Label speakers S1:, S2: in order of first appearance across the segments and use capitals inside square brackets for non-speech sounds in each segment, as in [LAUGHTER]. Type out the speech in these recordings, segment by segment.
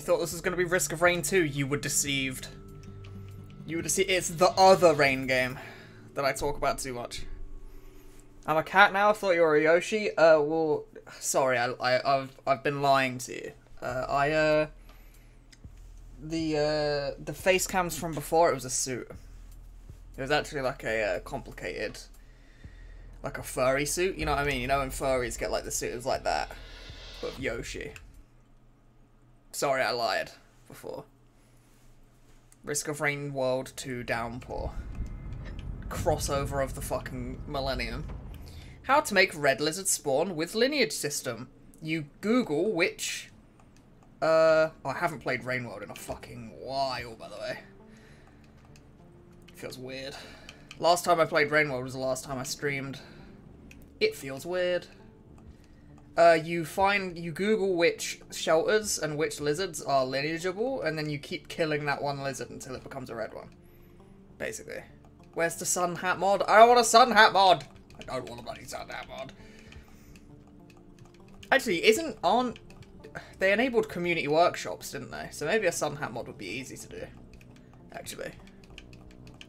S1: You thought this was going to be Risk of Rain 2? You were deceived. You were deceived. It's the other Rain game that I talk about too much. I'm a cat now. I thought you were a Yoshi. Uh, well, sorry. I, I I've I've been lying to you. Uh, I uh. The uh the face cams from before it was a suit. It was actually like a uh, complicated, like a furry suit. You know what I mean? You know when furries get like the suit, it was like that, but Yoshi. Sorry, I lied before. Risk of Rain World 2 Downpour. Crossover of the fucking millennium. How to make red lizard spawn with lineage system. You Google which. Uh, oh, I haven't played Rain World in a fucking while, by the way. feels weird. Last time I played Rain World was the last time I streamed. It feels weird. Uh, you find you Google which shelters and which lizards are lineageable, and then you keep killing that one lizard until it becomes a red one. Basically. Where's the sun hat mod? I want a sun hat mod. I don't want a bloody sun hat mod. Actually, isn't aren't They enabled community workshops, didn't they? So maybe a sun hat mod would be easy to do. Actually.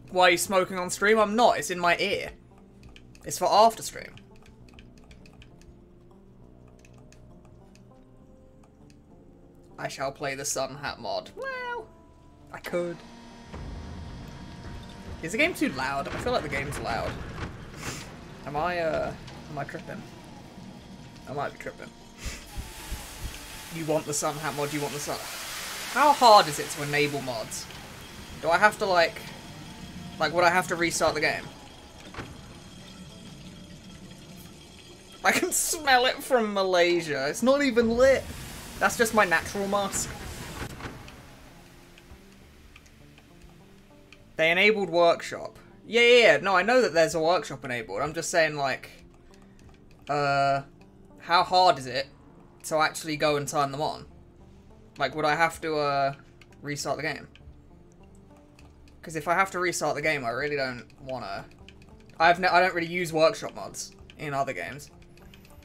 S1: Why are you smoking on stream? I'm not. It's in my ear. It's for after stream. I shall play the Sun Hat mod. Well, I could. Is the game too loud? I feel like the game's loud. Am I, uh, am I tripping? I might be tripping. You want the Sun Hat mod, you want the Sun... How hard is it to enable mods? Do I have to, like... Like, would I have to restart the game? I can smell it from Malaysia. It's not even lit. That's just my natural mask. They enabled workshop. Yeah, yeah, yeah. No, I know that there's a workshop enabled. I'm just saying, like, uh, how hard is it to actually go and turn them on? Like, would I have to, uh, restart the game? Because if I have to restart the game, I really don't want to. I've no, I don't really use workshop mods in other games.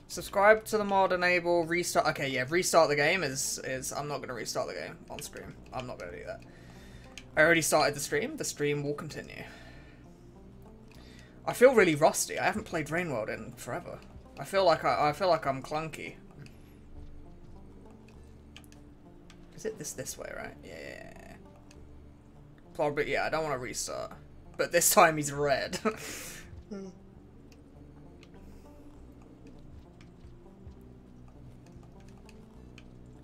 S1: Subscribe to the mod, enable, restart. Okay, yeah, restart the game is, is I'm not going to restart the game on stream. I'm not going to do that. I already started the stream. The stream will continue. I feel really rusty. I haven't played Rain World in forever. I feel like I, I feel like I'm clunky. Is it this this way, right? Yeah. Probably, yeah, I don't want to restart. But this [LAUGHS] time he's red. [LAUGHS] Hmm.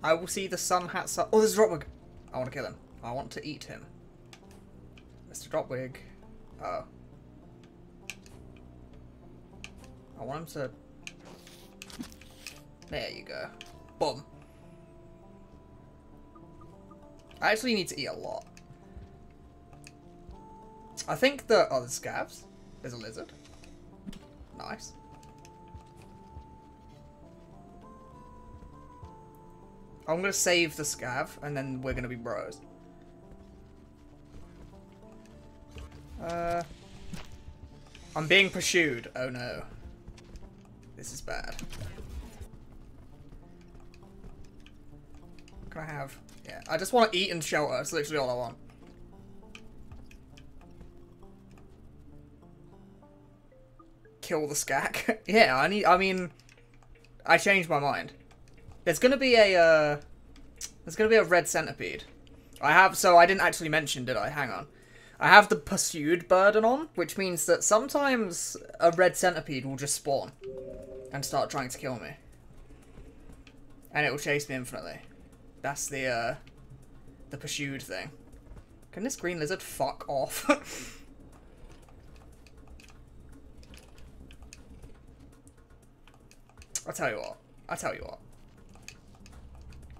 S1: I will see the sun hat sun. Oh, there's Dropwig. I want to kill him. I want to eat him. Mr. Dropwig. Oh. Uh. I want him to... There you go. Boom. I actually need to eat a lot. I think the... Oh, there's scavs. There's a lizard. Nice. I'm gonna save the scav, and then we're gonna be bros. Uh, I'm being pursued. Oh no. This is bad. Can I have? Yeah, I just want to eat and shelter. That's literally all I want. Kill the skak. [LAUGHS] yeah, I need. I mean, I changed my mind. There's gonna be a, uh, there's gonna be a red centipede. I have, so I didn't actually mention, did I? Hang on. I have the pursued burden on, which means that sometimes a red centipede will just spawn and start trying to kill me. And it will chase me infinitely. That's the, uh, the pursued thing. Can this green lizard fuck off? [LAUGHS] I'll tell you what. I'll tell you what.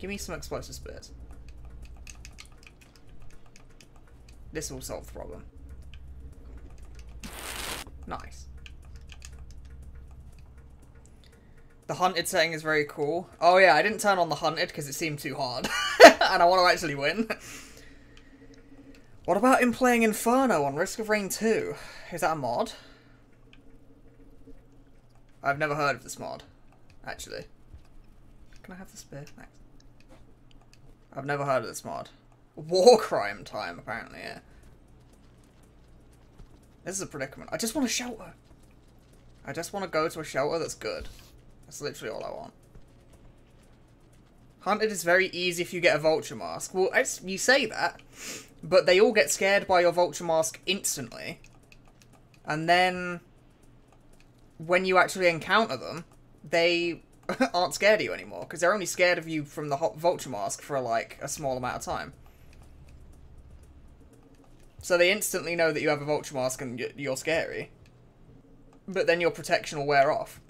S1: Give me some explosive spurs. This will solve the problem. Nice. The hunted setting is very cool. Oh yeah, I didn't turn on the hunted because it seemed too hard. [LAUGHS] and I want to actually win. what about him playing Inferno on Risk of Rain 2? Is that a mod? I've never heard of this mod, actually. Can I have the spear? Thanks. I've never heard of this mod. War crime time, apparently, yeah. This is a predicament. I just want a shelter. I just want to go to a shelter that's good. That's literally all I want. Hunted is very easy if you get a vulture mask. Well, you say that, but they all get scared by your vulture mask instantly. And then, when you actually encounter them, they [LAUGHS] aren't scared of you anymore, because they're only scared of you from the hot vulture mask for, like, a small amount of time. So they instantly know that you have a vulture mask and you're scary. But then your protection will wear off.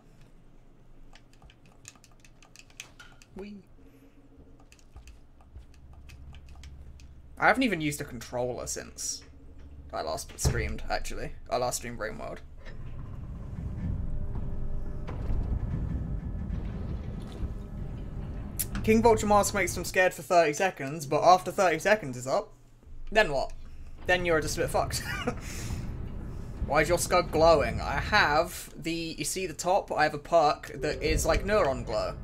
S1: Wee. I haven't even used a controller since I last streamed, actually. I last streamed Rain World. King Vulture Mask makes them scared for 30 seconds, but after 30 seconds is up, then what? Then you're just a bit fucked. [LAUGHS] Why is your scug glowing? I have the, you see the top? I have a perk that is like neuron glow.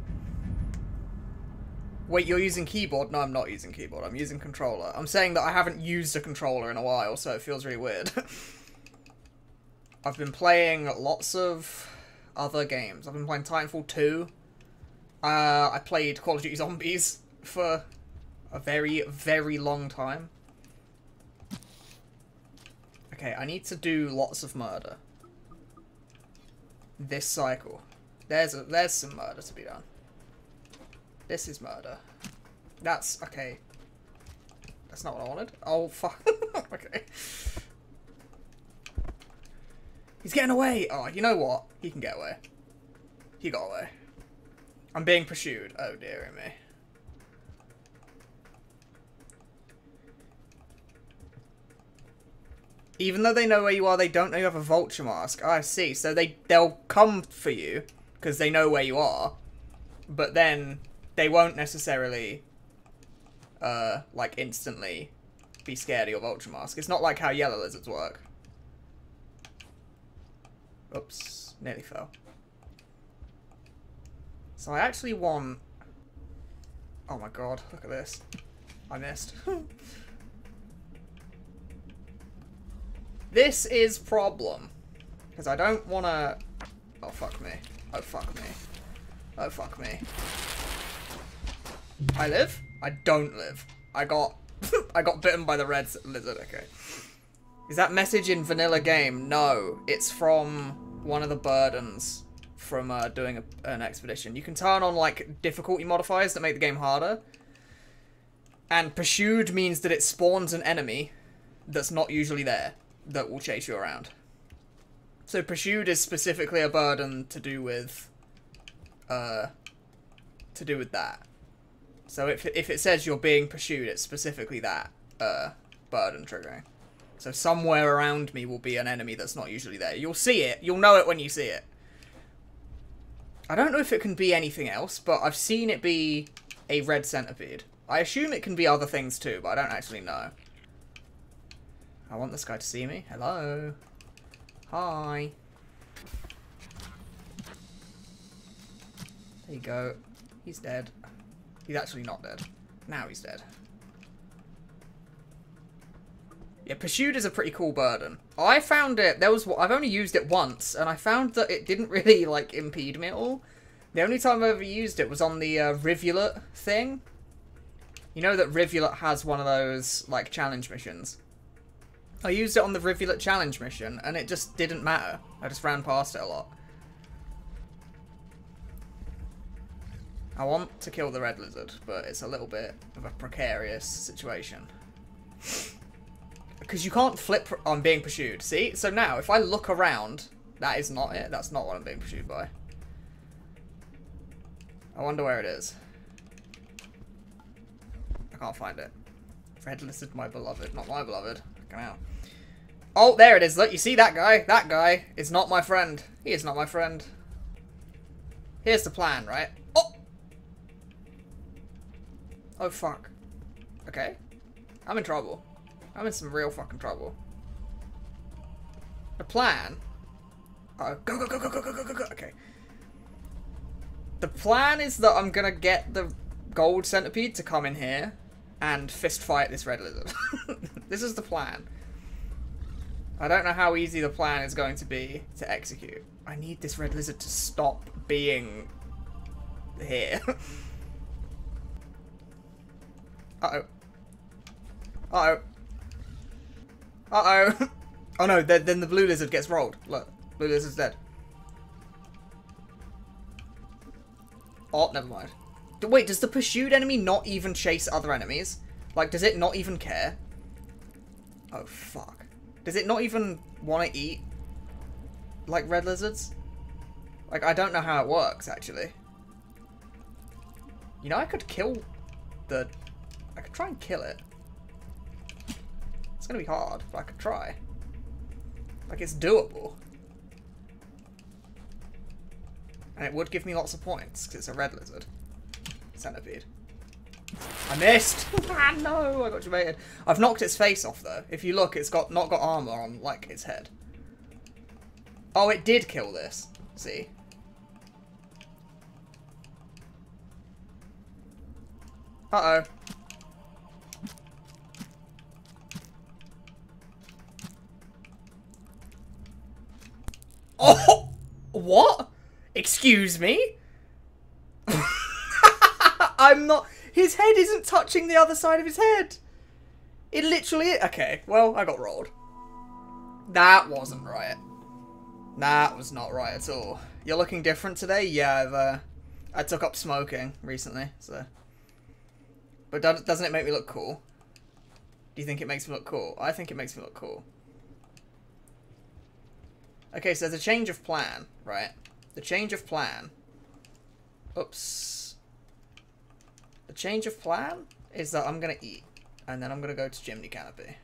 S1: Wait, you're using keyboard? No, I'm not using keyboard. I'm using controller. I'm saying that I haven't used a controller in a while, so it feels really weird. [LAUGHS] I've been playing lots of other games. I've been playing Titanfall 2. Uh, I played Call of Duty Zombies for a very, very long time. Okay, I need to do lots of murder. This cycle. There's a, there's some murder to be done. This is murder. That's, okay. That's not what I wanted. Oh, fuck. [LAUGHS] okay. He's getting away! Oh, you know what? He can get away. He got away. I'm being pursued. Oh, dear me. Even though they know where you are, they don't know you have a vulture mask. I see. So they, they'll come for you because they know where you are. But then they won't necessarily, uh, like, instantly be scared of your Vulture Mask. It's not like how Yellow Lizards work. Oops, nearly fell. So I actually want... Oh my god, look at this. I missed. this is problem. Because I don't want to... Oh, fuck me. Oh, fuck me. Oh, fuck me. I live? I don't live. I got [LAUGHS] I got bitten by the red lizard, okay. Is that message in vanilla game? No, it's from one of the burdens from uh, doing a, an expedition. You can turn on like difficulty modifiers that make the game harder. And pursued means that it spawns an enemy that's not usually there that will chase you around. So pursued is specifically a burden to do with uh to do with that. So if, if it says you're being pursued, it's specifically that uh, burden triggering. So somewhere around me will be an enemy that's not usually there. You'll see it. You'll know it when you see it. I don't know if it can be anything else, but I've seen it be a red centipede. I assume it can be other things too, but I don't actually know. I want this guy to see me. Hello. Hi. There you go. He's dead. He's actually not dead. Now he's dead. Yeah, Pursued is a pretty cool burden. I found it, there was, what I've only used it once, and I found that it didn't [LAUGHS] really, like, impede me at all. The only time I ever used it was on the uh, Rivulet thing. You know that Rivulet has one of those, like, challenge missions. I used it on the Rivulet challenge mission, and it just didn't matter. I just ran past it a lot. I want to kill the red lizard, but it's a little bit of a precarious situation. [LAUGHS] Because you can't flip on being pursued. See? So now, if I look around, that is not it. That's not what I'm being pursued by. I wonder where it is. I can't find it. Red lizard, my beloved. Not my beloved. Come out. Oh, there it is. Look, you see that guy? That guy is not my friend. He is not my friend. Here's the plan, right? Oh! Oh, fuck. Okay. I'm in trouble. I'm in some real fucking trouble. The plan... Uh, go, go, go, go, go, go, go, go, go. Okay. The plan is that I'm gonna get the gold centipede to come in here. and fist fight this red lizard. [LAUGHS] this is the plan. I don't know how easy the plan is going to be to execute. I need this red lizard to stop being here. [LAUGHS] Uh-oh. Uh-oh. Uh-oh. [LAUGHS] oh no, then, then the blue lizard gets rolled. Look, blue lizard's dead. Oh, never mind. Wait, does the pursued enemy not even chase other enemies? Like, does it not even care? Oh, fuck. Does it not even want to eat, like, red lizards? Like, I don't know how it works, actually. You know, I could kill the... I could try and kill it. Gonna be hard, but I could try. Like, it's doable. And it would give me lots of points, because it's a red lizard. Centipede. I missed! [LAUGHS] ah, no, I got debated. I've knocked its face off, though. If you look, it's got not got armor on, like, its head. Oh, it did kill this. See? Uh-oh. Oh! What? Excuse me? [LAUGHS] I'm not... His head isn't touching the other side of his head. It literally... Okay, well, I got rolled. That wasn't right. That was not right at all. You're looking different today? Yeah, I've, uh, I took up smoking recently, so... But doesn't it make me look cool? Do you think it makes me look cool? I think it makes me look cool. Okay, so there's a change of plan, right? The change of plan. Oops. The change of plan is that I'm going to eat. And then I'm going to go to Chimney Canopy.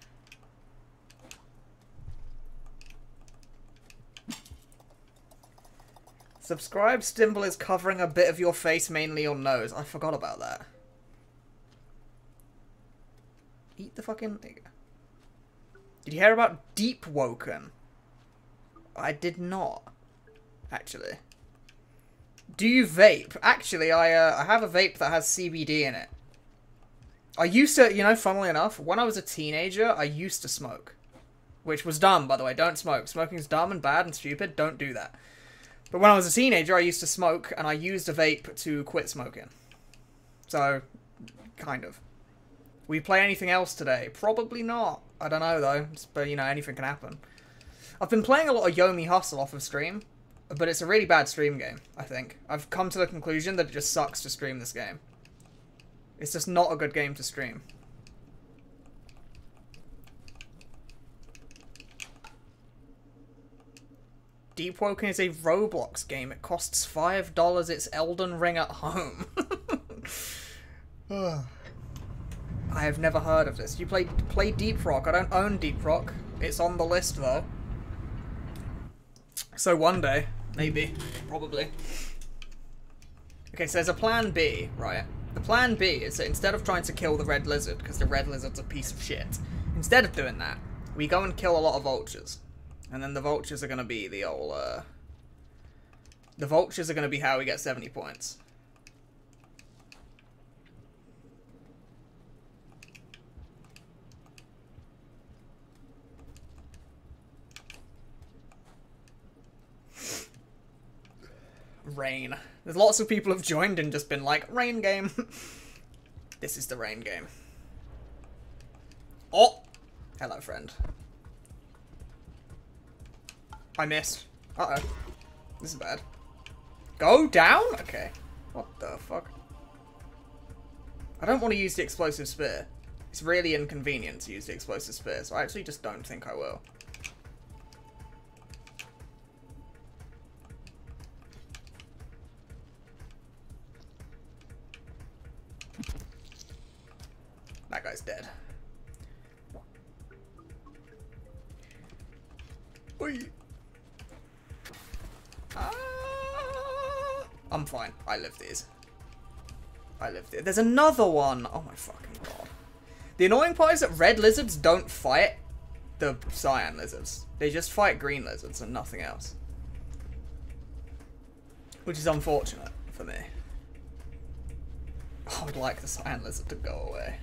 S1: Subscribe symbol is covering a bit of your face, mainly your nose. I forgot about that. Eat the fucking... Did you hear about Deepwoken? I did not, actually. Do you vape? Actually, I uh, I have a vape that has CBD in it. I used to, you know, funnily enough, when I was a teenager, I used to smoke. Which was dumb, by the way. Don't smoke. Smoking's dumb and bad and stupid. Don't do that. But when I was a teenager, I used to smoke, and I used a vape to quit smoking. So, kind of. We play anything else today? Probably not. I don't know, though. But, you know, anything can happen. I've been playing a lot of Yomi Hustle off of stream, but it's a really bad stream game, I think. I've come to the conclusion that it just sucks to stream this game. It's just not a good game to stream. Deepwoken is a Roblox game. It costs $5. It's Elden Ring at home. [LAUGHS] [SIGHS] I have never heard of this. You play play Deep Rock. I don't own Deep Rock. It's on the list though. So one day, maybe, probably. Okay, so there's a plan B, right? The plan B is that instead of trying to kill the red lizard, because the red lizard's a piece of shit, instead of doing that, we go and kill a lot of vultures. And then the vultures are going to be the old, uh... The vultures are going to be how we get 70 points. Rain. There's lots of people have joined and just been like, rain game. [LAUGHS] this is the rain game. Oh! Hello, friend. I missed. Uh-oh. This is bad. Go down? Okay. What the fuck? I don't want to use the explosive spear. It's really inconvenient to use the explosive spear, so I actually just don't think I will. That guy's dead. Oi. Ah, I'm fine. I live these. I live these. There's another one. Oh my fucking god. The annoying part is that red lizards don't fight the cyan lizards. They just fight green lizards and nothing else. Which is unfortunate for me. I would like the cyan lizard to go away.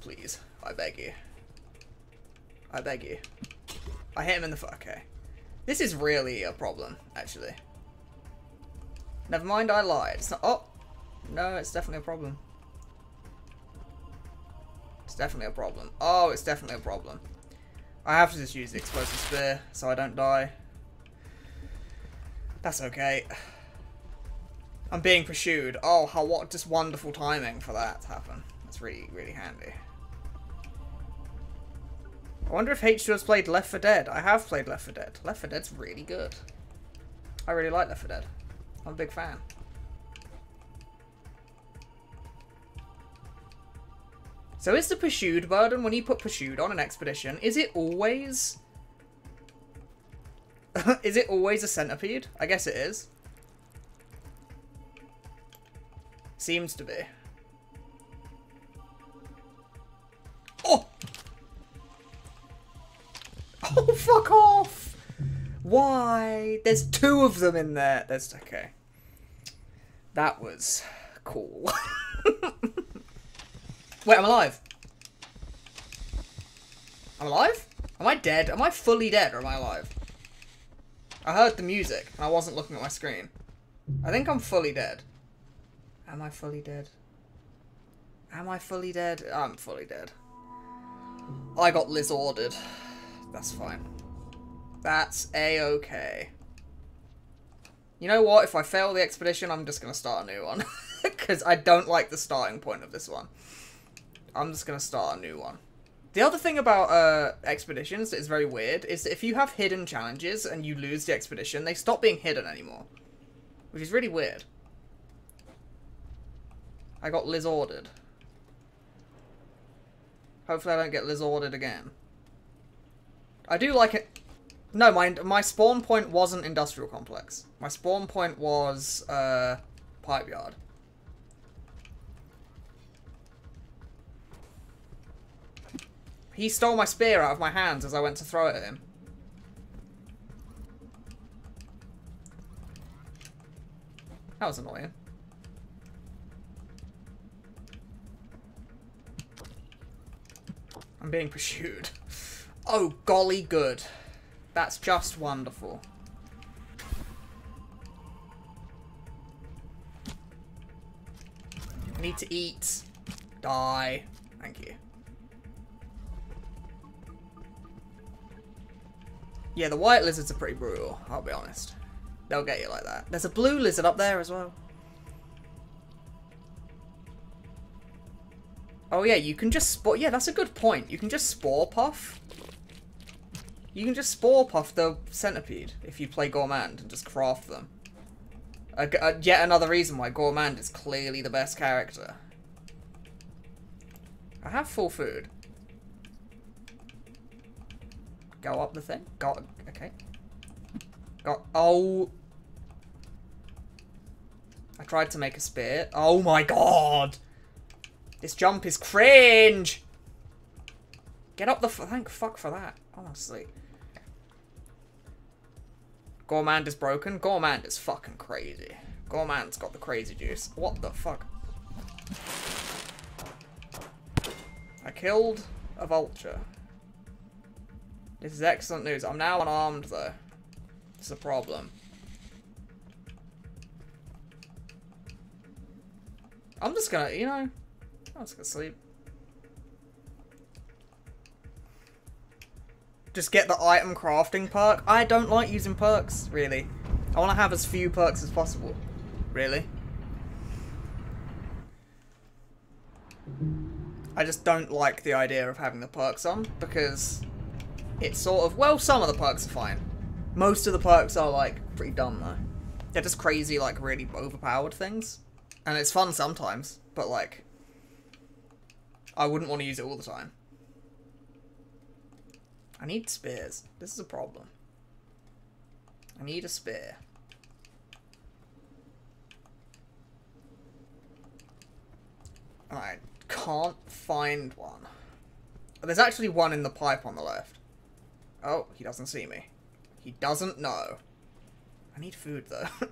S1: Please. I beg you. I beg you. I hit him in the foot. Okay. This is really a problem, actually. Never mind, I lied. It's not- Oh! No, it's definitely a problem. It's definitely a problem. Oh, it's definitely a problem. I have to just use the explosive spear so I don't die. That's okay. I'm being pursued. Oh, how what just wonderful timing for that to happen. That's really, really handy. I wonder if Htwo has played Left 4 Dead. I have played Left 4 Dead. Left 4 Dead's really good. I really like Left 4 Dead. I'm a big fan. So is the pursued burden, when you put pursued on an expedition, is it always... [LAUGHS] is it always a centipede? I guess it is. Seems to be. Oh! [LAUGHS] Oh, fuck off! Why? There's two of them in there. That's Okay. That was cool. [LAUGHS] Wait, I'm alive. I'm alive? Am I dead? Am I fully dead or am I alive? I heard the music and I wasn't looking at my screen. I think I'm fully dead. Am I fully dead? Am I fully dead? I'm fully dead. I got Lizarded. That's fine. That's a-okay. You know what? If I fail the expedition, I'm just going to start a new one. [LAUGHS] Because I don't like the starting point of this one. I'm just going to start a new one. The other thing about uh, expeditions that is very weird is that if you have hidden challenges and you lose the expedition, they stop being hidden anymore. Which is really weird. I got Lizarded. Hopefully I don't get Lizarded again. I do like it. No, my my spawn point wasn't industrial complex. My spawn point was uh, pipe yard. He stole my spear out of my hands as I went to throw it at him. That was annoying. I'm being pursued. Oh, golly good. That's just wonderful. Need to eat. Die. Thank you. Yeah, the white lizards are pretty brutal, I'll be honest. They'll get you like that. There's a blue lizard up there as well. Oh yeah, you can just spore... Yeah, that's a good point. You can just spore puff. You can just spore puff the centipede if you play Gourmand and just craft them. Yet another reason why Gourmand is clearly the best character. I have full food. Go up the thing. Go. Okay. Go. Oh. I tried to make a spear. Oh my god. This jump is cringe. Get up the. Thank fuck for that. Honestly. Gourmand is broken. Gourmand is fucking crazy. Gourmand's got the crazy juice. What the fuck? I killed a vulture. This is excellent news. I'm now unarmed, though. It's a problem. I'm just gonna, you know, I'm just gonna sleep. Just get the item crafting perk. I don't like using perks, really. I want to have as few perks as possible. Really. I just don't like the idea of having the perks on, because it's sort of, well, some of the perks are fine. Most of the perks are, like, pretty dumb, though. They're just crazy, like, really overpowered things. And it's fun sometimes, but, like, I wouldn't want to use it all the time. I need spears. This is a problem. I need a spear. I can't find one. There's actually one in the pipe on the left. Oh, he doesn't see me. He doesn't know. I need food, though. [LAUGHS]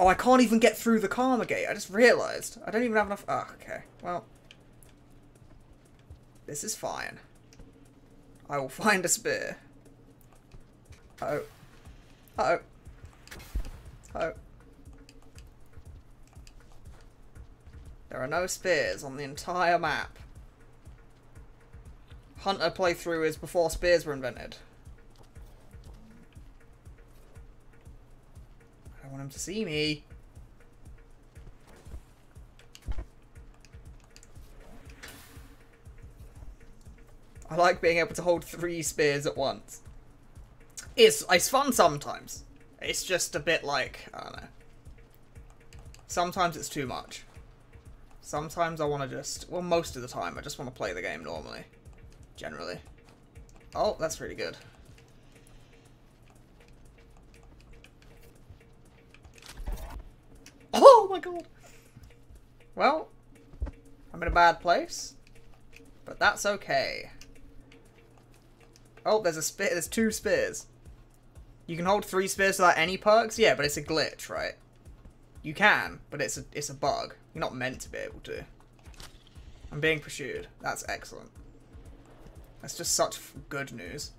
S1: oh, I can't even get through the Karma Gate. I just realised. I don't even have enough... Oh, okay. Well. This is fine. I will find a spear. Oh. Oh. Oh. There are no spears on the entire map. Hunter playthrough is before spears were invented. I don't want him to see me. I like being able to hold three spears at once. It's, it's fun sometimes. It's just a bit like, I don't know. Sometimes it's too much. Sometimes I want to just, well most of the time I just want to play the game normally. Generally. Oh, that's really good. Oh my god! Well, I'm in a bad place. But that's okay. Oh, there's a spear. There's two spears. You can hold three spears without any perks? Yeah, but it's a glitch, right? You can, but it's a, it's a bug. You're not meant to be able to. I'm being pursued. That's excellent. That's just such good news.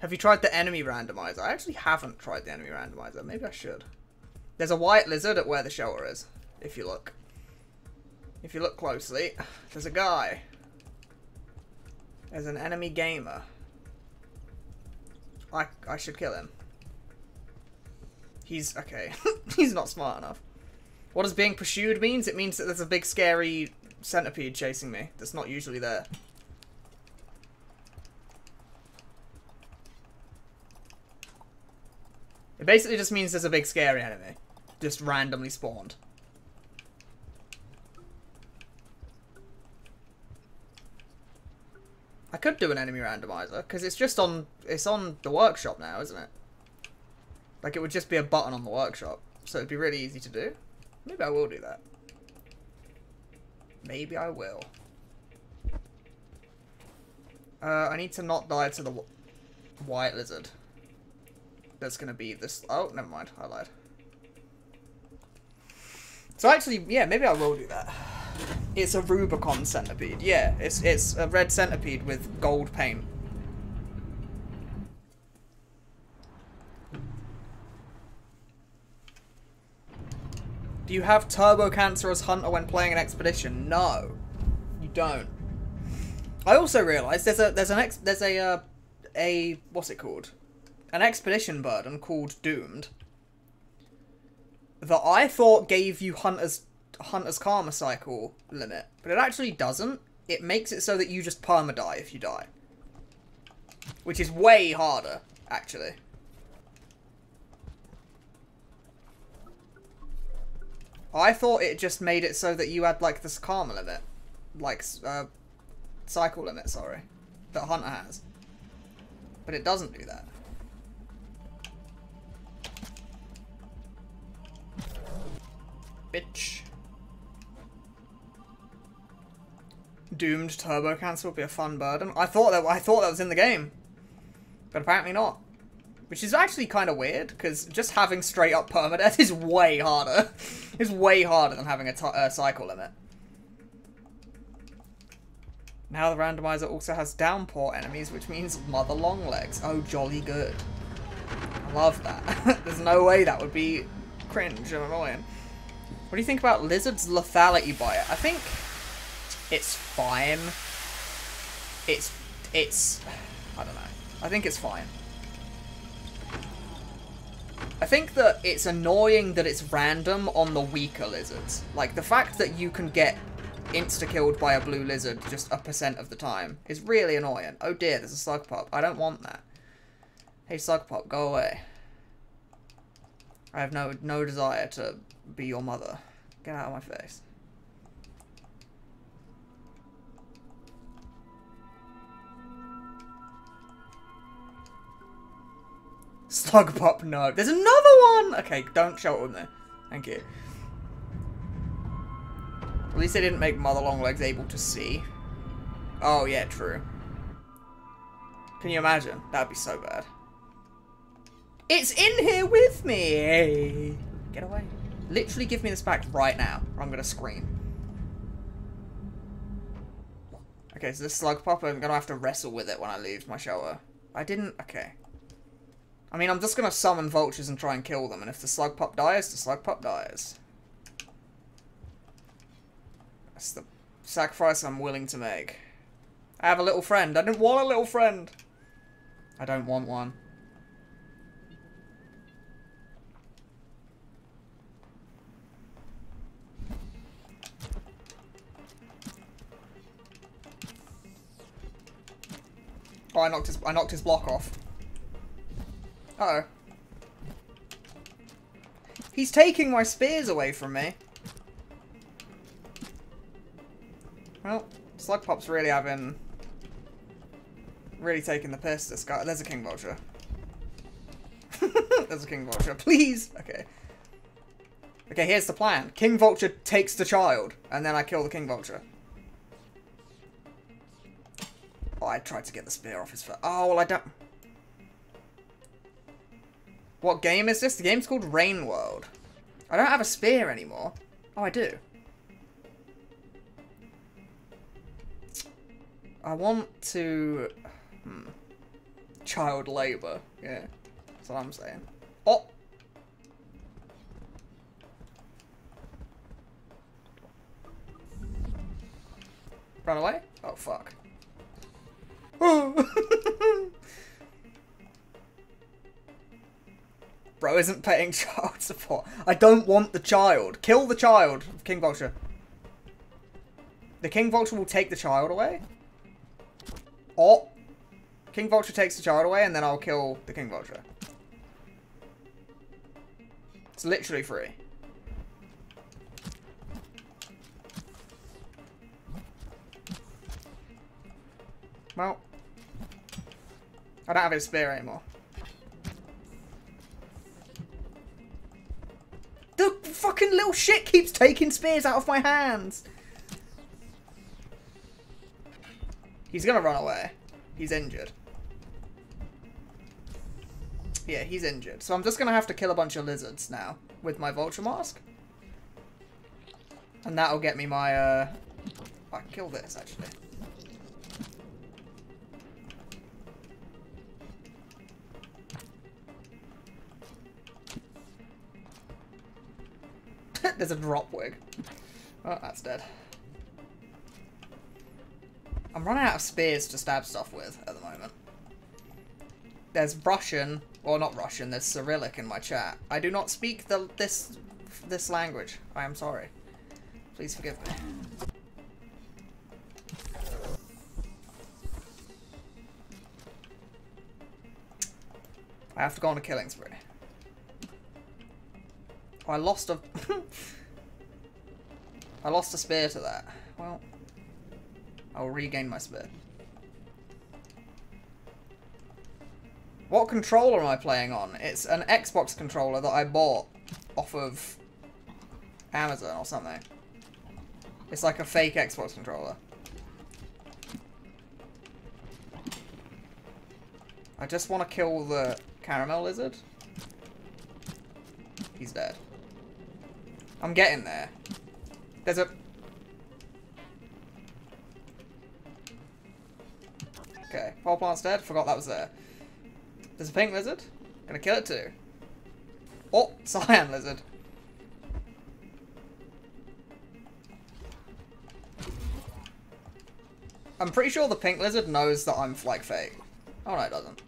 S1: Have you tried the enemy randomizer? I actually haven't tried the enemy randomizer. Maybe I should. There's a white lizard at where the shelter is, if you look. If you look closely, there's a guy. There's an enemy gamer. I, I should kill him. He's, okay. [LAUGHS] He's not smart enough. What does being pursued means? It means that there's a big scary centipede chasing me that's not usually there. It basically just means there's a big scary enemy. Just randomly spawned. I could do an enemy randomizer, because it's just on, it's on the workshop now, isn't it? Like, it would just be a button on the workshop, so it'd be really easy to do. Maybe I will do that. Maybe I will. Uh, I need to not die to the white lizard. That's gonna be this. Oh, never mind. I lied. So actually, yeah, maybe I will do that. It's a Rubicon centipede. Yeah, it's it's a red centipede with gold paint. Do you have Turbo Cancer as Hunter when playing an expedition? No, you don't. I also realised there's a there's an ex there's a uh, a what's it called? An expedition burden called Doomed that I thought gave you Hunter's Hunter's Karma Cycle limit, but it actually doesn't. It makes it so that you just perma-die if you die. Which is way harder, actually. I thought it just made it so that you had, like, this Karma limit. Like, uh, cycle limit, sorry. That Hunter has. But it doesn't do that. Bitch. Doomed Turbo Cancer would be a fun burden. I thought that I thought that was in the game, but apparently not. Which is actually kind of weird, because just having straight up permadeath is way harder. [LAUGHS] it's way harder than having a uh, cycle limit. Now the randomizer also has downpour enemies, which means mother long legs. Oh, jolly good. I love that. [LAUGHS] There's no way that would be cringe and annoying. What do you think about Lizard's lethality by it? I think it's fine. It's, it's, I don't know. I think it's fine. I think that it's annoying that it's random on the weaker lizards. Like, the fact that you can get insta-killed by a blue lizard just a percent of the time is really annoying. Oh dear, there's a slug pup. I don't want that. Hey, slug pup, go away. I have no no desire to be your mother. Get out of my face. Slug pup, no. There's another one! Okay, don't show it with me. Thank you. At least they didn't make Mother Longlegs able to see. Oh, yeah, true. Can you imagine? That'd be so bad. It's in here with me! Get away. Literally give me this back right now, or I'm gonna scream. Okay, so this slug pup, I'm gonna have to wrestle with it when I leave my shelter. I didn't... Okay. I mean, I'm just gonna summon vultures and try and kill them, and if the slug pup dies, the slug pup dies. That's the sacrifice I'm willing to make. I have a little friend. I didn't want a little friend. I don't want one. Oh, I knocked his I knocked his block off. Uh oh. He's taking my spears away from me. Well, Slug Pup's really having... Really taking the piss, this guy. There's a King Vulture. [LAUGHS] There's a King Vulture. Please! Okay. Okay, here's the plan. King Vulture takes the child, and then I kill the King Vulture. Oh, I tried to get the spear off his foot. Oh, well, I don't... What game is this? The game's called Rain World. I don't have a spear anymore. Oh, I do. I want to... Hmm. Child labour. Yeah. That's what I'm saying. Oh! Run away? Oh, fuck. [LAUGHS] [LAUGHS] Bro isn't paying [LAUGHS] child support. I don't want the child. Kill the child, King Vulture. The King Vulture will take the child away? Oh! King Vulture takes the child away and then I'll kill the King Vulture. It's literally free. Well. I don't have his spear anymore. The fucking little shit keeps taking spears out of my hands. He's gonna run away. He's injured. Yeah, he's injured. So I'm just gonna have to kill a bunch of lizards now with my vulture mask. And that'll get me my, uh... I can kill this, actually. [LAUGHS] There's a drop wig. Oh, that's dead. I'm running out of spears to stab stuff with at the moment. There's Russian, or not Russian, there's Cyrillic in my chat. I do not speak the this this language. I am sorry. Please forgive me. I have to go on a killing spree. I lost a... [LAUGHS] I lost a spear to that. Well... I'll regain my spear. What controller am I playing on? It's an Xbox controller that I bought off of Amazon or something. It's like a fake Xbox controller. I just want to kill the caramel lizard. I'm getting there. There's a Okay, power plant's dead. Forgot that was there. There's a pink lizard. Gonna kill it too. Oh, cyan lizard. I'm pretty sure the pink lizard knows that I'm like fake. Oh no, it doesn't.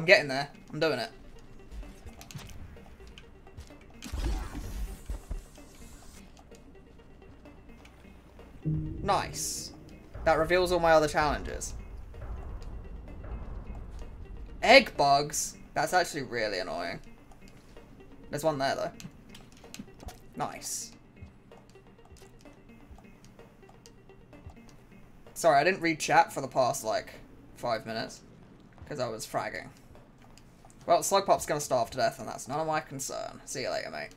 S1: I'm getting there. I'm doing it. Nice. That reveals all my other challenges. Egg bugs? That's actually really annoying. There's one there, though. Nice. Sorry, I didn't read chat for the past, like, five minutes. Because I was fragging. Well, Slug Pup's gonna starve to death, and that's none of my concern. See you later, mate.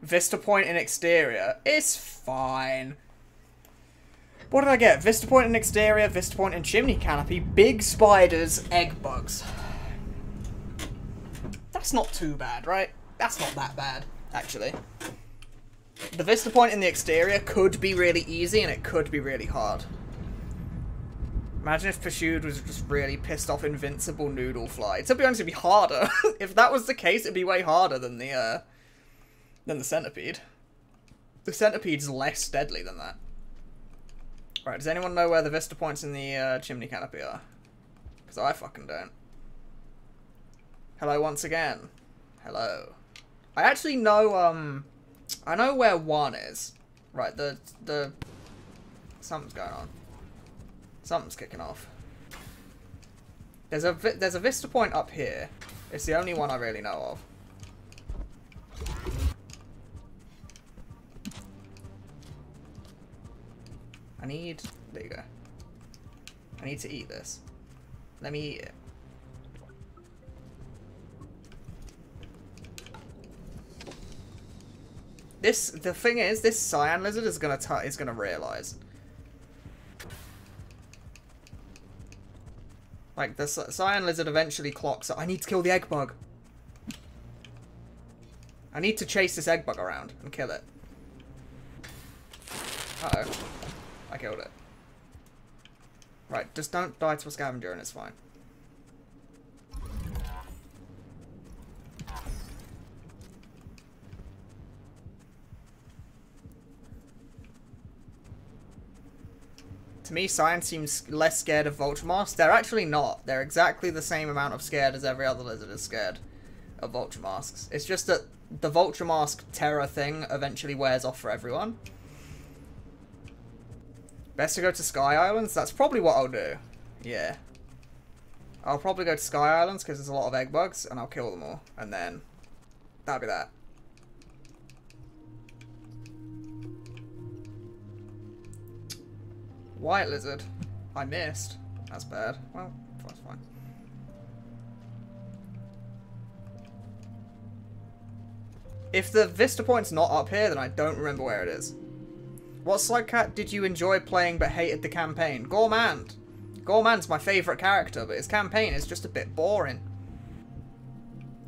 S1: Vista Point in exterior. It's fine. What did I get? Vista Point in exterior, Vista Point in chimney canopy, big spiders, egg bugs. That's not too bad, right? That's not that bad. actually. The vista point in the exterior could be really easy and it could be really hard. Imagine if Pursued was just really pissed off Invincible Noodle Fly. To be honest, it'd be harder. [LAUGHS] if that was the case, it'd be way harder than the, uh, than the Centipede. The Centipede's less deadly than that. Right, does anyone know where the vista points in the uh, chimney canopy are? Because I fucking don't. Hello once again. Hello. I actually know, um... I know where one is. Right, the... the... Something's going on. Something's kicking off. There's a, there's a vista point up here. It's the only one I really know of. I need... There you go. I need to eat this. Let me eat it. This, the thing is, this cyan lizard is gonna is gonna realize. Like, the cyan lizard eventually clocks I need to kill the egg bug. I need to chase this egg bug around and kill it. Uh-oh. I killed it. Right, just don't die to a scavenger and it's fine. To me, cyans seems less scared of Vulture They're actually not. They're exactly the same amount of scared as every other lizard is scared of Vulture Masks. It's just that the Vulture Mask terror thing eventually wears off for everyone. Best to go to Sky Islands? That's probably what I'll do. Yeah. I'll probably go to Sky Islands because there's a lot of egg bugs and I'll kill them all. And then that'll be that. White lizard. I missed. That's bad. Well, that's fine. If the vista point's not up here, then I don't remember where it is. What Slugcat did you enjoy playing but hated the campaign? Gourmand. Gourmand's my favourite character, but his campaign is just a bit boring.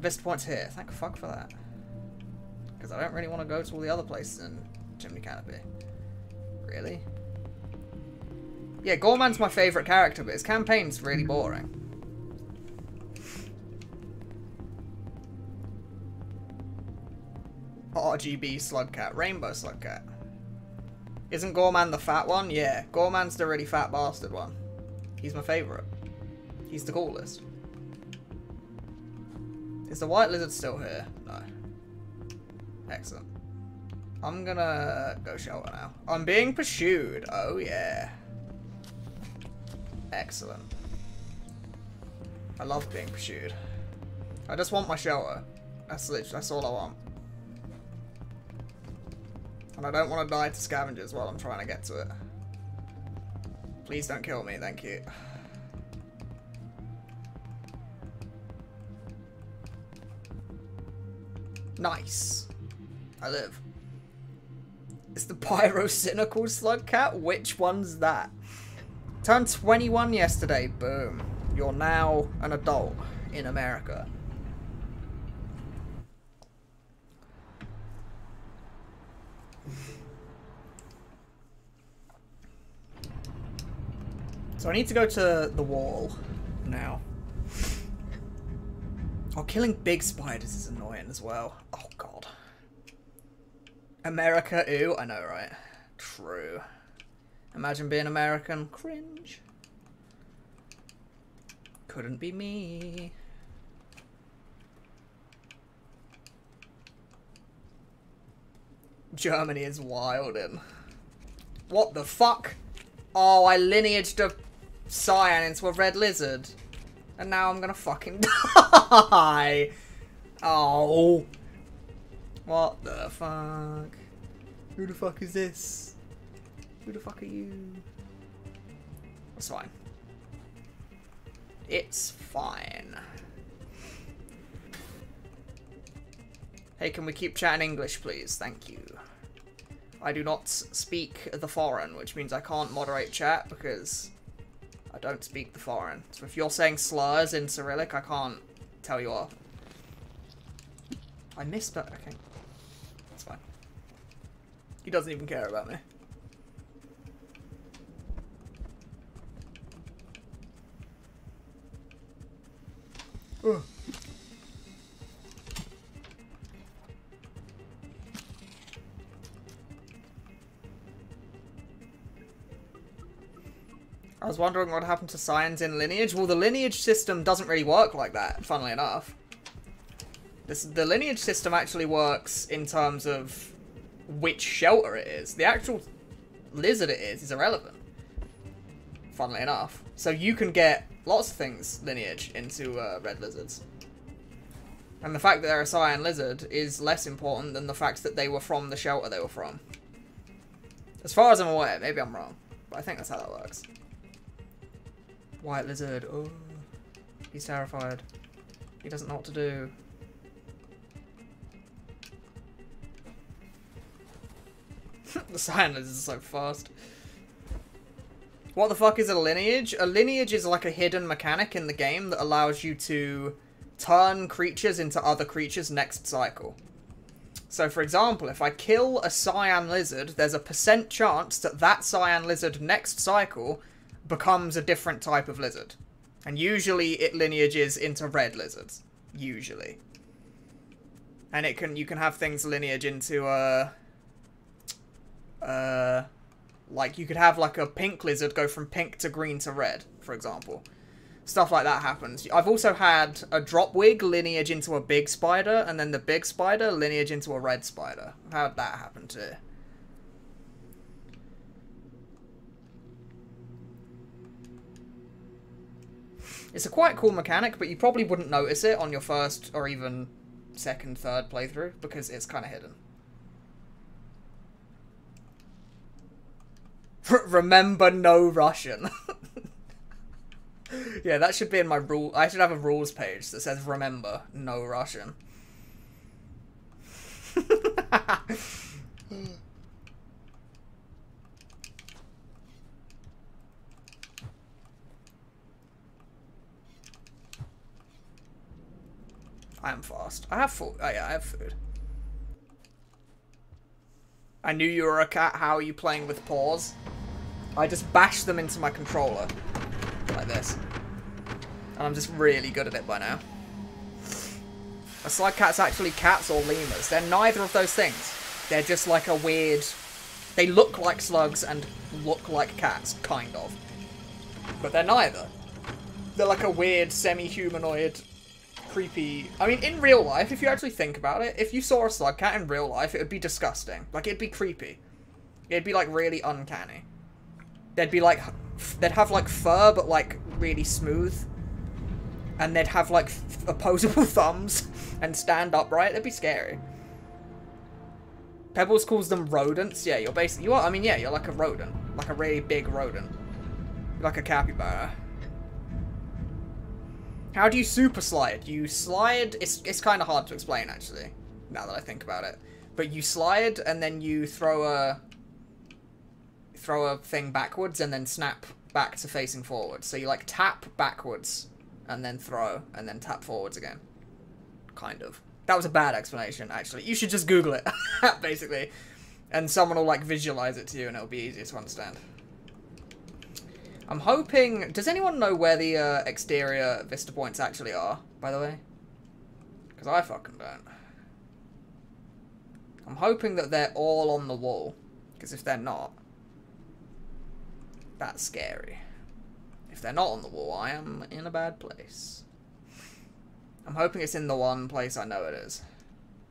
S1: Vista Point's here. Thank fuck for that. Because I don't really want to go to all the other places in Chimney Canopy. Really? Yeah, Gourmand's my favourite character, but his campaign's really boring. RGB Slugcat. Rainbow Slugcat. Isn't Gourmand the fat one? Yeah, Gourmand's the really fat bastard one. He's my favourite. He's the coolest. Is the white lizard still here? No. Excellent. I'm gonna go shelter now. I'm being pursued. Oh, yeah. Excellent. I love being pursued. I just want my shelter. That's that's all I want. And I don't want to die to scavengers while I'm trying to get to it. Please don't kill me, thank you. Nice. I live. It's the Pyrocynical Slugcat? Which one's that? Turned 21 yesterday, boom. You're now an adult in America. So I need to go to the wall now. Oh, killing big spiders is annoying as well. Oh, God. America, ooh, I know, right? True. Imagine being American. Cringe. Couldn't be me. Germany is wild in. What the fuck? Oh, I lineaged a cyan into a red lizard. And now I'm gonna fucking [LAUGHS] die. Oh. What the fuck? Who the fuck is this? Who the fuck are you? It's fine. It's fine. Hey, can we keep chatting English, please? Thank you. I do not speak the foreign, which means I can't moderate chat because I don't speak the foreign. So if you're saying slurs in Cyrillic, I can't tell you off. I missed that. Okay. That's fine. He doesn't even care about me. I was wondering what happened to cyans in Lineage. Well, the lineage system doesn't really work like that, funnily enough. This, the lineage system actually works in terms of which shelter it is. The actual lizard it is is irrelevant, funnily enough. So you can get lots of things lineage into uh, red lizards. And the fact that they're a cyan lizard is less important than the fact that they were from the shelter they were from. As far as I'm aware, maybe I'm wrong, but I think that's how that works. White lizard. Oh, he's terrified. He doesn't know what to do. [LAUGHS] the cyan lizard is so fast. What the fuck is a lineage? A lineage is like a hidden mechanic in the game that allows you to turn creatures into other creatures next cycle. So, for example, if I kill a cyan lizard, there's a percent chance that that cyan lizard next cycle becomes a different type of lizard. And usually it lineages into red lizards. Usually. And it can you can have things lineage into uh uh like you could have like a pink lizard go from pink to green to red, for example. Stuff like that happens. I've also had a Dropwig lineage into a big spider, and then the big spider lineage into a red spider. How'd that happen too? It's a quite cool mechanic, but you probably wouldn't notice it on your first or even second, third playthrough because it's kind of hidden. [LAUGHS] Remember no Russian. [LAUGHS] yeah, that should be in my rule. I should have a rules page that says remember no Russian. [LAUGHS] I am fast. I have food. Oh yeah, I have food. I knew you were a cat. How are you playing with paws? I just bash them into my controller. Like this. And I'm just really good at it by now. A slug cat's actually cats or lemurs. They're neither of those things. They're just like a weird... They look like slugs and look like cats, kind of. But they're neither. They're like a weird semi-humanoid creepy. I mean, in real life, if you actually think about it, if you saw a slug cat in real life, it would be disgusting. Like, it'd be creepy. It'd be, like, really uncanny. They'd be, like, they'd have, like, fur, but, like, really smooth. And they'd have, like, opposable [LAUGHS] thumbs and stand upright. They'd be scary. Pebbles calls them rodents. Yeah, you're basically, you are, I mean, yeah, you're like a rodent. Like a really big rodent. You're like a capybara. How do you super slide? You slide, it's, it's kind of hard to explain actually, now that I think about it. But you slide and then you throw a, throw a thing backwards and then snap back to facing forward. So you like tap backwards and then throw and then tap forwards again. Kind of. That was a bad explanation actually. You should just Google it, [LAUGHS] basically. And someone will like visualize it to you and it'll be easier to understand. I'm hoping... Does anyone know where the uh, exterior vista points actually are, by the way? Because I fucking don't. I'm hoping that they're all on the wall. Because if they're not, that's scary. If they're not on the wall, I am in a bad place. I'm hoping it's in the one place I know it is.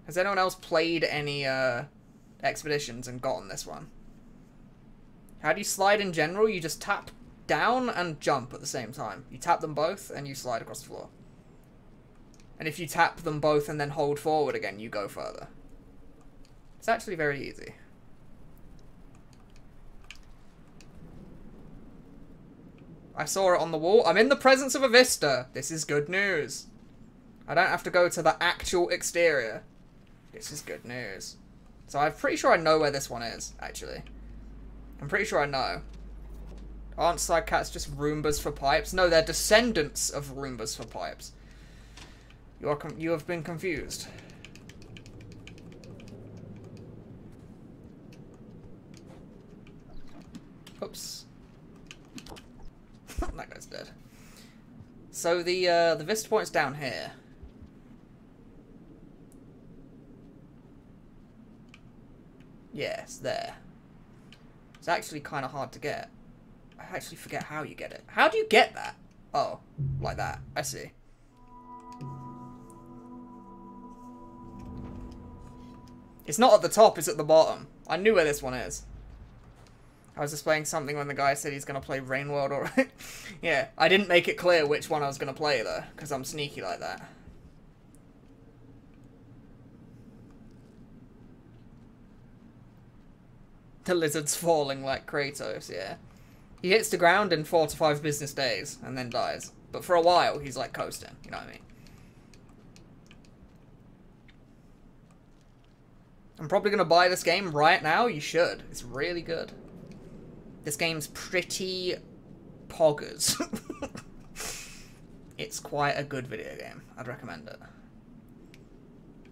S1: Has anyone else played any uh, expeditions and gotten this one? How do you slide in general? You just tap down and jump at the same time. You tap them both and you slide across the floor. And if you tap them both and then hold forward again, you go further. It's actually very easy. I saw it on the wall. I'm in the presence of a vista. This is good news. I don't have to go to the actual exterior. This is good news. So I'm pretty sure I know where this one is, actually. I'm pretty sure I know. Aren't slug cats just Roombas for pipes? No, they're descendants of Roombas for pipes. You are you have been confused. Oops. [LAUGHS] that guy's dead. So the uh, the vista point's down here. Yes, there. It's actually kind of hard to get. I actually forget how you get it. How do you get that? Oh, like that. I see. It's not at the top, it's at the bottom. I knew where this one is. I was displaying something when the guy said he's going to play Rain World or... [LAUGHS] yeah, I didn't make it clear which one I was going to play, though, because I'm sneaky like that. The lizard's falling like Kratos, yeah. He hits the ground in four to five business days, and then dies. But for a while, he's like coasting, you know what I mean? I'm probably going to buy this game right now. You should. It's really good. This game's pretty poggers. [LAUGHS] it's quite a good video game. I'd recommend it.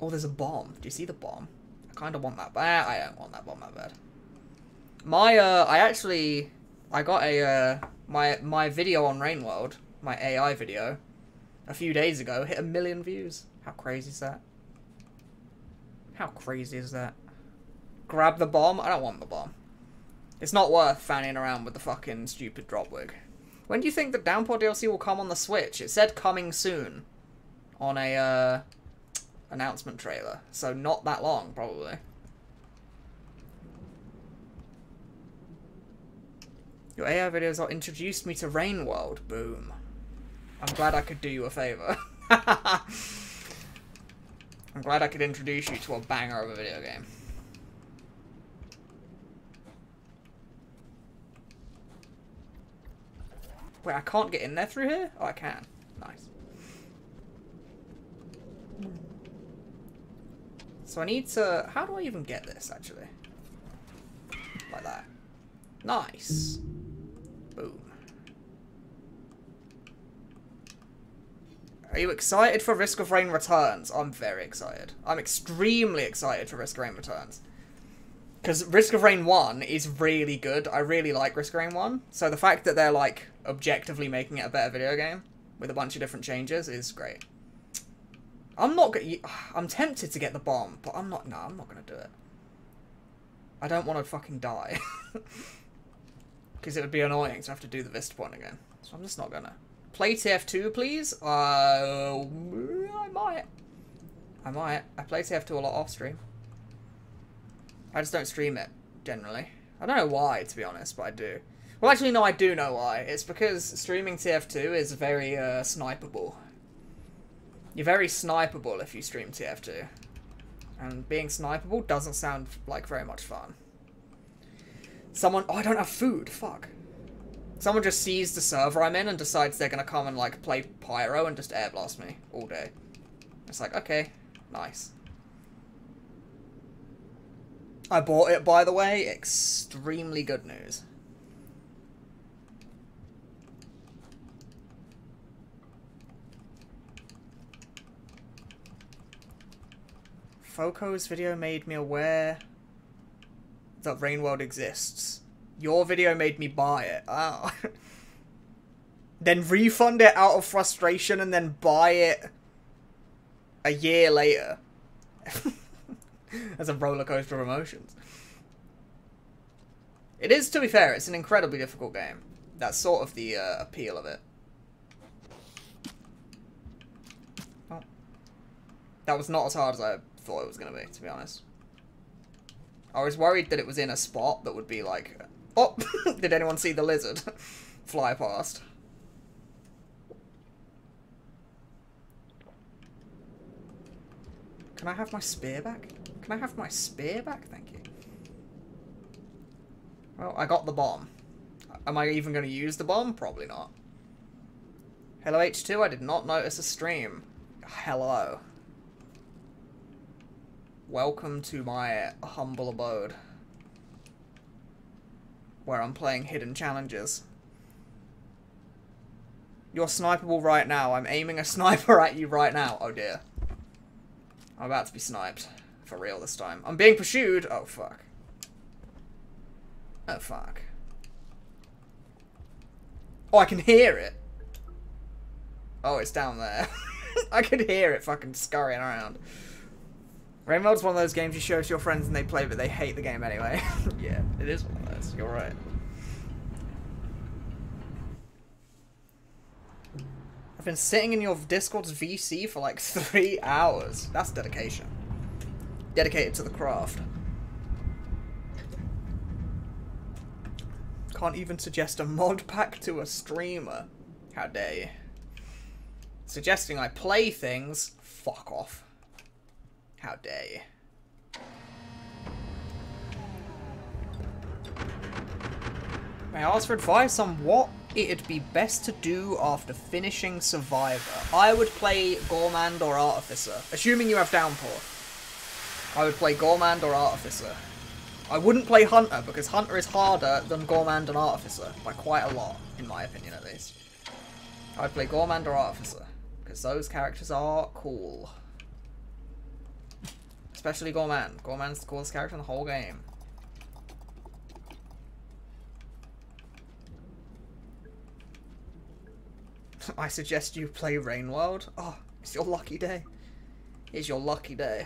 S1: Oh, there's a bomb. Do you see the bomb? I kind of want that, but I don't want that bomb that bad. My, uh, I actually, I got a, uh, my, my video on Rain World, my AI video, a few days ago, hit a million views. How crazy is that? How crazy is that? Grab the bomb? I don't want the bomb. It's not worth fanning around with the fucking stupid Dropwig. When do you think the Downpour DLC will come on the Switch? It said coming soon on a uh, announcement trailer, so not that long, probably. Your AI videos are introduced me to Rain World. Boom. I'm glad I could do you a favour. [LAUGHS] I'm glad I could introduce you to a banger of a video game. Wait, I can't get in there through here? Oh, I can. Nice. So I need to... How do I even get this, actually? Like that. Nice. Boom. Are you excited for Risk of Rain Returns? I'm very excited. I'm extremely excited for Risk of Rain Returns. Because Risk of Rain 1 is really good. I really like Risk of Rain 1. So the fact that they're, like, objectively making it a better video game with a bunch of different changes is great. I'm not gonna... [SIGHS] I'm tempted to get the bomb, but I'm not... No, I'm not gonna do it. I don't want to fucking die. [LAUGHS] Because it would be annoying to have to do the Vista point again. So I'm just not gonna. Play TF2, please? Uh, I might. I might. I play TF2 a lot off stream. I just don't stream it, generally. I don't know why, to be honest, but I do. Well, actually, no, I do know why. It's because streaming TF2 is very uh, snipeable. You're very snipeable if you stream TF2. And being snipeable doesn't sound like very much fun. Someone... Oh, I don't have food. Fuck. Someone just sees the server I'm in and decides they're gonna come and, like, play Pyro and just air blast me all day. It's like, okay, nice. I bought it, by the way. Extremely good news. Foco's video made me aware that Rain World exists. Your video made me buy it. Oh. [LAUGHS] then refund it out of frustration and then buy it a year later. [LAUGHS] As a roller coaster of emotions. It is, to be fair, it's an incredibly difficult game. That's sort of the uh, appeal of it. Oh. That was not as hard as I thought it was going to be, to be honest. I was worried that it was in a spot that would be like... Oh! [LAUGHS] Did anyone see the lizard [LAUGHS] fly past? Can I have my spear back? Can I have my spear back? Thank you. Well, I got the bomb. Am I even going to use the bomb? Probably not. Hello Htwo, I did not notice a stream. Hello. Welcome to my humble abode. Where I'm playing hidden challenges. You're snipeable right now. I'm aiming a [LAUGHS] sniper at you right now. Oh dear. I'm about to be sniped. For real this time. I'm being pursued. Oh fuck. Oh fuck. Oh, I can hear it. Oh, it's down there. [LAUGHS] I could hear it fucking scurrying around. Rain World's one of those games you show to your friends and they play, but they hate the game anyway. [LAUGHS] yeah, it is one of those. You're right. I've been sitting in your Discord's VC for like [LAUGHS] three hours. That's dedication. Dedicated to the craft. Can't even suggest a mod pack to a streamer. How dare you. Suggesting I play things? Fuck off. How. May I ask for advice on what it'd be best to do after finishing Survivor? I would play Gourmand or Artificer, assuming you have Downpour. I would play Gourmand or Artificer. I wouldn't play Hunter, because Hunter is harder than Gourmand and Artificer, by quite a lot, in my opinion at least. I'd play Gourmand or Artificer, because those characters are cool. Especially Gourmand. Gourmand's the coolest character in the whole game. [LAUGHS] I suggest you play Rain World. Oh, it's your lucky day. It's your lucky day.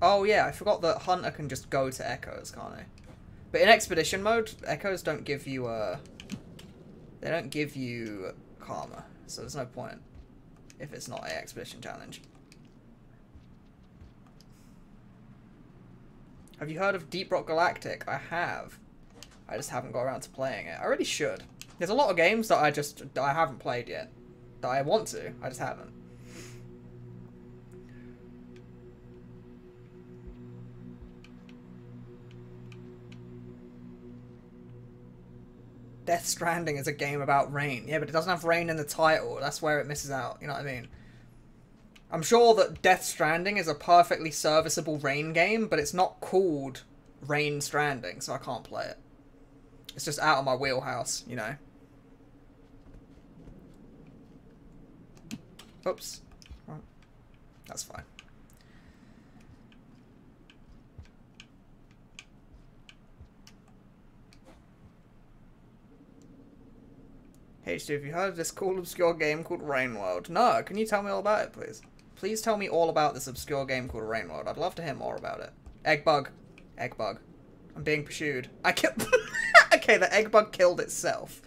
S1: Oh yeah, I forgot that Hunter can just go to Echoes, can't he? But in Expedition mode, Echoes don't give you, uh... They don't give you Karma, so there's no point if it's not a Expedition challenge. Have you heard of Deep Rock Galactic? I have. I just haven't got around to playing it. I really should. There's a lot of games that I just I haven't played yet. That I want to. I just haven't. Death Stranding is a game about rain. Yeah, but it doesn't have rain in the title. That's where it misses out. You know what I mean? I'm sure that Death Stranding is a perfectly serviceable rain game, but it's not called Rain Stranding, so I can't play it. It's just out of my wheelhouse, you know? Oops. That's fine. Hey Stu, have you heard of this cool obscure game called Rain World? No, can you tell me all about it, please? Please tell me all about this obscure game called Rain World. I'd love to hear more about it. Egg bug. Egg bug. I'm being pursued. I killed... [LAUGHS] okay, the egg bug killed itself.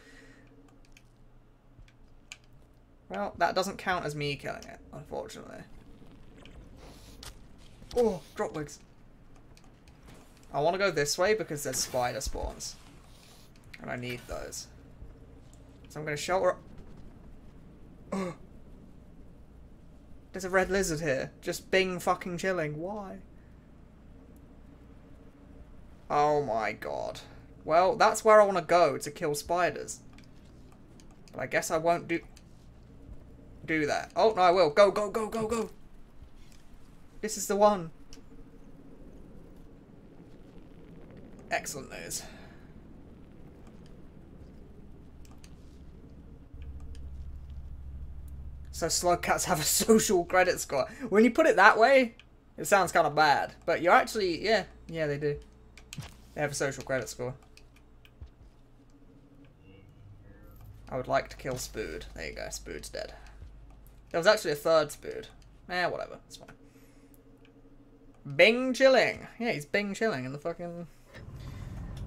S1: Well, that doesn't count as me killing it, unfortunately. Oh, drop wigs. I want to go this way because there's spider spawns. And I need those. So I'm to shelter... [GASPS] There's a red lizard here. Just bing fucking chilling. Why? Oh my god. Well, that's where I want to go to kill spiders. But I guess I won't do do that. Oh, no, I will. Go, go, go, go, go. This is the one. Excellent news. So Slugcats have a [LAUGHS] social credit score. When you put it that way, it sounds kind of bad. But you're actually, yeah, yeah, they do. They have a social credit score. I would like to kill Spood. There you go, Spood's dead. There was actually a third Spood. Eh, whatever, it's fine. Bing chilling. Yeah, he's Bing chilling in the fucking...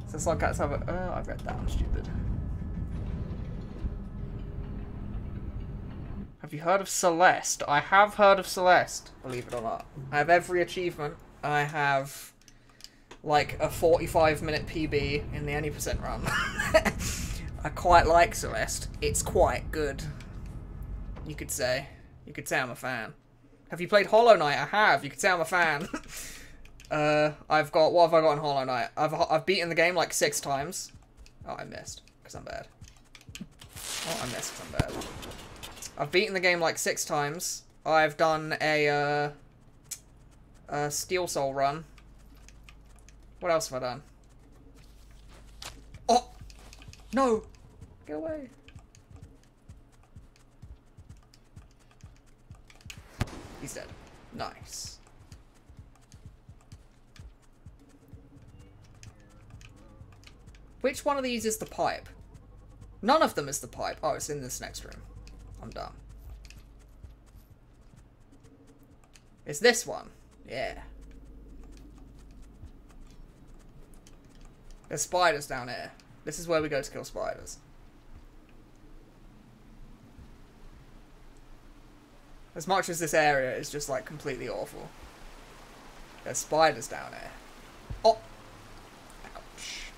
S1: So Slugcats have a... Oh, I've read that, I'm stupid. Have you heard of Celeste? I have heard of Celeste, believe it or not. I have every achievement. I have like a 45 minute PB in the any percent run. [LAUGHS] I quite like Celeste. It's quite good. You could say. You could say I'm a fan. Have you played Hollow Knight? I have. You could say I'm a fan. [LAUGHS] uh, I've got, what have I got in Hollow Knight? I've, I've beaten the game like six times. Oh, I missed. Because I'm bad. Oh, I missed because I'm bad. I've beaten the game like six times. I've done a, uh, a Steel Soul run. What else have I done? Oh! No! Get away. He's dead. Nice. Which one of these is the pipe? None of them is the pipe. Oh, it's in this next room. I'm done. It's this one. Yeah. There's spiders down here. This is where we go to kill spiders. As much as this area is just like completely awful. There's spiders down here. Oh! Ouch.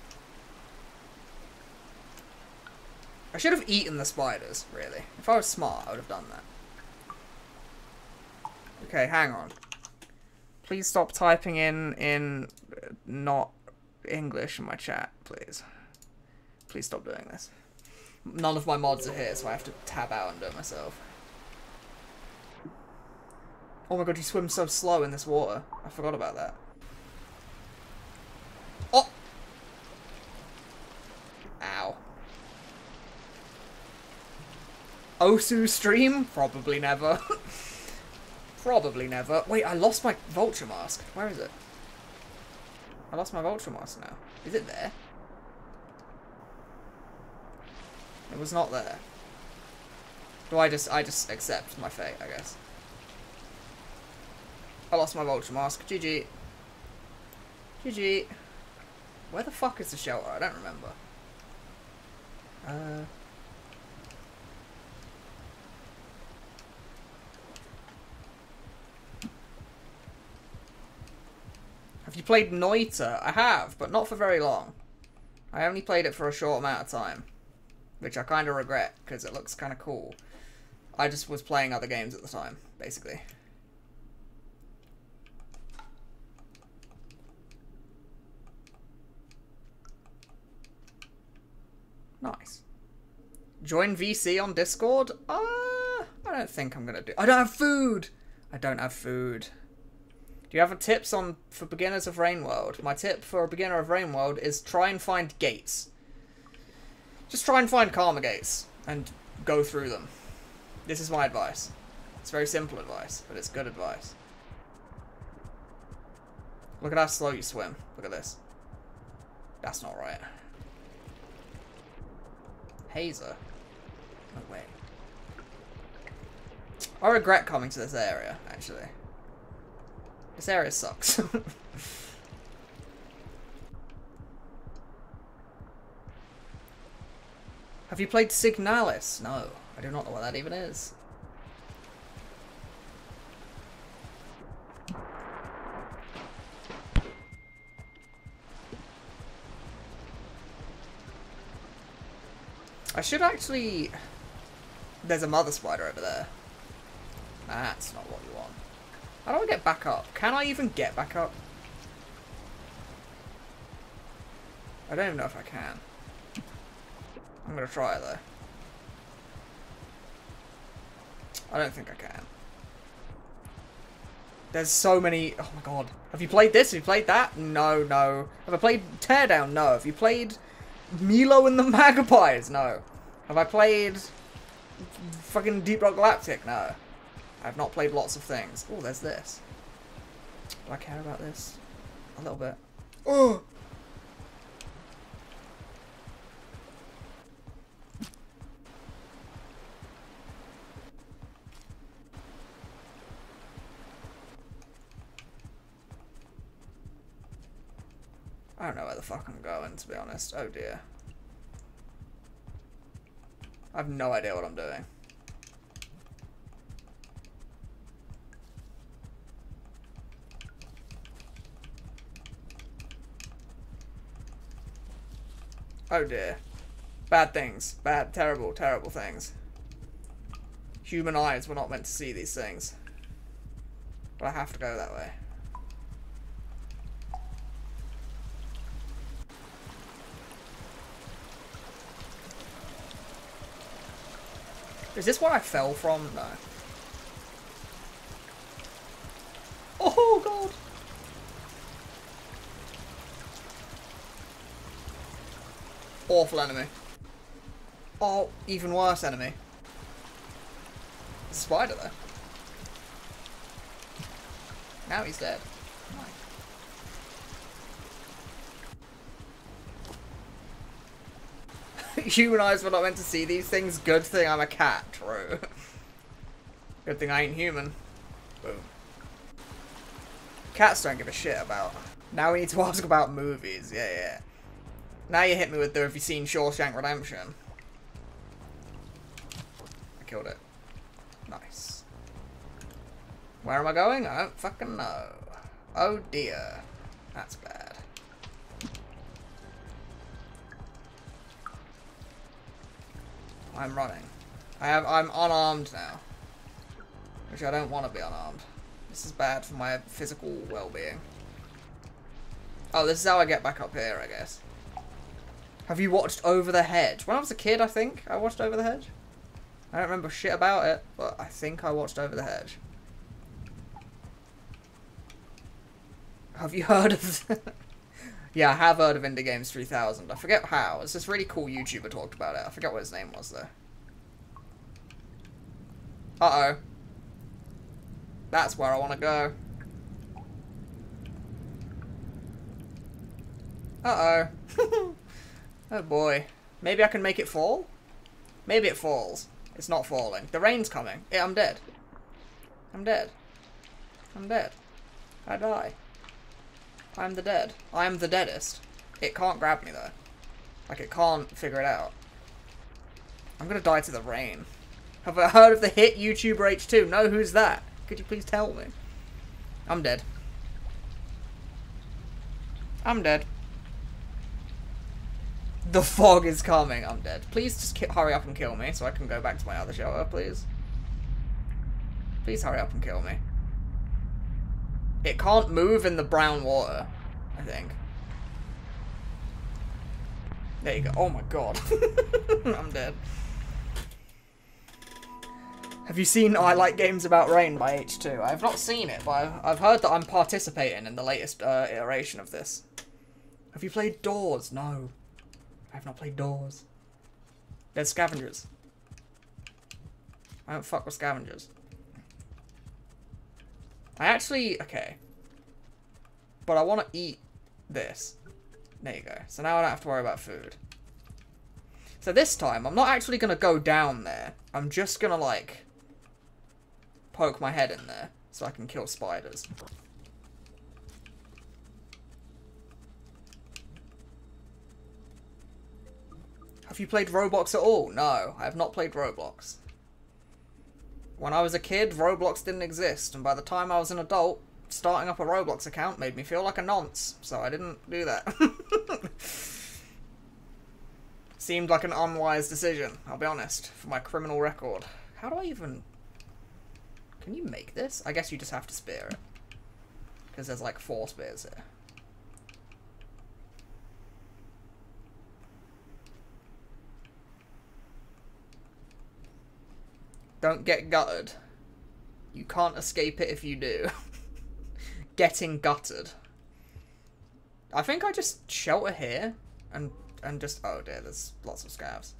S1: I should have eaten the spiders, really. If I was smart, I would have done that. Okay, hang on. Please stop typing in in not English in my chat, please. Please stop doing this. None of my mods are here, so I have to tab out and do it myself. Oh my god, you swim so slow in this water. I forgot about that. Oh! Ow. Osu stream? Probably never. [LAUGHS] Probably never. Wait, I lost my vulture mask. Where is it? I lost my vulture mask now. Is it there? It was not there. Do I just I just accept my fate, I guess. I lost my vulture mask. GG. GG. Where the fuck is the shelter? I don't remember. Uh Have you played Noita? I have, but not for very long. I only played it for a short amount of time. Which I kind of regret, because it looks kind of cool. I just was playing other games at the time, basically. Nice. Join VC on Discord? Uh, I don't think I'm gonna do. I don't have food. I don't have food. Do you have tips on for beginners of Rain World? My tip for a beginner of Rain World is try and find gates. Just try and find karma gates and go through them. This is my advice. It's very simple advice, but it's good advice. Look at how slow you swim. Look at this. That's not right. Hazer. No way. I regret coming to this area, actually. This area sucks. [LAUGHS] Have you played Signalis? No, I do not know what that even is. I should actually... There's a mother spider over there. That's not what. How do I get back up? Can I even get back up? I don't even know if I can. I'm gonna try though. I don't think I can. There's so many... Oh my god. Have you played this? Have you played that? No, no. Have I played Teardown? No. Have you played Milo and the [LAUGHS] Magpies? No. Have I played fucking Deep Rock Galactic? No. I've not played lots of things. Oh, there's this. Do I care about this? A little bit. Oh! I don't know where the fuck I'm going, to be honest. Oh dear. I have no idea what I'm doing. Oh dear. Bad things. Bad, terrible, terrible things. Human eyes were not meant to see these things. But I have to go that way. Is this where I fell from? No. Oh god! Awful enemy. Oh, even worse enemy. Spider though. Now he's dead. Human [LAUGHS] eyes were not meant to see these things. Good thing I'm a cat. True. [LAUGHS] Good thing I ain't human. Boom. Cats don't give a shit about. Now we need to [LAUGHS] ask about movies. Yeah, yeah. Now you hit me with the have you seen Shawshank Redemption? I killed it. Nice. Where am I going? I don't fucking know. Oh dear. That's bad. I'm running. I have I'm unarmed now. Which I don't want to be unarmed. This is bad for my physical well-being. Oh, this is how I get back up here, I guess. Have you watched Over the Hedge? When I was a kid, I think I watched Over the Hedge. I don't remember shit about it, but I think I watched Over the Hedge. Have you [LAUGHS] heard of... [LAUGHS] yeah, I have heard of Indie Games 3000. I forget how. It's this really cool YouTuber talked about it. I forget what his name was, though. Uh-oh. That's where I want to go. Uh-oh. [LAUGHS] oh boy. Maybe I can make it fall? Maybe it falls. It's not falling. The rain's coming. Yeah, I'm dead. I'm dead. I'm dead. I die. I'm the dead. I am the deadest. It can't grab me though. Like it can't figure it out. I'm gonna die to the rain. Have I heard of the hit YouTuber Htwo? No, who's that? Could you please tell me? I'm dead. I'm dead. The fog is coming. I'm dead. Please just hurry up and kill me so I can go back to my other shelter, please. Please hurry up and kill me. It can't move in the brown water, I think. There you go. Oh my god. [LAUGHS] I'm dead. Have you seen I Like Games About Rain by Htwo? I have not seen it, but I've heard that I'm participating in the latest uh, iteration of this. Have you played Doors? No. I have not played Doors. There's scavengers. I don't fuck with scavengers. I actually... Okay. But I want to eat this. There you go. So now I don't have to worry about food. So this time, I'm not actually going to go down there. I'm just going to, like, poke my head in there so I can kill spiders. Have you played Roblox at all? No, I have not played Roblox. When I was a kid, Roblox didn't exist, and by the time I was an adult, starting up a Roblox account made me feel like a nonce, so I didn't do that. [LAUGHS] Seemed like an unwise decision, I'll be honest, for my criminal record. How do I even can you make this? I guess you just have to spear it. Because there's like four spears here. Don't get gutted. You can't escape it if you do. [LAUGHS] Getting gutted. I think I just shelter here and and just oh dear, there's lots of scavs.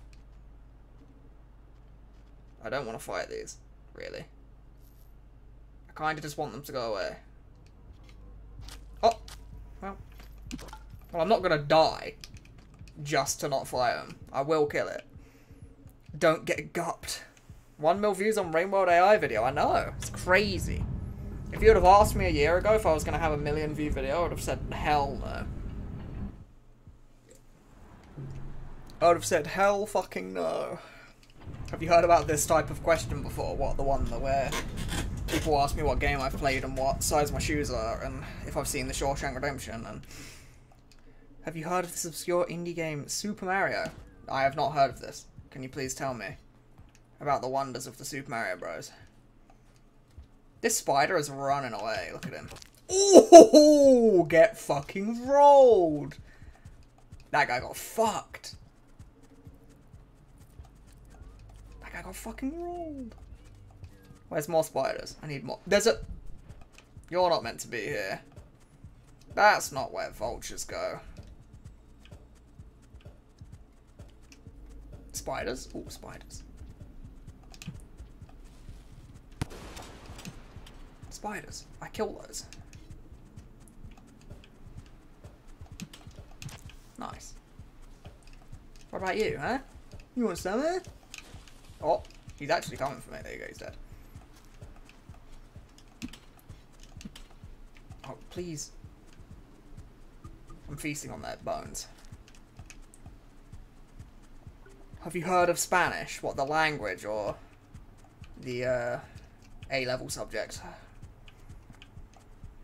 S1: I don't want to fight these, really. I kind of just want them to go away. Oh! Well. Well, I'm not going to die just to not fight them. I will kill it. Don't get gupped. One mil views on Rain World AI video. I know. It's crazy. If you would have asked me a year ago if I was going to have a million view video, I would have said hell no. I would have said hell fucking no. Have you heard about this type of question before? What, the one that where people ask me what game I've played and what size my shoes are, and if I've seen the Shawshank Redemption, and... Have you heard of this obscure indie game, Super Mario? I have not heard of this. Can you please tell me about the wonders of the Super Mario Bros? This spider is running away. Look at him. Oh, get fucking rolled. That guy got fucked. That guy got fucking rolled. Where's more spiders? I need more. There's a... You're not meant to be here. That's not where vultures go. Spiders? Oh, spiders. Spiders. I kill those. Nice. What about you, huh? You want some, eh? Oh, he's actually coming for me. There you go, he's dead. Oh, please. I'm feasting on their bones. Have you heard of Spanish? What, the language or the uh, A-level subject?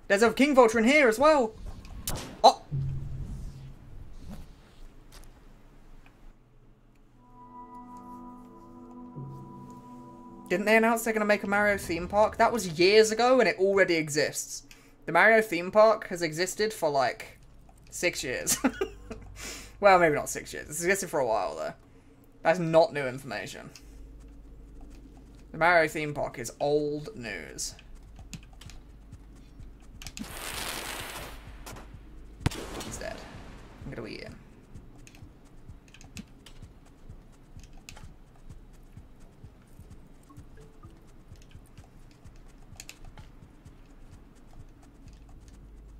S1: There's a King Vulture in here as well! Oh! Didn't they announce they're going to make a Mario theme park? That was years ago and it already exists. The Mario theme park has existed for like six years. [LAUGHS] well, maybe not six years. It's existed for a while though. That's not new information. The Mario theme park is old news. He's dead. I'm gonna eat him.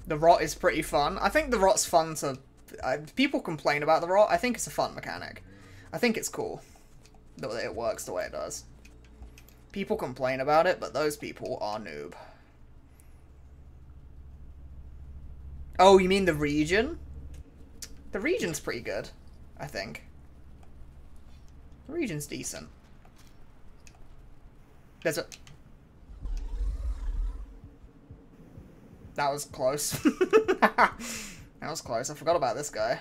S1: The rot is pretty fun. I think the rot's fun to... Uh, people complain about the rot. I think it's a fun mechanic. I think it's cool that it works the way it does. People complain about it, but those people are noob. Oh, you mean the region? The region's pretty good, I think. The region's decent. There's a... That was close. [LAUGHS] that was close. I forgot about this guy.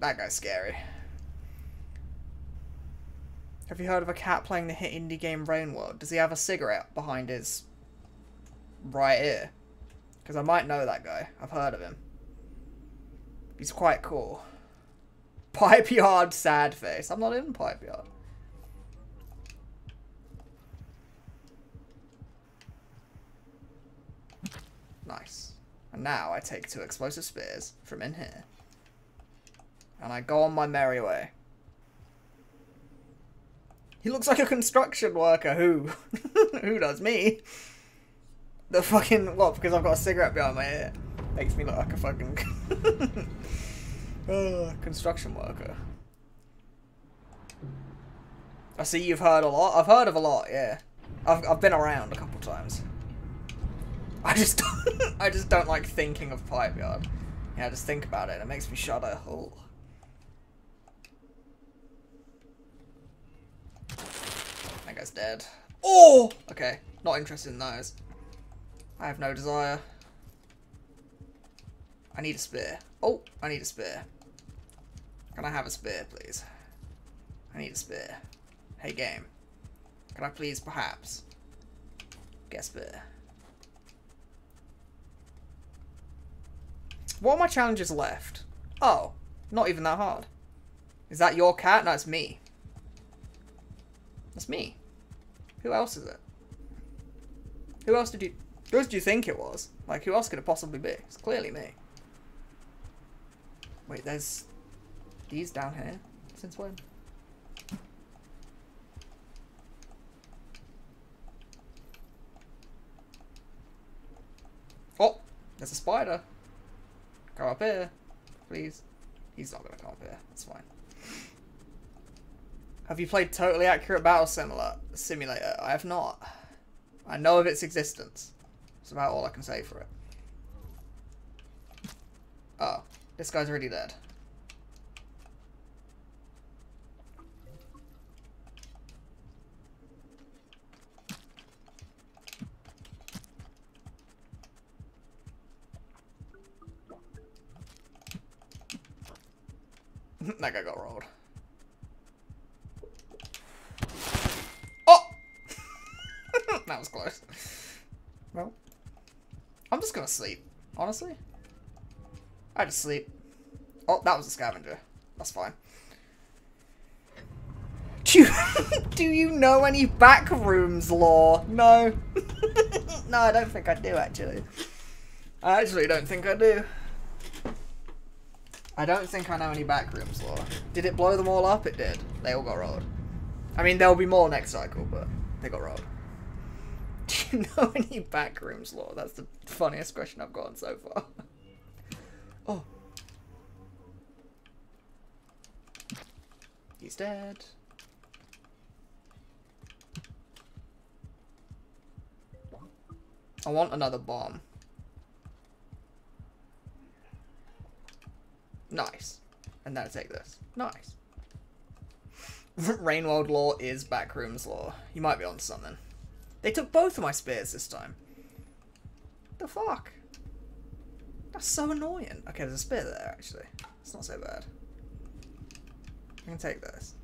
S1: That guy's scary. Have you heard of a cat playing the hit indie game Rain World? Does he have a cigarette behind his right ear? Because I might know that guy. I've heard of him. He's quite cool. [LAUGHS] Pipe Yard Sad Face. I'm not in Pipe Yard. Nice. And now I take two explosive spears from in here. And I go on my merry way. He looks like a construction worker. Who? [LAUGHS] Who does? Me? The fucking... What? Because I've got a cigarette behind my ear. Makes me look like a fucking... uh, [LAUGHS] construction worker. I see you've heard a lot. I've heard of a lot, yeah. I've, I've been around a couple times. I just [LAUGHS] I just don't like thinking of Pipe Yard. Yeah, just think about it. It makes me shudder. Oh. Guy's dead. Oh! Okay, not interested in those. I have no desire. I need a spear. Oh, I need a spear. Can I have a spear, please? I need a spear. Hey, game. Can I please, perhaps, get a spear? What are my challenges left? Oh, not even that hard. Is that your cat? No, it's me. That's me. Who else is it? Who else did you... Who else do you think it was? Like, who else could it possibly be? It's clearly me. Wait, there's... These down here? Since when? Oh! There's a spider. Go up here, please. He's not to come up here. That's fine. Have you played Totally Accurate Battle Simulator? Simulator? I have not. I know of its existence. That's about all I can say for it. Oh, this guy's already dead. [LAUGHS] that guy got rolled. Oh! [LAUGHS] that was close. Well, I'm just gonna sleep, honestly. I just sleep. Oh, that was a scavenger. That's fine. [LAUGHS] Do you, [LAUGHS] do you know any back rooms lore? No. no, I don't think I do, actually. I actually don't think I do. I don't think I know any backrooms lore. Did it blow them all up? It did. They all got rolled. I mean, there'll be more next cycle, but they got rolled. Do [LAUGHS] you know any backrooms lore? That's the funniest question I've gotten so far. [LAUGHS] oh. He's dead. I want another bomb. Nice. And then I take this. Nice. [LAUGHS] Rain World lore is Backrooms lore. You might be on something. They took both of my spears this time. The fuck? That's so annoying. Okay, there's a spear there, actually. It's not so bad. I can take this.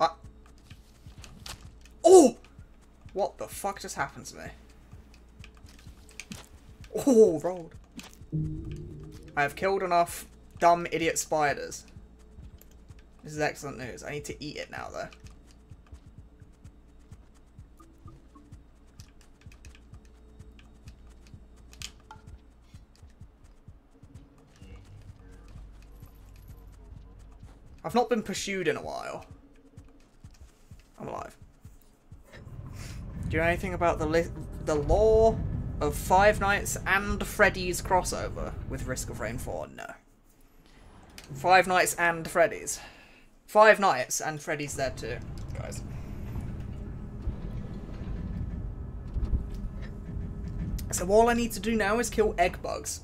S1: Ah. Oh! What the fuck just happened to me? Oh, rolled. I have killed enough dumb idiot spiders. This is excellent news. I need to eat it now, though. I've not been pursued in a while. I'm alive. Do you know anything about the the lore of Five Nights at Freddy's crossover with Risk of Rain 4? No. Five Nights at Freddy's. Five Nights at Freddy's there too, guys. So all I need to do now is kill egg bugs.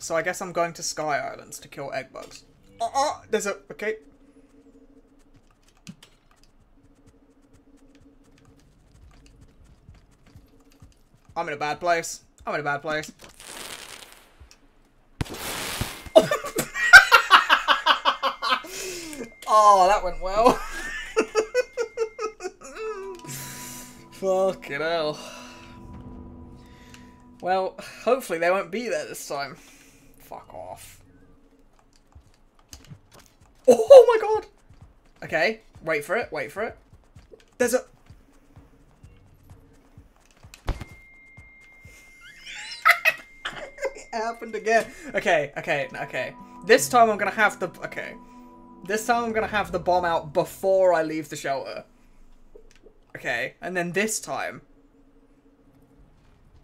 S1: So I guess I'm going to Sky Islands to kill egg bugs. Oh, oh there's a... Okay. I'm in a bad place. I'm in a bad place. Oh, that went well. [LAUGHS] Fucking hell. Well, hopefully they won't be there this time. Fuck off. Oh my god! Okay, wait for it, wait for it. There's a... [LAUGHS] it happened again. Okay, okay, okay. This time I'm gonna have the... Okay. This time I'm gonna have the bomb out before I leave the shelter. Okay, and then this time...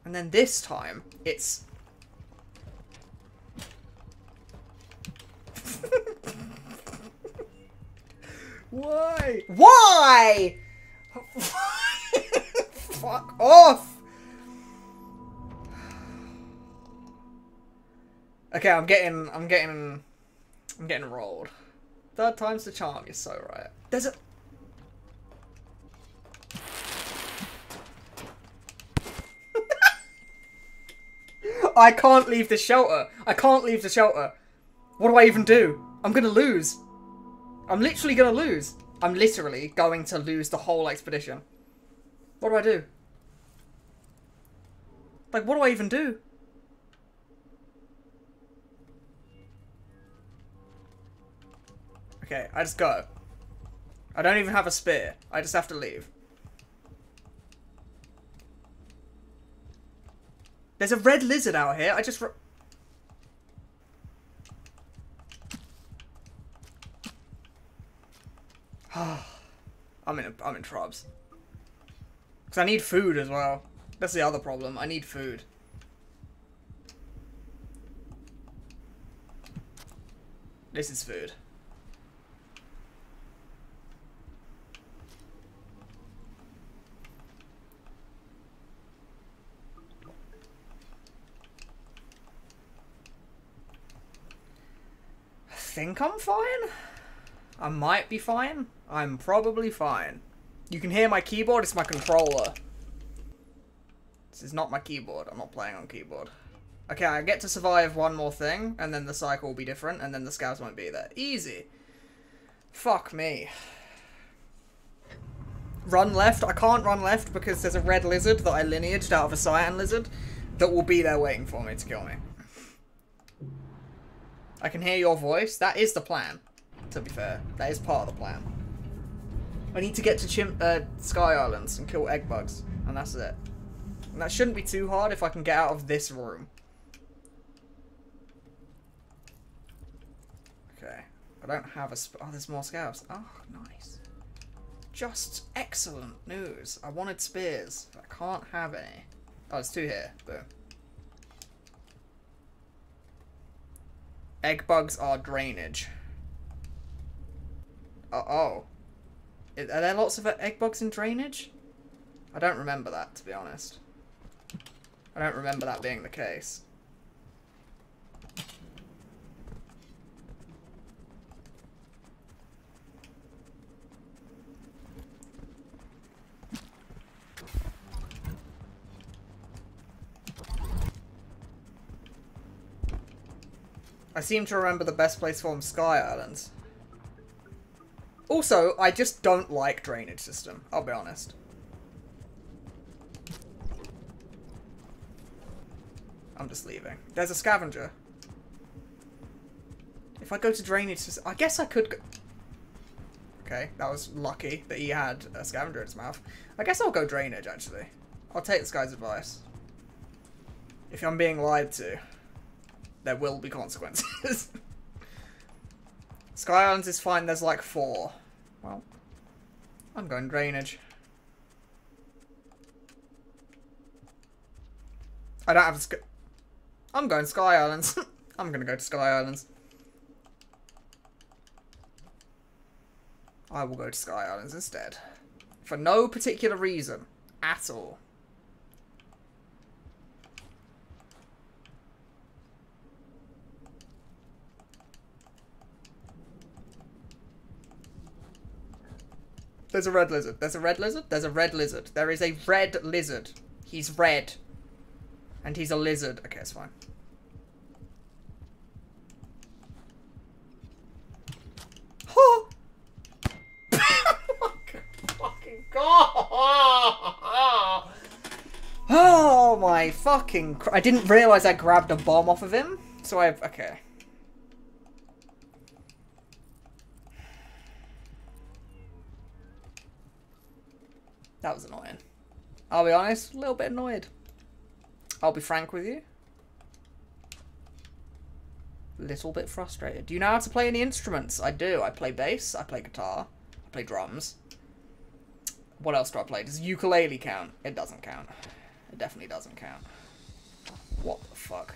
S1: And then this time, it's... [LAUGHS] Why? Why? [LAUGHS] Fuck off! Okay, I'm getting, I'm getting, I'm getting rolled. Third time's the charm, you're so right. There's a... [LAUGHS] I can't leave the shelter. I can't leave the shelter. What do I even do? I'm gonna lose. I'm literally gonna lose. I'm literally going to lose the whole expedition. What do I do? Like, what do I even do? Okay, I just go. I don't even have a spear. I just have to leave. There's a red lizard out here. I just... [SIGHS] I'm in a, I'm in trobs. Because I need food as well. That's the other problem. I need food. This is food. Think I'm fine. I might be fine. I'm probably fine. You can hear my keyboard, it's my controller. This is not my keyboard, I'm not playing on keyboard. Okay, I get to survive one more thing, and then the cycle will be different, and then the scouts won't be there. Easy. Fuck me. Run left? I can't run left because there's a red lizard that I lineaged out of a cyan lizard that will be there waiting for me to kill me. I can hear your voice. That is the plan to be fair. That is part of the plan. I need to get to Chim uh, Sky Islands and kill egg bugs, and that's it. And that shouldn't be too hard if I can get out of this room. Okay. I don't have a... Oh, there's more scouts. Oh, nice. Just excellent news. I wanted spears. I can't have any. Oh, there's two here. Boom. Egg bugs are drainage. Uh oh. Are there lots of egg bugs in drainage? I don't remember that, to be honest. I don't remember that being the case. I seem to remember the best place for them Sky Islands. Also, I just don't like drainage system, I'll be honest. I'm just leaving. There's a scavenger. If I go to drainage system, I guess I could go... Okay, that was lucky that he had a scavenger in his mouth. I guess I'll go drainage, actually. I'll take this guy's advice. If I'm being lied to there will be consequences. Sky Islands is fine, there's like four. Well, I'm going drainage. I don't have a I'm going Sky Islands. [LAUGHS] I'm gonna go to Sky Islands. I will go to Sky Islands instead. For no particular reason. At all. There's a red lizard. There's a red lizard. There's a red lizard. There is a red lizard. He's red. And he's a lizard. Okay, it's fine. Oh! fucking god! Oh my fucking! I didn't realize I grabbed a bomb off of him. So I okay. That was annoying. I'll be honest, a little bit annoyed. I'll be frank with you. Little bit frustrated. Do you know how to play any instruments? I do. I play bass, I play guitar, I play drums. What else do I play? Does ukulele count? It doesn't count. It definitely doesn't count. What the fuck?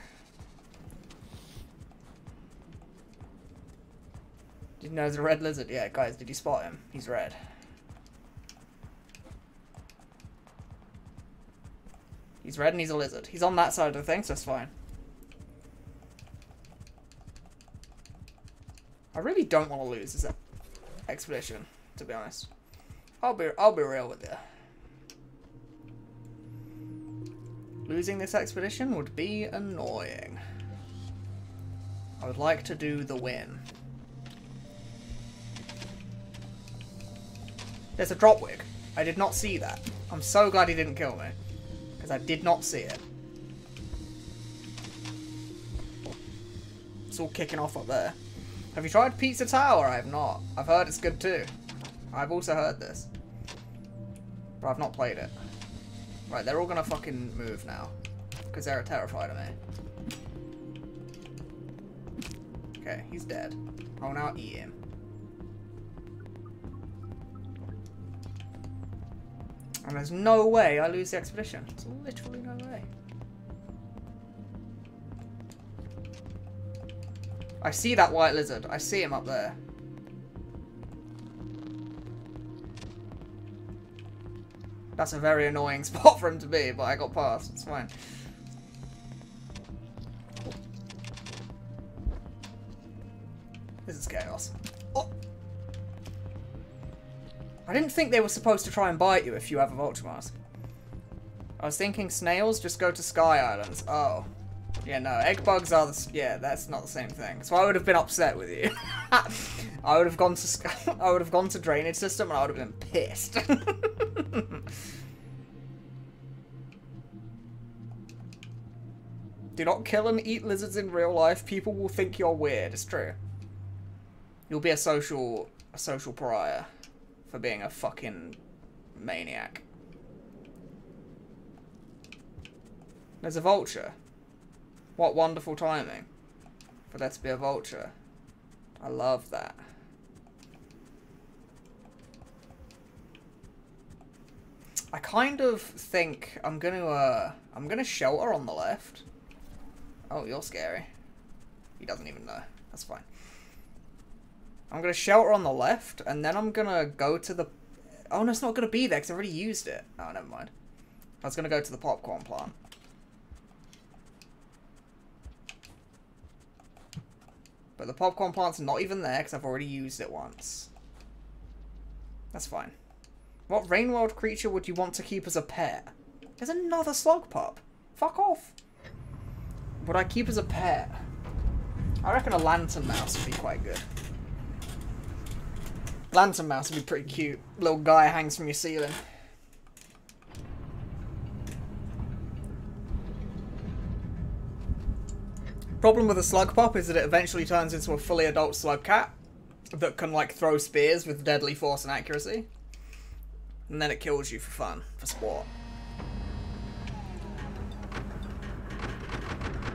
S1: Did you know there's a red lizard? Yeah, guys, did you spot him? He's red. He's red and he's a lizard. He's on that side of the thing, so it's fine. I really don't want to lose this expedition, to be honest. I'll be I'll be real with you. Losing this expedition would be annoying. I would like to do the win. There's a Dropwig. I did not see that. I'm so glad he didn't kill me because I did not see it. It's all kicking off up there. Have you tried Pizza Tower? I have not. I've heard it's good too. I've also heard this. But I've not played it. Right, they're all gonna fucking move now. Because they're terrified of me. Okay, he's dead. I'll now eat him. And there's no way I lose the expedition. There's literally no way. I see that white lizard. I see him up there. That's a very annoying [LAUGHS] spot for him to be, but I got past. It's fine. This is chaos. I didn't think they were supposed to try and bite you if you have a vulture mask. I was thinking snails just go to Sky Islands. Oh. Yeah, no, egg bugs are the... Yeah, that's not the same thing. So I would have been upset with you. [LAUGHS] I would have gone to... [LAUGHS] I would have gone to drainage system and I would have been pissed. [LAUGHS] Do not kill and eat lizards in real life. People will think you're weird. It's true. You'll be a social... a social pariah for being a fucking maniac. There's a vulture. What wonderful timing for there to be a vulture I love that. I kind of think I'm gonna, uh, I'm gonna shelter on the left. Oh, you're scary. He doesn't even know. That's fine. I'm gonna shelter on the left, and then I'm gonna go to the... Oh, no, it's not gonna be there, because I already used it. Oh, never mind. I was gonna go to the popcorn plant. But the popcorn plant's not even there, because I've already used it once. That's fine. What rain world creature would you want to keep as a pet? There's another slug pup. Fuck off. Would I keep as a pet? I reckon a lantern mouse would be quite good. Lantern mouse would be pretty cute. Little guy hangs from your ceiling. Problem with a slug pup is that it eventually turns into a fully adult slug cat that can like throw spears with deadly force and accuracy. And then it kills you for fun, for sport.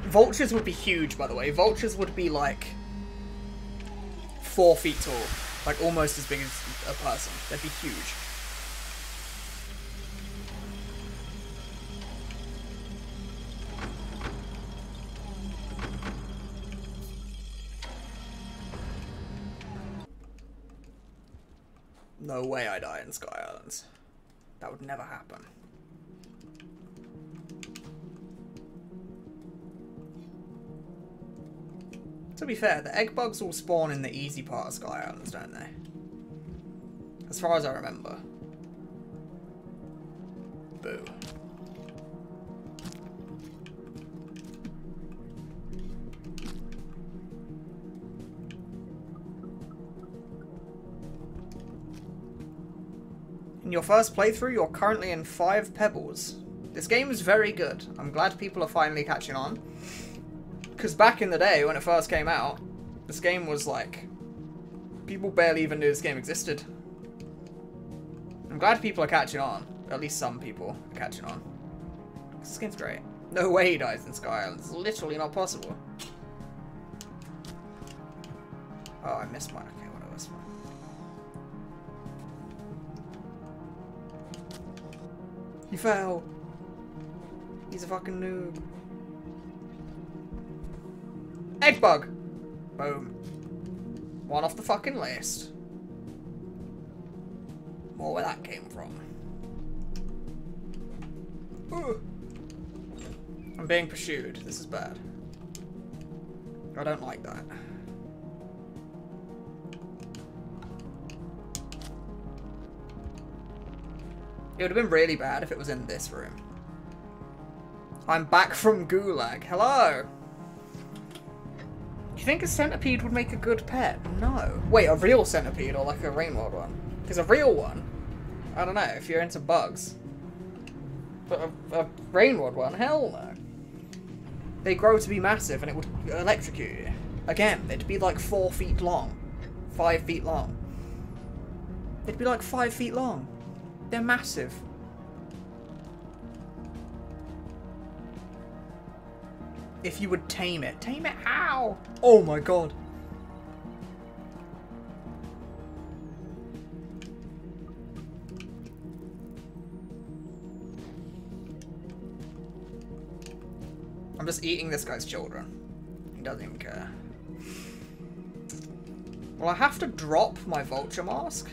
S1: Vultures would be huge, by the way. Vultures would be like four feet tall. Like almost as big as a person. They'd be huge. No way I die in Sky Islands. That would never happen. To be fair, the egg bugs all spawn in the easy part of Sky Islands, don't they? As far as I remember. Boo. In your first playthrough, you're currently in 5 Pebbles. This game is very good. I'm glad people are finally catching on. Because back in the day, when it first came out, this game was like... People barely even knew this game existed. I'm glad people are catching on. At least some people are catching on. This game's great. No way he dies in Sky Island. It's literally not possible. Oh, I missed mine. Okay, whatever, that's fine. He fell. He's a fucking noob. Egg bug. Boom. One off the fucking list. More where that came from. Ooh. I'm being pursued. This is bad. I don't like that. It would have been really bad if it was in this room. I'm back from Gulag. Hello! You think a centipede would make a good pet? No. Wait, a real centipede or like a Rain World one? Because a real one, I don't know, if you're into bugs. But a, a Rain World one, hell no. They grow to be massive and it would electrocute you. Again, they'd be like four feet long. Five feet long. They'd be like five feet long. They're massive. If you would tame it. Tame it how? Oh my god. I'm just eating this guy's children. He doesn't even care. Well, I have to drop my vulture mask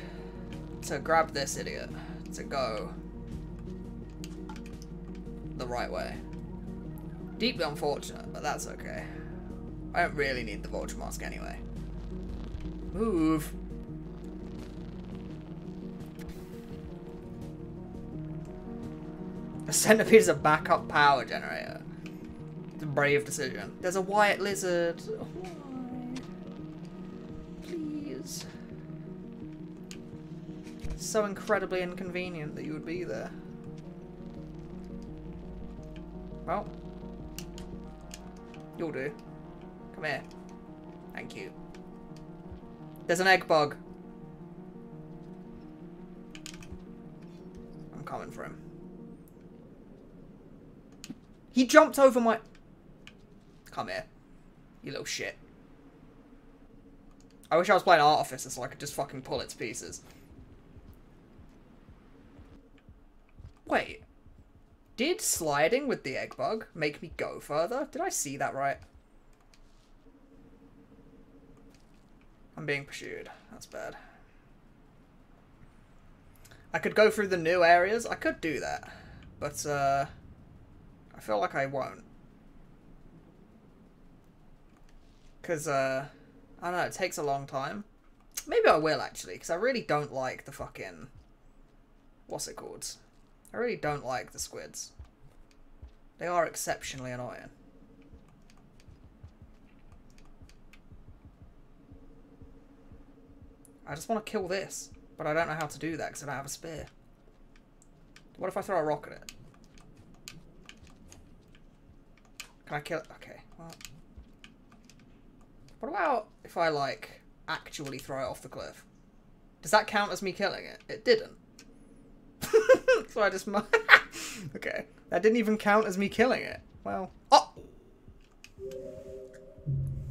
S1: to grab this idiot to go the right way. Deeply unfortunate, but that's okay. I don't really need the vulture mask anyway. Move. A centipede is a backup power generator. It's a brave decision. There's a white lizard. Please. It's so incredibly inconvenient that you would be there. Well. You'll do. Come here. Thank you. There's an egg bug. I'm coming for him. He jumped over my... Come here. You little shit. I wish I was playing Artificer so I could just fucking pull it to pieces. Wait. Did sliding with the egg bug make me go further? Did I see that right? I'm being pursued. That's bad. I could go through the new areas. I could do that. But, uh... I feel like I won't. Because, uh... I don't know, it takes a long time. Maybe I will, actually, because I really don't like the fucking... What's it called? I really don't like the squids. They are exceptionally annoying. I just want to kill this, but I don't know how to do that because I don't have a spear. What if I throw a rock at it? Can I kill it? Okay, well... What about if I, like, actually throw it off the cliff? Does that count as me killing it? It didn't. [LAUGHS] so I just... [LAUGHS] okay. That didn't even count as me killing it. Well... Oh!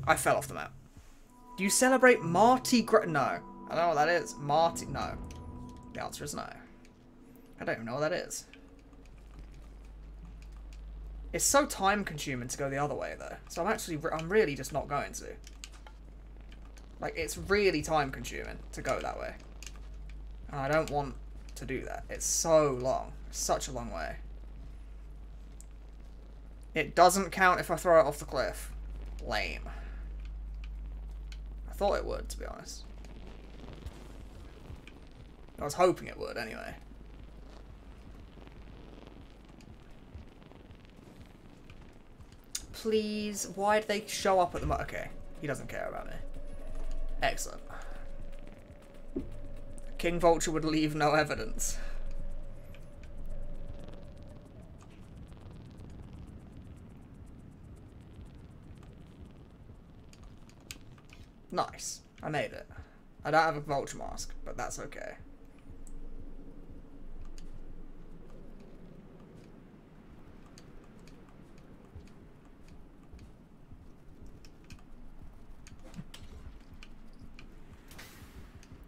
S1: I fell off the map. Do you celebrate Mardi Gra- No. I don't know what that is. Mardi... No. The answer is no. I don't even know what that is. It's so time consuming to go the other way though. So I'm actually, I'm really just not going to. Like, it's really time consuming to go that way. And I don't want to do that. It's so long. such a long way. It doesn't count if I throw it off the cliff. Lame. I thought it would, to be honest. I was hoping it would, anyway. Please, why did they show up at the Okay, he doesn't care about me. Excellent. King Vulture would leave no evidence. Nice. I made it. I don't have a vulture mask, but that's okay.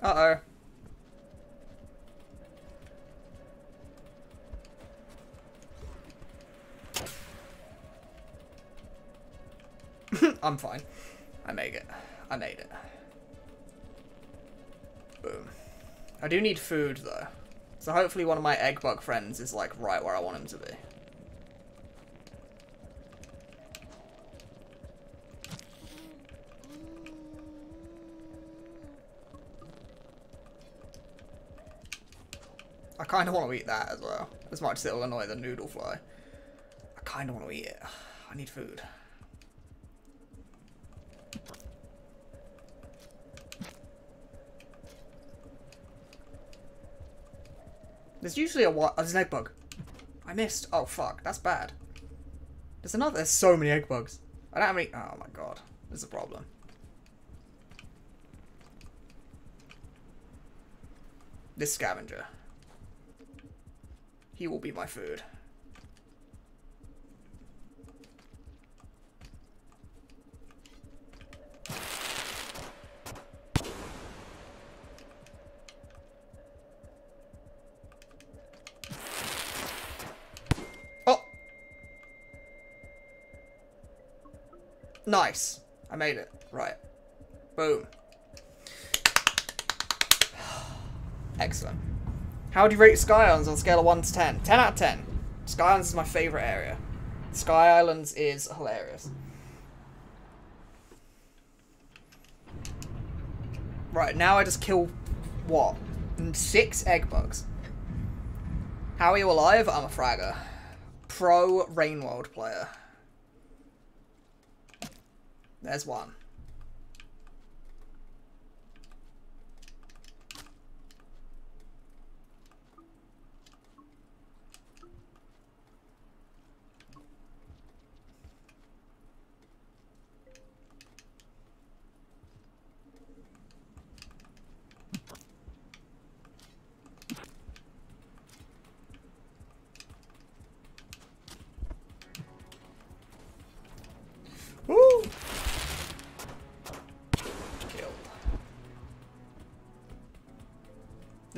S1: Uh-oh. I'm fine. I made it. I made it. Boom. I do need food, though. So hopefully one of my egg bug friends is, like, right where I want him to be. I kind of want to eat that as well. As much as it'll annoy the noodle fly. I kind of want to eat it. I need food. There's usually a what? Oh, there's an egg bug. I missed. Oh, fuck. That's bad. There's another. There's so many egg bugs. I don't have any. Oh, my God. There's a problem. This scavenger. He will be my food. Nice. I made it. Right. Boom. [SIGHS] Excellent. How would you rate Sky Islands on a scale of 1 to 10? 10 out of 10. Sky Islands is my favourite area. Sky Islands is hilarious. Right, now I just kill, what? Six egg bugs. How are you alive? I'm a fragger. Pro Rain World player. There's one.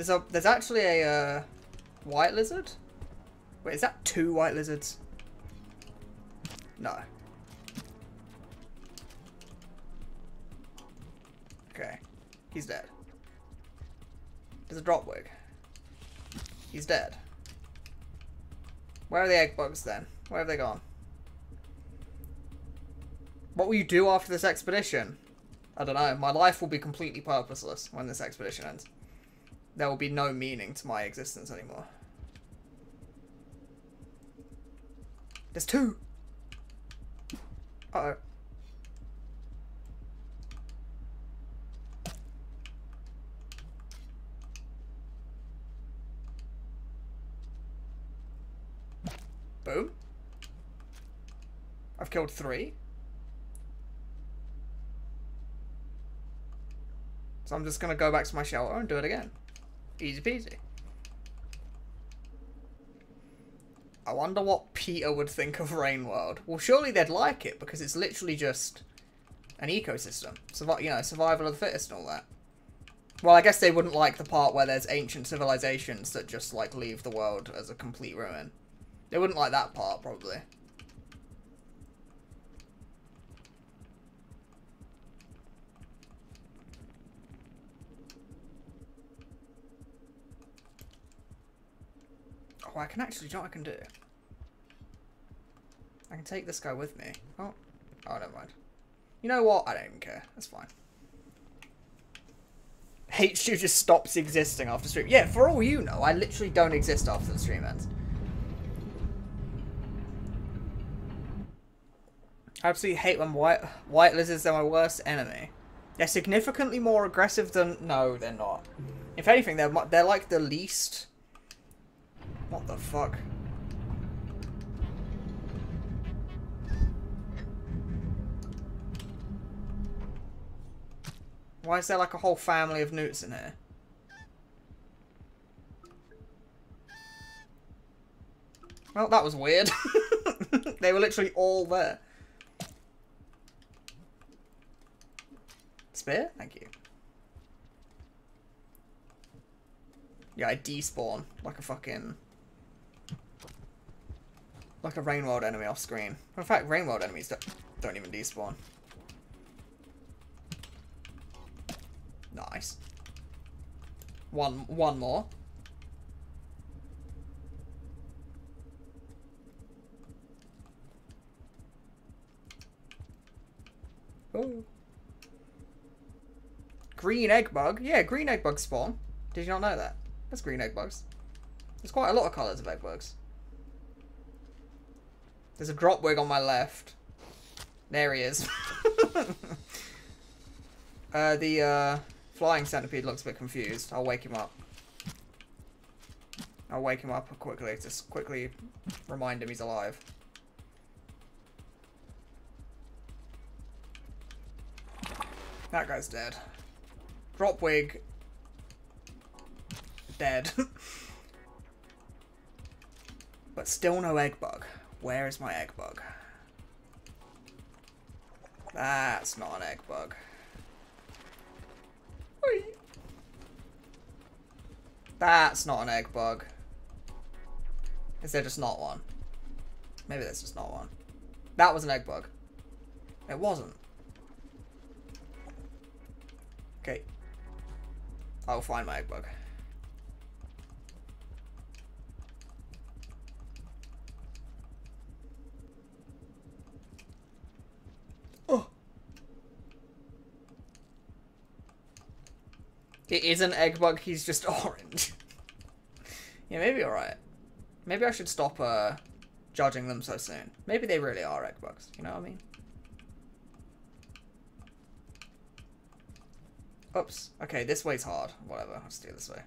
S1: There's a there's actually a uh, white lizard. Wait, is that two white lizards? No. Okay. He's dead. There's a dropwig. He's dead. Where are the egg bugs then? Where have they gone? What will you do after this expedition? I don't know. My life will be completely purposeless when this expedition ends. There will be no meaning to my existence anymore. There's two! Uh-oh. Boom. I've killed three. So I'm just going to go back to my shelter and do it again. Easy peasy. I wonder what PETA would think of Rain World. Well, surely they'd like it because it's literally just an ecosystem. Survi you know, survival of the fittest and all that. Well, I guess they wouldn't like the part where there's ancient civilizations that just, like, leave the world as a complete ruin. They wouldn't like that part, probably. Oh, I can actually, do what I can do? I can take this guy with me. Oh, oh, never mind. You know what? I don't even care. That's fine. Htwo just stops existing after stream. Yeah, for all you know, I literally don't exist after the stream ends. I absolutely hate when white white lizards are my worst enemy. They're significantly more aggressive than... No, they're not. If anything, they're, they're like the least what the fuck? Why is there like a whole family of newts in here? Well, that was weird. [LAUGHS] they were literally all there. Spear? Thank you. Yeah, I despawn like a fucking like a Rain World enemy off screen. In fact, Rain World enemies don't, don't even despawn. Nice. One, one more. Oh. Green egg bug? Yeah, green egg bugs spawn. Did you not know that? That's green egg bugs. There's quite a lot of colours of egg bugs. There's a dropwig on my left. There he is. [LAUGHS] uh, the uh, flying centipede looks a bit confused. I'll wake him up. I'll wake him up quickly, just quickly remind him he's alive. That guy's dead. Dropwig. Dead. [LAUGHS] but still no egg bug. Where is my egg bug? That's not an egg bug. That's not an egg bug. Is there just not one? Maybe there's just not one. That was an egg bug. It wasn't. Okay. I'll find my egg bug. It is an egg bug, he's just [LAUGHS] orange. yeah, maybe alright. Maybe I should stop uh, judging them so soon. Maybe they really are egg bugs, you know what I mean? Oops. Okay, this way's hard. Whatever, let's do this way.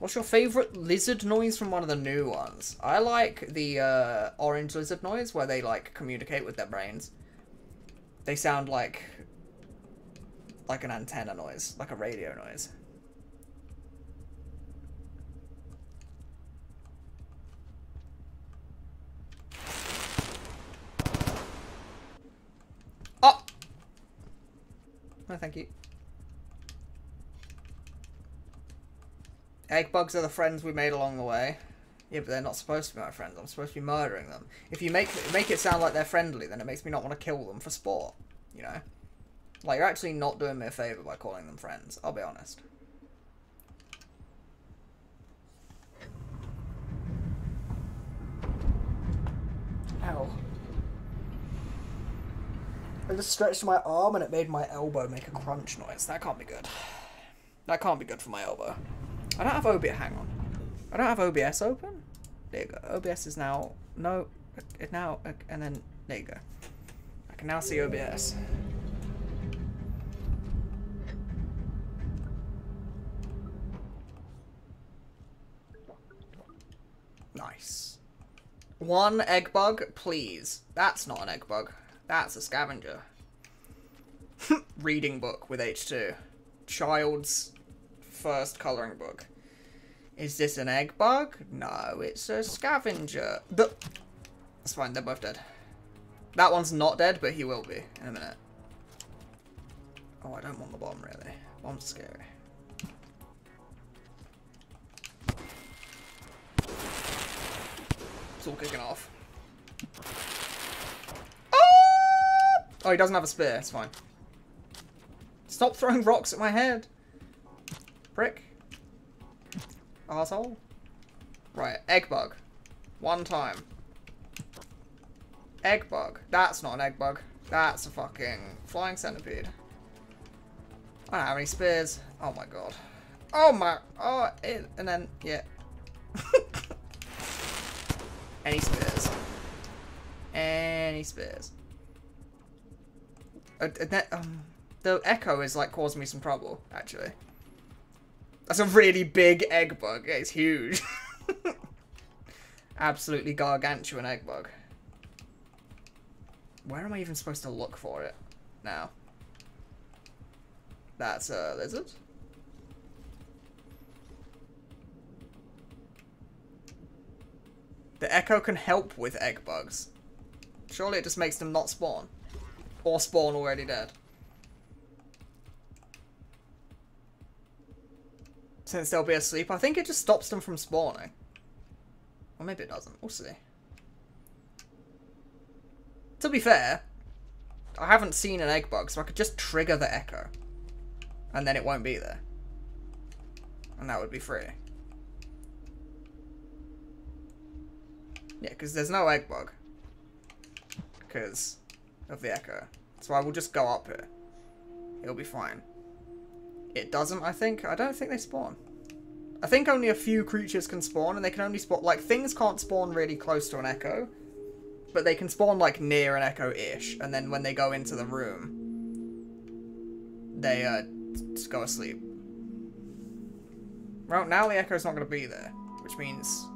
S1: What's your favourite lizard noise from one of the new ones? I like the uh, orange lizard noise where they like communicate with their brains. They sound like like an antenna noise, like a radio noise. Oh! No, thank you. Egg bugs are the friends we made along the way. Yeah, but they're not supposed to be my friends. I'm supposed to be murdering them. If you make make it sound like they're friendly, then it makes me not want to kill them for sport. You know? Like, you're actually not doing me a favour by calling them friends. I'll be honest. Ow. I just stretched my arm and it made my elbow make a crunch noise. That can't be good. That can't be good for my elbow. I don't have OBS. Hang on. I don't have OBS open. There you go. OBS is now no. It now and then there you go. I can now see OBS. Nice. One egg bug, please. That's not an egg bug. That's a scavenger. [LAUGHS] Reading book with Htwo. Child's first colouring book. Is this an egg bug? No, it's a scavenger. The That's fine, they're both dead. That one's not dead, but he will be in a minute. Oh, I don't want the bomb, really. Bomb's scary. It's all kicking off. Oh! oh, he doesn't have a spear. It's fine. Stop throwing [LAUGHS] rocks at my head. Prick. Asshole. Right, egg bug. One time. Egg bug. That's not an egg bug. That's a fucking flying centipede. I don't have any spears. Oh my god. Oh my. Oh, it, and then, yeah. any spears. Any spears. Uh, uh, um, the echo is like causing me some trouble, actually. That's a really big egg bug. It's huge. [LAUGHS] Absolutely gargantuan egg bug. Where am I even supposed to look for it now? That's a lizard. The echo can help with egg bugs. Surely it just makes them not spawn. Or spawn already dead. Since they'll be asleep, I think it just stops them from spawning. Or maybe it doesn't. We'll see. To be fair, I haven't seen an egg bug, so I could just trigger the echo. And then it won't be there. And that would be free. Yeah, because there's no egg bug. Because of the echo. So I will just go up here. It'll be fine. It doesn't, I think. I don't think they spawn. I think only a few creatures can spawn, and they can only spawn... Like, things can't spawn really close to an echo. But they can spawn, like, near an echo-ish. And then when they go into the room, they, uh, just go asleep. Well, now the echo's not going to be there. Which means...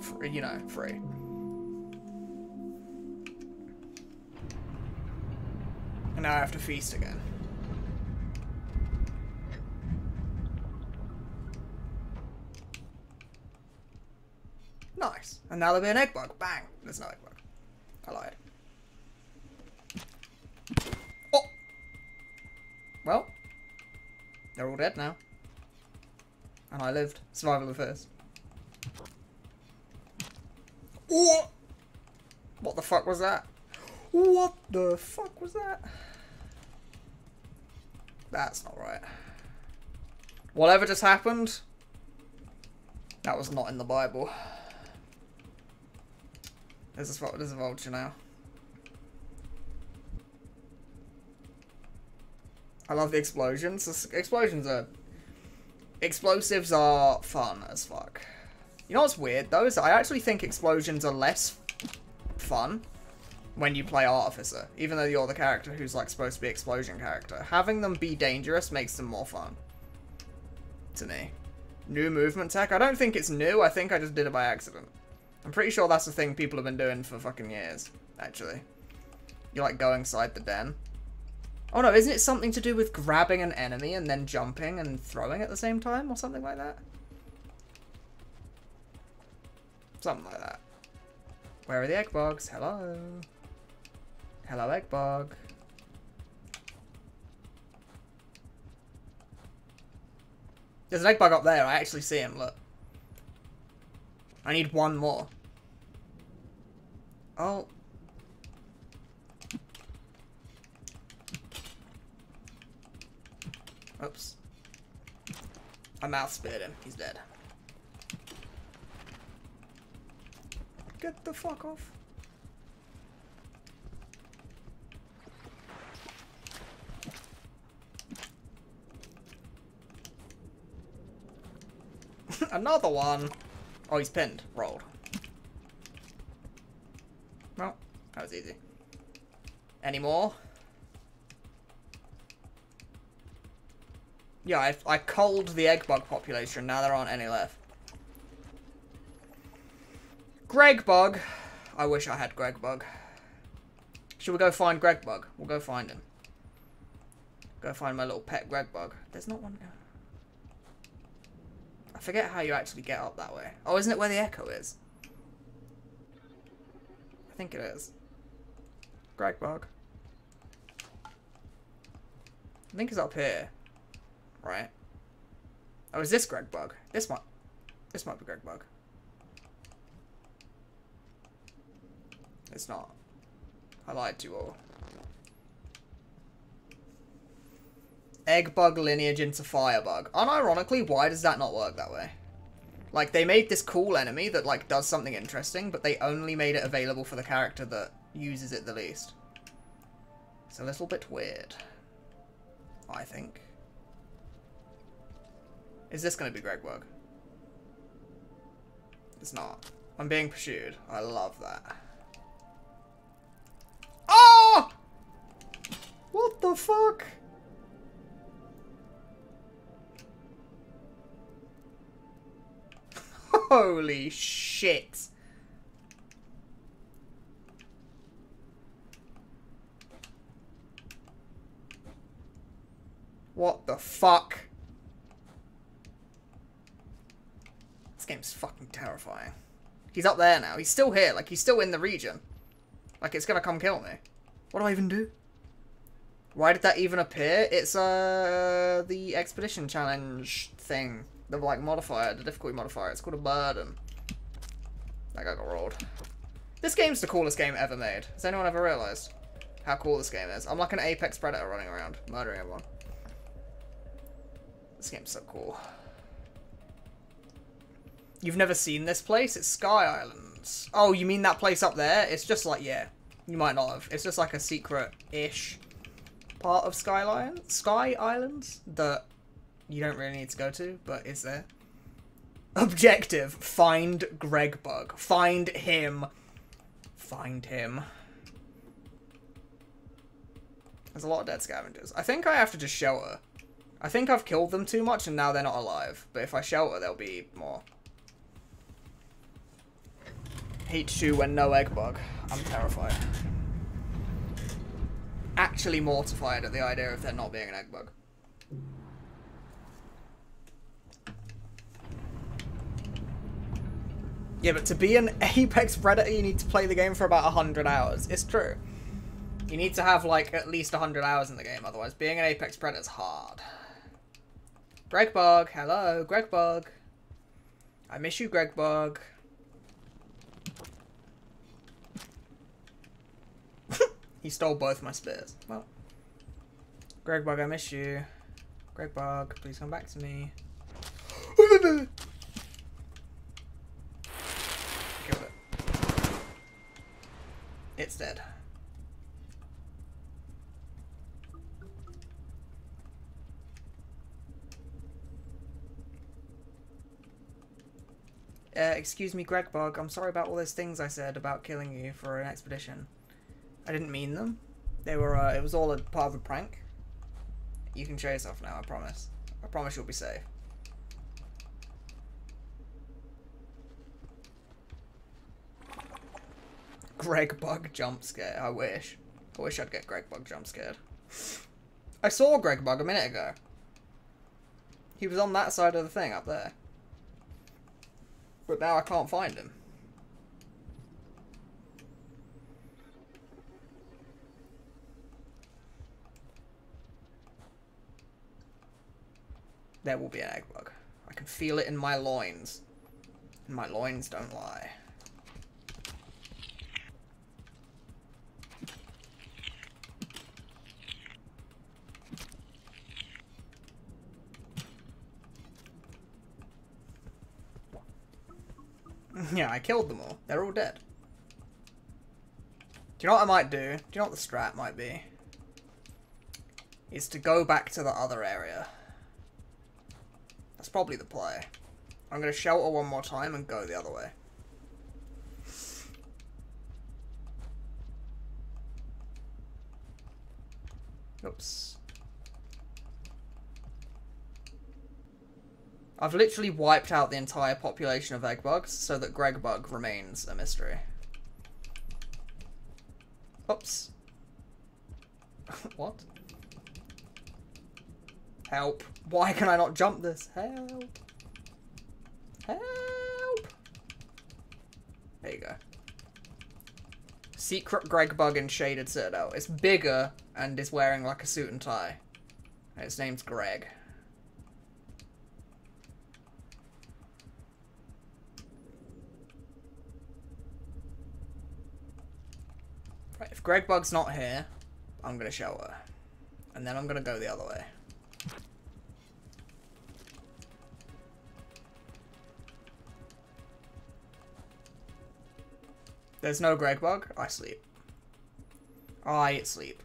S1: Free, you know, free. And now I have to feast again. Nice. And now there'll be an egg bug. Bang. There's no egg bug. I lied. Oh! Well. They're all dead now. And I lived. Survival of the first. What? What the fuck was that? What the fuck was that? That's not right. Whatever just happened, that was not in the Bible. There's a, there's a vulture now. I love the explosions. explosions are... Explosives are fun as fuck. You know what's weird, though, is I actually think explosions are less fun when you play Artificer, even though you're the character who's, like, supposed to be explosion character. Having them be dangerous makes them more fun. To me. New movement tech? I don't think it's new, I think I just did it by accident. I'm pretty sure that's the thing people have been doing for fucking years, actually. you're like go inside the den. Oh no, isn't it something to do with grabbing an enemy and then jumping and throwing at the same time or something like that? Something like that. Where are the egg bugs? Hello. Hello, egg bug. There's an egg bug up there. I actually see him. Look. I need one more. Oh. Oops. I mouth speared him. He's dead. Get the fuck off. [LAUGHS] Another one. Oh, he's pinned. Rolled. Well, that was easy. Any more? Yeah, I, I culled the egg bug population. Now there aren't any left. Greg Bug. I wish I had Greg Bug. Should we go find Greg Bug? We'll go find him. Go find my little pet Greg Bug. There's not one. I forget how you actually get up that way. Oh, isn't it where the echo is? I think it is. Greg Bug. I think it's up here. Right? Oh, is this Greg Bug? This might... This might be Greg Bug. It's not. I lied to you all. Egg bug lineage into firebug. Unironically, why does that not work that way? Like, they made this cool enemy that, like, does something interesting, but they only made it available for the character that uses it the least. It's a little bit weird. I think. Is this going to be Gregbug? It's not. I'm being pursued. I love that. Oh! What the fuck? Holy shit. What the fuck? This game's fucking terrifying. He's up there now. He's still here. Like, he's still in the region. Like, it's gonna come kill me. What do I even do? Why did that even appear? It's, uh, the Expedition Challenge thing. The, like, modifier, the difficulty modifier. It's called a burden. That guy got rolled. This game's the coolest game ever made. Has anyone ever realised how cool this game is? I'm like an apex predator running around, murdering everyone. This game's so cool. You've never seen this place? It's Sky Islands. Oh, you mean that place up there? It's just like, yeah. You might not have. It's just like a secret-ish part of Skyline, Sky Islands that you don't really need to go to, but is there. Objective. Find Greg Bug. Find him. Find him. There's a lot of dead scavengers. I think I have to just shelter. I think I've killed them too much and now they're not alive. But if I shelter, there'll be more. Heat chew when no egg bug. I'm terrified. Actually mortified at the idea of there not being an egg bug. Yeah, but to be an [LAUGHS] Apex Predator, you need to play the game for about 100 hours. It's true. You need to have, like, at least 100 hours in the game, otherwise being an Apex Predator is hard. Greg Bug, hello, Greg Bug. I miss you, Greg Bug. [LAUGHS] He stole both my spears. Well. Greg Bug, I miss you. Greg Bug, please come back to me. [GASPS] [LAUGHS] Killed it. It's dead. Uh, excuse me, Greg Bug. I'm sorry about all those things I said about killing you for an expedition. I didn't mean them. They were, uh, it was all a part of a prank. You can show yourself now, I promise. I promise you'll be safe. Greg Bug jump scare. I wish. I wish I'd get Greg Bug jump scared. I saw Greg Bug a minute ago. He was on that side of the thing up there. But now I can't find him. there will be an egg bug. I can feel it in my loins. And my loins don't lie. [LAUGHS] yeah, I killed them all. They're all dead. Do you know what I might do? Do you know what the strat might be? Is to go back to the other area. That's probably the play. I'm going to shelter one more time and go the other way. Oops. I've literally wiped out the entire population of egg bugs so that Greg Bug remains a mystery. Oops. [LAUGHS] what? Help. Why can I not jump this? Help. Help. There you go. Secret Greg Bug in Shaded Citadel. It's bigger and is wearing like a suit and tie. And its name's Greg. Greg Bug's not here, I'm gonna shower. And then I'm gonna go the other way. There's no Greg Bug. I sleep. I sleep.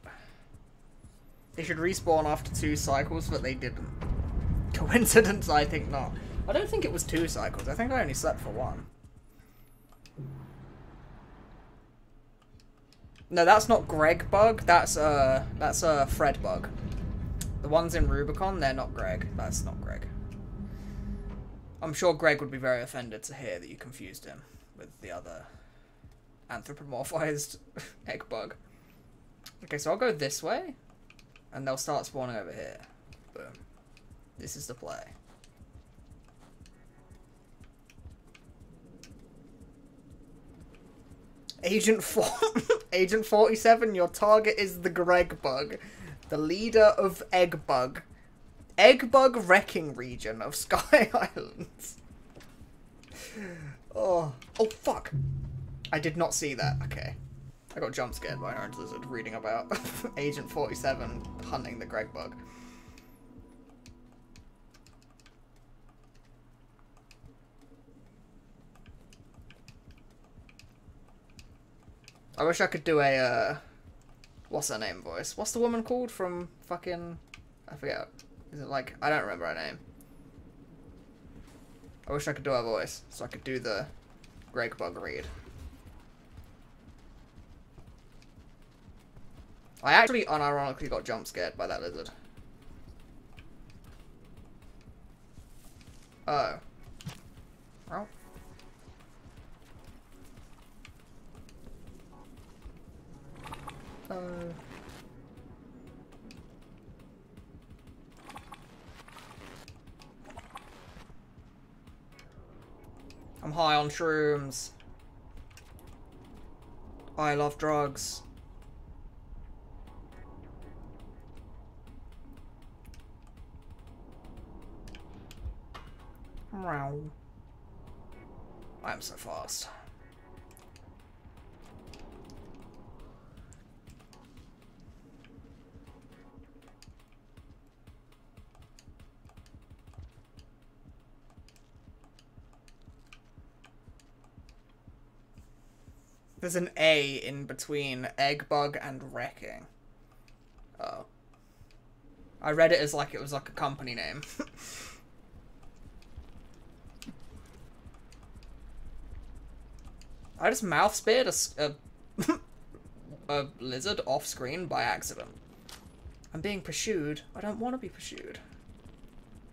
S1: They should respawn after two cycles, but they didn't. [LAUGHS] Coincidence? I think not. I don't think it was two cycles. I think I only slept for one. No, that's not Greg Bug. That's uh, that's a uh, Fred Bug. The ones in Rubicon, they're not Greg. That's not Greg. I'm sure Greg would be very offended to hear that you confused him with the other anthropomorphized [LAUGHS] egg bug. Okay, so I'll go this way, and they'll start spawning over here. Boom. This is the play. Agent Four, [LAUGHS] Agent Forty Seven. Your target is the Greg Bug, the leader of Egg Bug, Egg Bug Wrecking Region of [LAUGHS] Sky Islands. Oh, oh fuck! I did not see that. Okay. I got jump scared by an orange lizard reading about [LAUGHS] Agent 47 hunting the Greg bug. I wish I could do a, uh, what's her name voice? What's the woman called from fucking, I forget. Is it like, I don't remember her name. I wish I could do her voice, so I could do the Greg bug read. I actually unironically got jump scared by that lizard. Oh. Well. Uh. I'm high on shrooms. I love drugs. I'm so fast. There's an A in between egg bug and wrecking. Oh. I read it as like it was like a company name. [LAUGHS] I just mouth speared a, a, [LAUGHS] a lizard off screen by accident. I'm being pursued. I don't want to be pursued.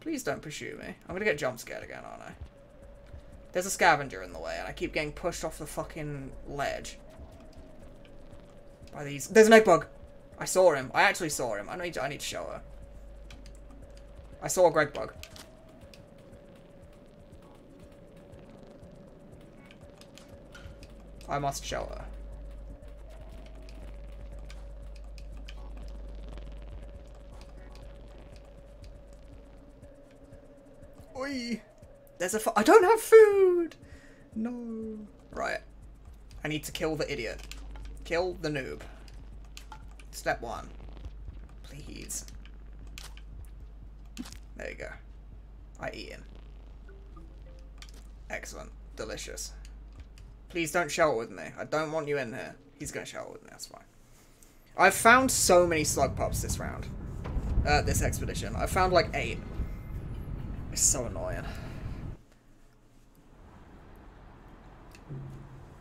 S1: Please don't pursue me. I'm gonna get jump scared again, aren't I? There's a scavenger in the way, and I keep getting pushed off the fucking ledge. By these... There's an egg bug! I saw him. I actually saw him. I need to, I need to show her. I saw a Greg bug. I must show her. Oi! There's a. I don't have food. No. Right. I need to kill the idiot. Kill the noob. Step one. Please. There you go. I eat him. Excellent. Delicious. Please don't shout with me. I don't want you in here. He's gonna shout with me, that's fine. I've found so many slug pups this round. Uh, this expedition. I've found like eight. It's so annoying.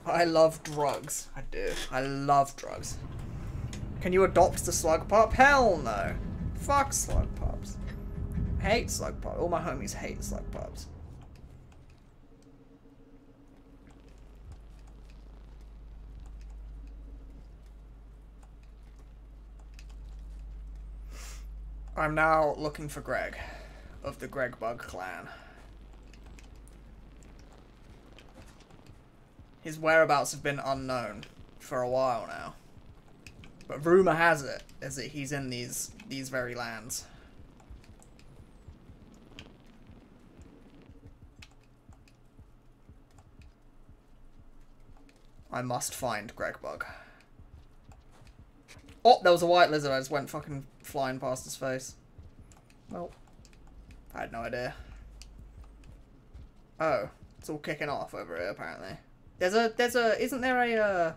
S1: I love drugs. I do. I love drugs. Can you adopt the slug pup? Hell no. Fuck slug pups. hate slug pups. All my homies hate slug pups. I'm now looking for Greg of the Greg Bug clan. His whereabouts have been unknown for a while now. But rumor has it is that he's in these these very lands. I must find Greg Bug. Oh, there was a white lizard. I just went fucking flying past his face. Well, I had no idea. Oh, it's all kicking off over here, apparently. There's a, there's a, isn't there a, uh...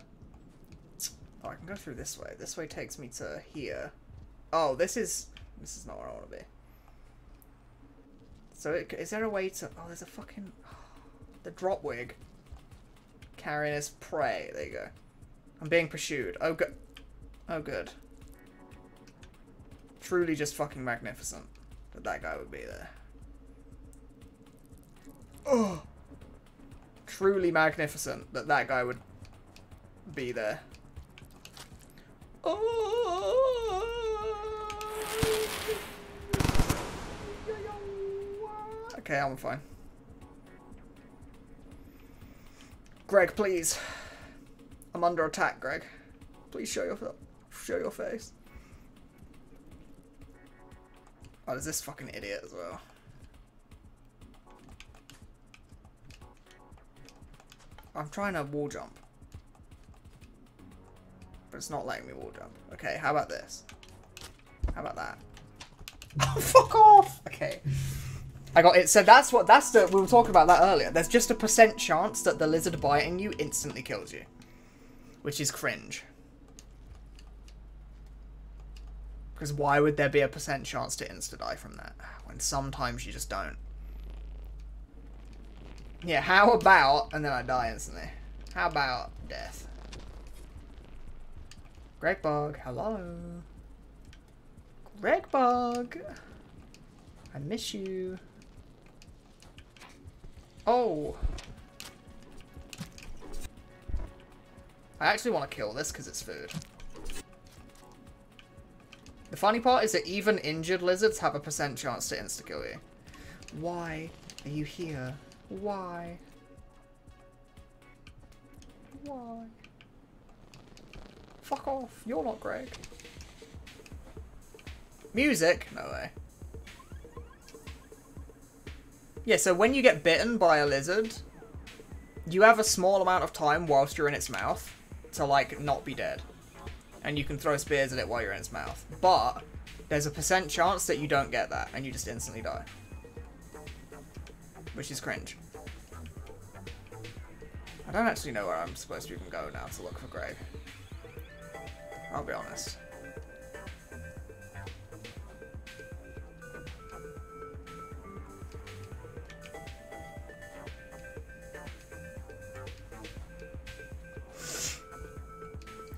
S1: Oh, I can go through this way. This way takes me to here. Oh, this is, this is not where I want to be. So, it, is there a way to, oh, there's a fucking, [SIGHS] the dropwig. Carrying his prey. There you go. I'm being pursued. Oh, good. Oh, good. Truly just fucking magnificent that that guy would be there. Oh! Truly magnificent that that guy would be there. Okay, I'm fine. Greg, please. I'm under attack, Greg. Please show your show your face. Oh, there's this fucking idiot as well. I'm trying to wall jump. But it's not letting me wall jump. Okay, how about this? How about that? [LAUGHS] Oh, fuck off! Okay. I got it. So that's what, that's the, we were talking about that earlier. There's just a percent chance that the lizard biting you instantly kills you. Which is cringe. Because why would there be a percent chance to insta-die from that? When sometimes you just don't. Yeah, how about, and then I die instantly. How about death? Greg Bug, hello. Greg Bug. I miss you. Oh. I actually want to kill this because it's food. The funny part is that even injured lizards have a percent chance to insta-kill you. Why are you here? Why? Why? Fuck off. You're not Greg. Music? No way. Yeah, so when you get bitten by a lizard, you have a small amount of time whilst you're in its mouth to, like, not be dead. And you can throw spears at it while you're in its mouth. But, there's a percent chance that you don't get that, and you just instantly die which is cringe. I don't actually know where I'm supposed to even go now to look for Greg. I'll be honest.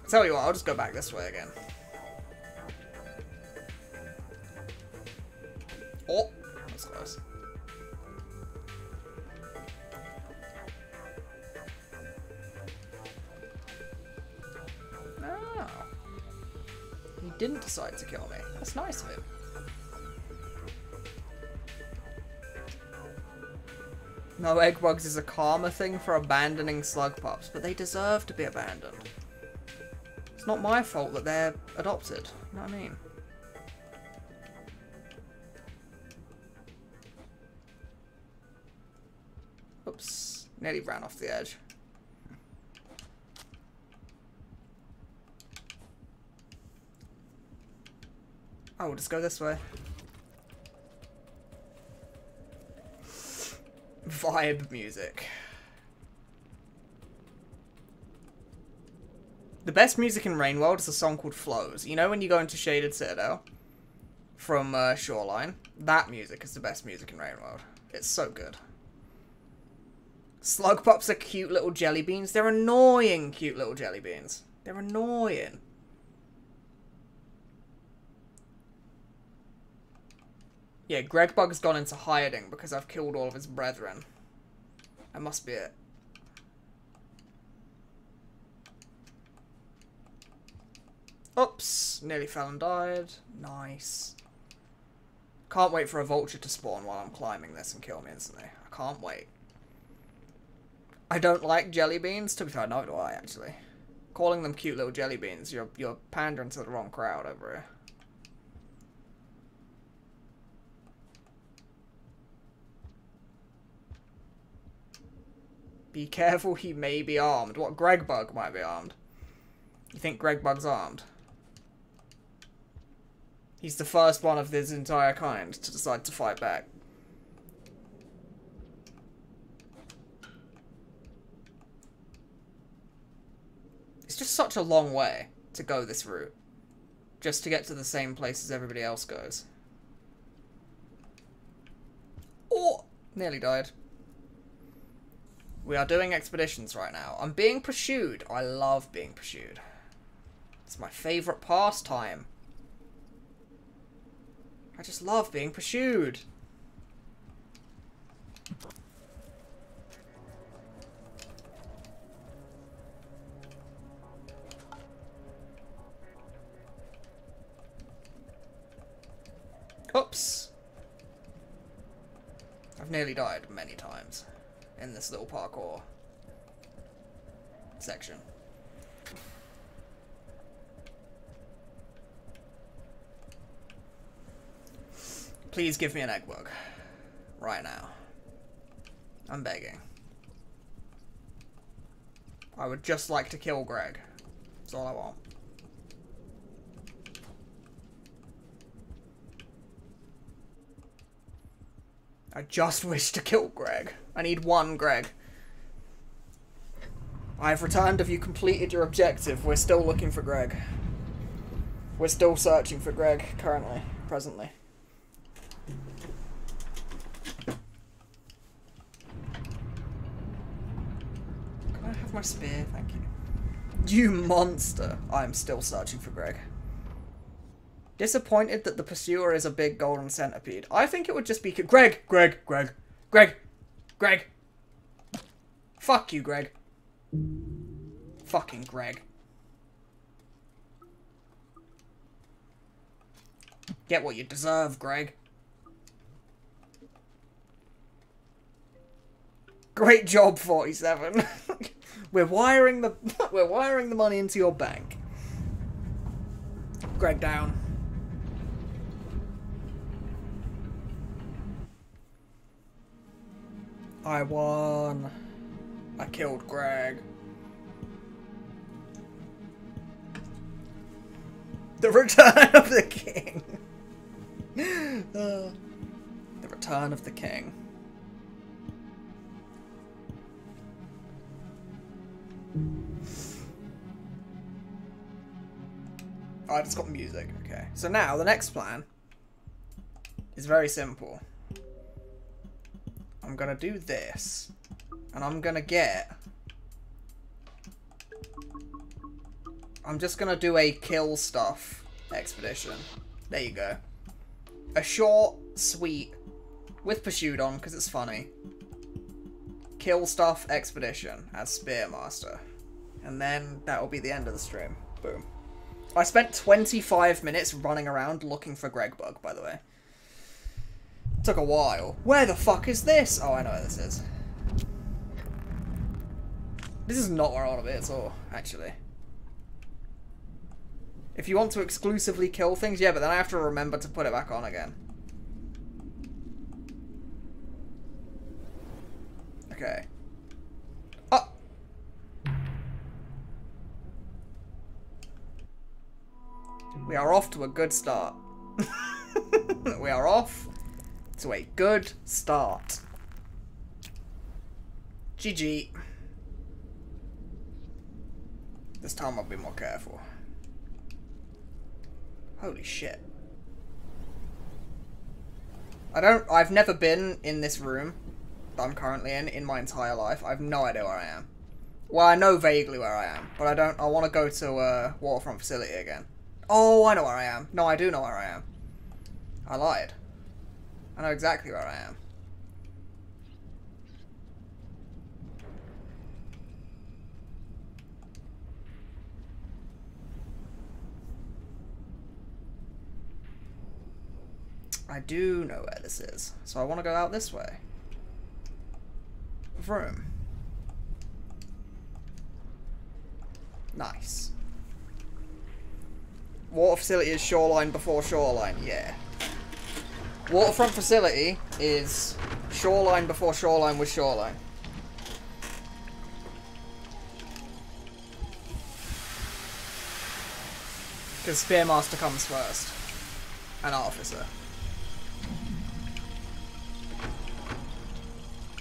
S1: Tell you what, I'll just go back this way again. Oh, didn't decide to kill me. That's nice of him. No, egg bugs is a karma thing for abandoning slug pups, but they deserve to be abandoned. It's not my fault that they're adopted. You know what I mean? Oops. Nearly ran off the edge. Oh, we'll just go this way. Vibe music. The best music in Rain World is a song called Flows. You know when you go into Shaded Citadel from uh, Shoreline? That music is the best music in Rain World. It's so good. Slug Pups are cute little jelly beans. They're annoying cute little jelly beans. They're annoying. Yeah, Gregbug's gone into hiding because I've killed all of his brethren. That must be it. Oops, nearly fell and died. Nice. Can't wait for a vulture to spawn while I'm climbing this and kill me instantly. I can't wait. I don't like jelly beans. To be fair, no do I, actually. Calling them cute little jelly beans, you're, you're pandering to the wrong crowd over here. Be careful, he may be armed. What, Gregbug might be armed? You think Gregbug's armed? He's the first one of his entire kind to decide to fight back. It's just such a long way to go this route. Just to get to the same place as everybody else goes. Oh! Nearly died. We are doing expeditions right now. I'm being pursued. I love being pursued. It's my favourite pastime. I just love being pursued. Oops. I've nearly died many times in this little parkour section. Please give me an egg bug. Right now. I'm begging. I would just like to kill Greg. That's all I want. I just wish to kill Greg. I need one Greg. I have returned. Have you completed your objective? We're still looking for Greg. We're still searching for Greg currently, presently. Can I have my spear? Thank you. You monster! I am still searching for Greg. Disappointed that the pursuer is a big golden centipede. I think it would just be... Greg! Greg! Greg! Greg! Greg! Fuck you, Greg. Fucking Greg. Get what you deserve, Greg. Great job, 47. [LAUGHS] We're wiring the [LAUGHS] we're wiring the money into your bank. Greg down. I won. I killed Greg. The return of the king. [LAUGHS] uh, the return of the king. Oh, I just got music. Okay. So now, the next plan is very simple. I'm going to do this. And I'm going to get... I'm just going to do a kill stuff expedition. There you go. A short, sweet, with pursuit on, because it's funny. Kill stuff expedition as Spearmaster. And then that will be the end of the stream. Boom. I spent 25 minutes running around looking for Gregbug, by the way. Took a while. Where the fuck is this? Oh, I know where this is. This is not where I want to be at all, actually. If you want to exclusively kill things, yeah, but then I have to remember to put it back on again. Okay. Oh! We are off to a good start. [LAUGHS] we are off to a good start. GG. This time I'll be more careful. Holy shit. I don't- I've never been in this room that I'm currently in in my entire life. I have no idea where I am. Well, I know vaguely where I am, but I don't- I want to go to a waterfront facility again. Oh, I know where I am. No, I do know where I am. I lied. I know exactly where I am. I do know where this is, so I want to go out this way. Vroom. Nice. Water facility is shoreline before shoreline, yeah. Waterfront facility is shoreline before shoreline was shoreline. Because Spearmaster comes first. An officer.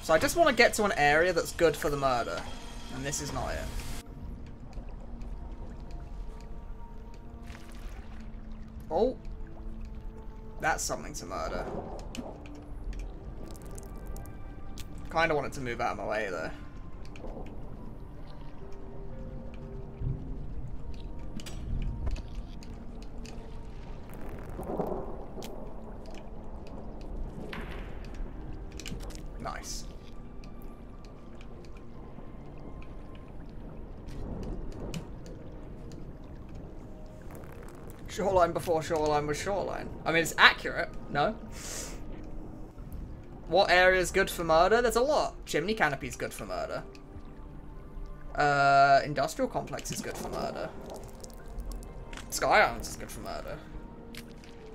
S1: So I just want to get to an area that's good for the murder. And this is not it. Oh. That's something to murder. Kinda wanted to move out of my way though. Nice. Shoreline before shoreline was shoreline. I mean, it's accurate, no? What area is good for murder? There's a lot. Chimney canopy is good for murder. Uh, industrial complex is good for murder. Sky Islands is good for murder.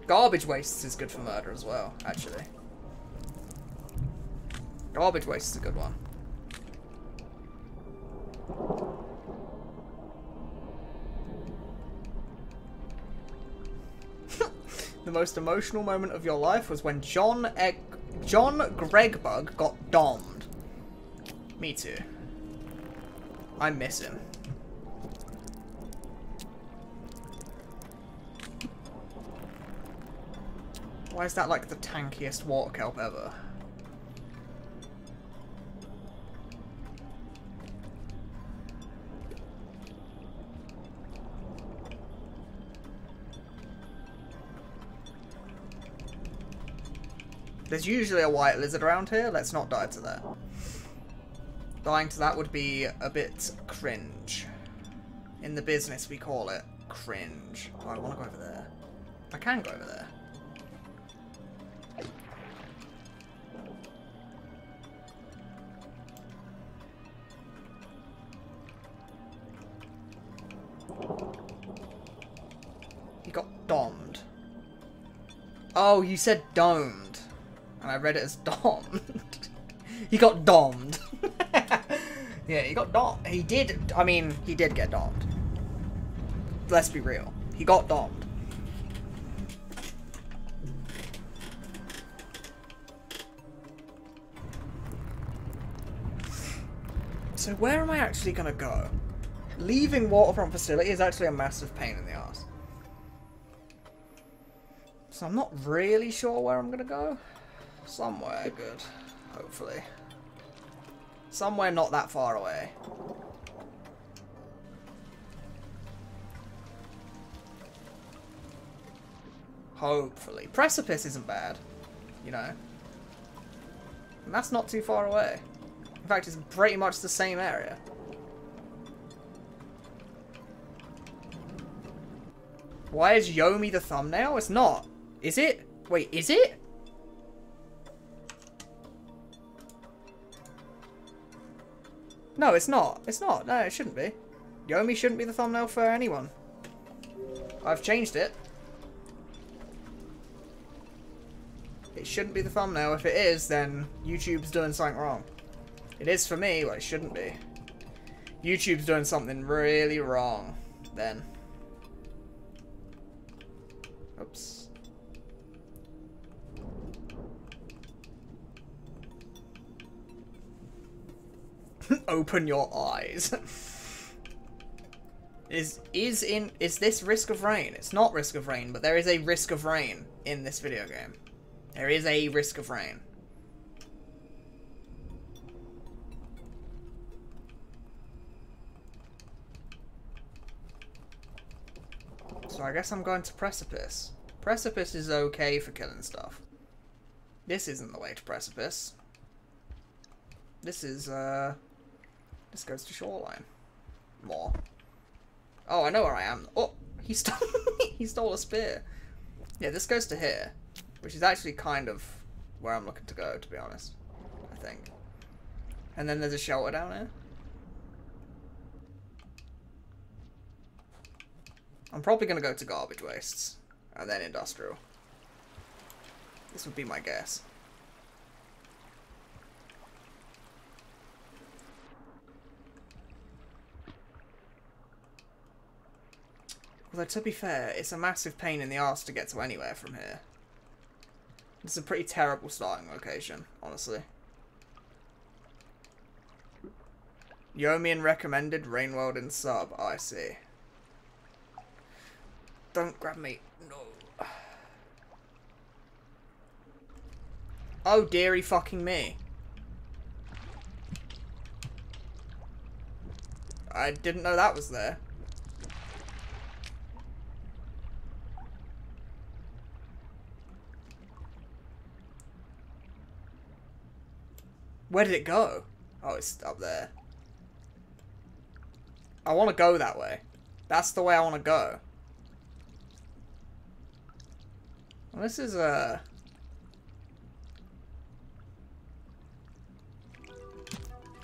S1: Garbage waste is good for murder as well, actually. Garbage waste is a good one. The most emotional moment of your life was when John Egg John Gregbug got domed. Me too. I miss him. Why is that like the tankiest water kelp ever? There's usually a white lizard around here. Let's not die to that. Dying to that would be a bit cringe. In the business, we call it cringe. Oh, I want to go over there. I can go over there. He got domed. Oh, you said domed. And I read it as domed. [LAUGHS] he got domed. [LAUGHS] yeah, he got domed. He did, I mean, he did get domed. Let's be real. He got domed. So where am I actually going to go? Leaving Waterfront Facility is actually a massive pain in the ass. So I'm not really sure where I'm going to go. Somewhere good, hopefully. Somewhere not that far away. Hopefully. Precipice isn't bad, you know. And that's not too far away. In fact, it's pretty much the same area. Why is Yomi the thumbnail? It's not. Is it? Wait, is it? No, it's not. It's not. No, it shouldn't be. Yomi shouldn't be the thumbnail for anyone. I've changed it. It shouldn't be the thumbnail. If it is, then YouTube's doing something wrong. It is for me, but it shouldn't be. YouTube's doing something really wrong then. Oops. [LAUGHS] Open your eyes. is is in is this risk of rain? It's not risk of rain, but there is a risk of rain in this video game. There is a risk of rain. So I guess I'm going to Precipice. Precipice is okay for killing stuff. This isn't the way to Precipice. This is, uh... This goes to Shoreline. More. Oh, I know where I am. Oh, he stole, [LAUGHS] he stole a spear. Yeah, this goes to here. Which is actually kind of where I'm looking to go, to be honest. I think. And then there's a shelter down here. I'm probably going to go to garbage wastes. And then industrial. This would be my guess. Although, to be fair, it's a massive pain in the ass to get to anywhere from here. It's a pretty terrible starting location, honestly. Yomian recommended Rainworld in sub. I see. Don't grab me. No. Oh, dearie fucking me. I didn't know that was there. Where did it go? Oh, it's up there. I want to go that way. That's the way I want to go. Well, this is a...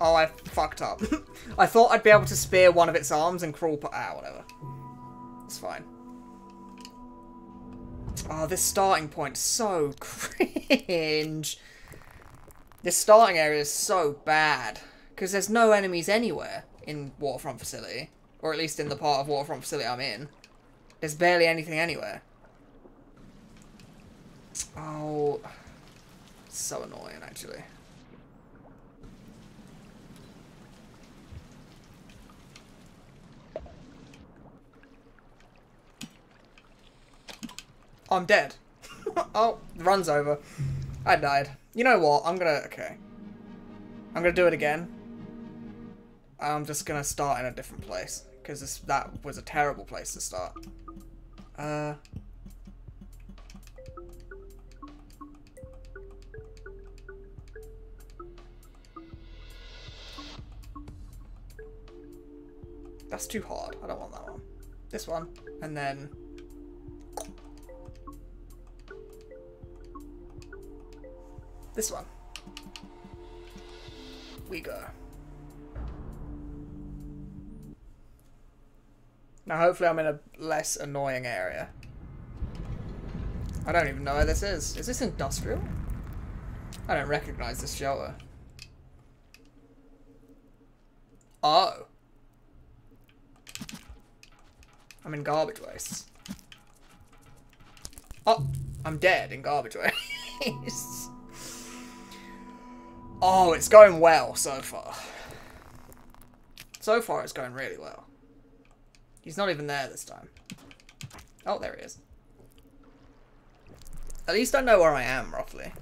S1: Oh, I fucked up. [LAUGHS] I thought I'd be able to spear one of its arms and crawl... Ah, whatever. It's fine. Oh, this starting point so [LAUGHS] cringe. This starting area is so bad. Because there's no enemies anywhere in Waterfront Facility. Or at least in the part of Waterfront Facility I'm in. There's barely anything anywhere. Oh, so annoying, actually. I'm dead. [LAUGHS] oh, the run's over. I died. You know what? I'm gonna... Okay. I'm gonna do it again. I'm just gonna start in a different place. Because that was a terrible place to start. Uh... That's too hard. I don't want that one. This one. And then... This one. We go. Now hopefully I'm in a less annoying area. I don't even know where this is. Is this industrial? I don't recognize this shelter. Oh. I'm in garbage waste. Oh, I'm dead in garbage [LAUGHS] waste. Oh, it's going well so far. So far, it's going really well. He's not even there this time. Oh, there he is. At least I know where I am, roughly.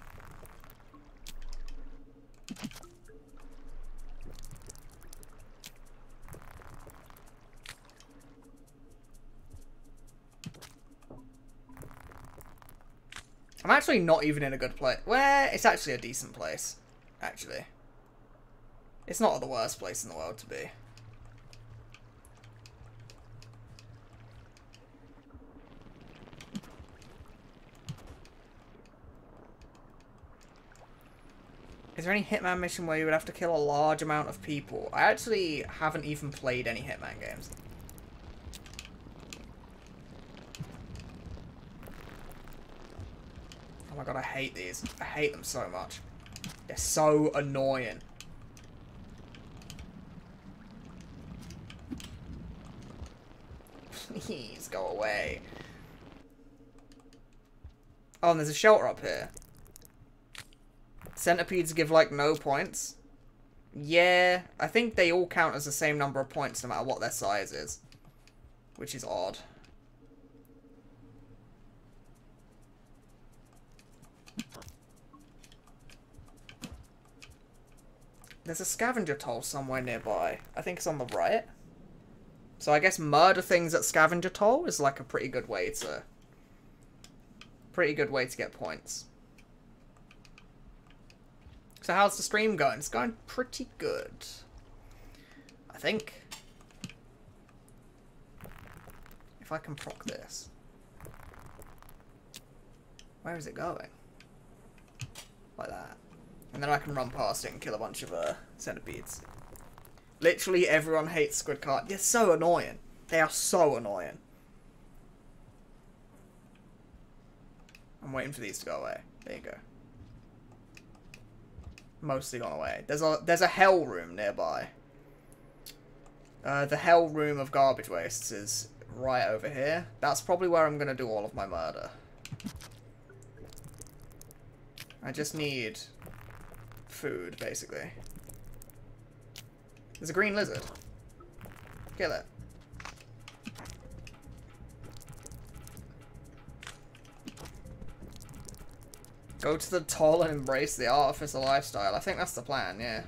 S1: I'm actually not even in a good place. Where it's actually a decent place, actually. It's not the worst place in the world to be. Is there any Hitman mission where you would have to kill a large amount of people? I actually haven't even played any Hitman games. Oh my god, I hate these. I hate them so much. They're so annoying. Please go away. Oh, and there's a shelter up here. Centipedes give, like, no points. Yeah, I think they all count as the same number of points no matter what their size is. Which is odd. There's a scavenger toll somewhere nearby. I think it's on the right. So I guess murder things at scavenger toll is like a pretty good way to... Pretty good way to get points. So how's the stream going? It's going pretty good. I think. If I can proc this. Where is it going? Like that. And then I can run past it and kill a bunch of uh, centipedes. Literally everyone hates squidcada. They're so annoying. They are so annoying. I'm waiting for these to go away. There you go. Mostly gone away. There's a there's a hell room nearby. Uh, the hell room of garbage wastes is right over here. That's probably where I'm gonna do all of my murder. I just need food, basically. There's a green lizard. Kill it. Go to the toll and embrace the artificer lifestyle. I think that's the plan, yeah.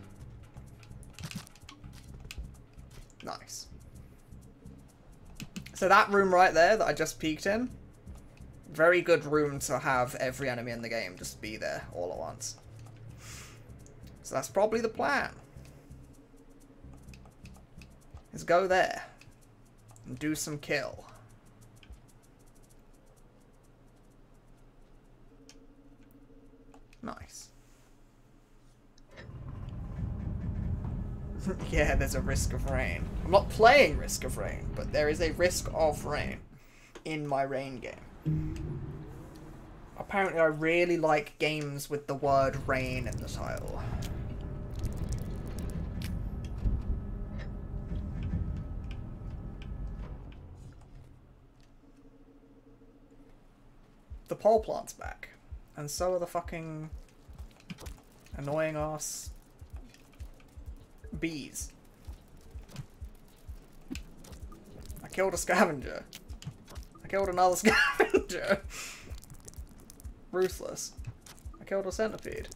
S1: Nice. So that room right there that I just peeked in, very good room to have every enemy in the game just be there all at once. So that's probably the plan. Is go there and do some kill. Nice. [LAUGHS] yeah, there's a risk of rain. I'm not playing Risk of Rain, but there is a risk of rain in my rain game. Apparently I really like games with the word rain in the title. The pole plant's back. And so are the fucking annoying ass bees. I killed a scavenger. I killed another [LAUGHS] scavenger. Ruthless. I killed a centipede.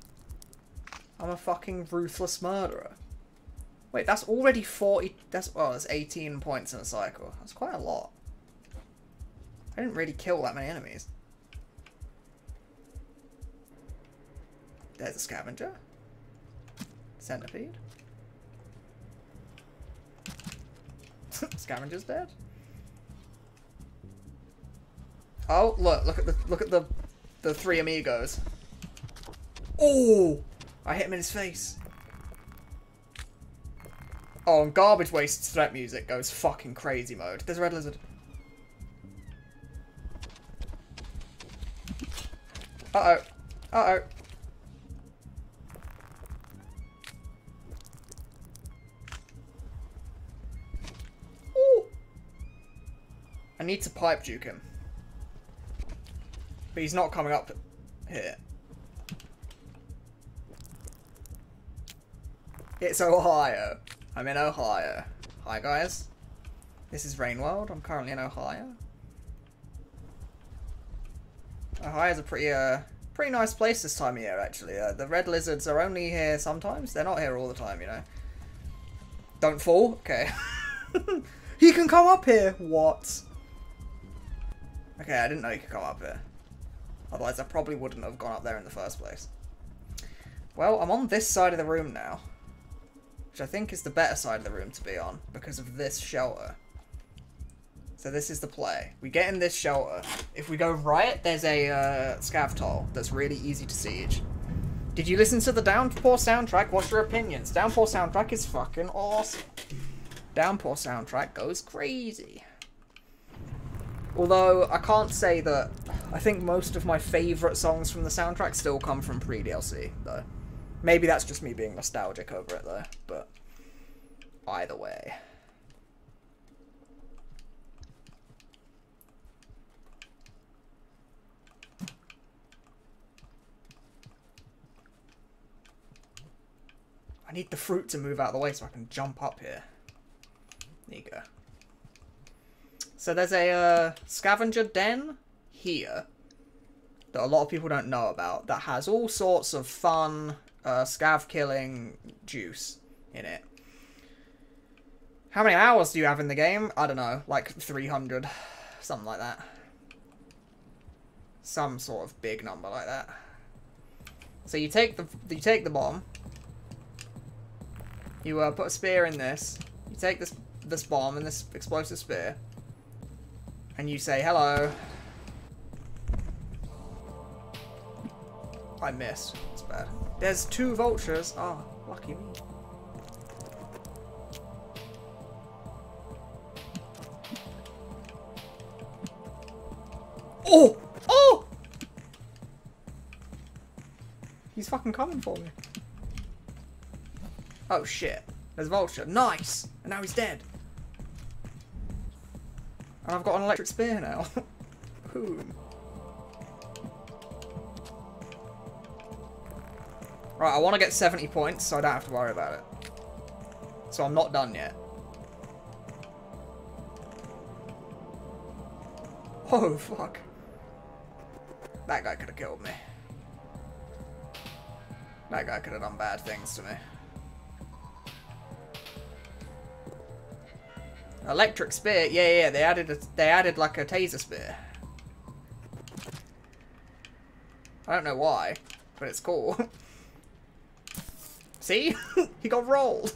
S1: I'm a fucking ruthless murderer. Wait, that's already 40... That's, well, that's 18 points in a cycle. That's quite a lot. I didn't really kill that many enemies. There's a scavenger. Centipede. [LAUGHS] Scavenger's dead. Oh, look, look at the look at the the three amigos. Oh! I hit him in his face. Oh, and garbage waste threat music goes fucking crazy mode. There's a red lizard. Uh-oh. Uh-oh. I need to pipe juke him. But he's not coming up here. It's Ohio. I'm in Ohio. Hi guys. This is Rain World. I'm currently in Ohio. Ohio's a pretty uh pretty nice place this time of year actually. Uh, the red lizards are only here sometimes. They're not here all the time, you know. Don't fall. Okay. [LAUGHS] he can come up here. What? Okay, I didn't know you could come up here. Otherwise I probably wouldn't have gone up there in the first place. Well, I'm on this side of the room now. Which I think is the better side of the room to be on, because of this shelter. So this is the play. We get in this shelter. If we go right, there's a uh, scav toll that's really easy to siege. Did you listen to the Downpour soundtrack? What's your opinions? Downpour soundtrack is fucking awesome. Downpour soundtrack goes crazy. Although, I can't say that... I think most of my favourite songs from the soundtrack still come from pre-DLC, though. Maybe that's just me being nostalgic over it, though, but... Either way... I need the fruit to move out of the way so I can jump up here. There you go. So there's a uh, scavenger den here that a lot of people don't know about that has all sorts of fun uh, scav killing juice in it. How many hours do you have in the game? I don't know, like 300, something like that. Some sort of big number like that. So you take the you take the bomb. You uh, put a spear in this. You take this this bomb and this explosive spear, and you say hello. I missed. It's bad. There's two vultures. Oh, lucky me. Oh! Oh! He's fucking coming for me. Oh shit. There's vulture. Nice! And now he's dead. And I've got an electric spear now. Boom. [LAUGHS] Right, I want to get 70 points so I don't have to worry about it. So I'm not done yet. [LAUGHS] Oh, fuck. That guy could have killed me. That guy could have done bad things to me. Electric spear, yeah, yeah, they added a, they added like a taser spear. I don't know why, but it's cool. [LAUGHS] See? [LAUGHS] he got rolled.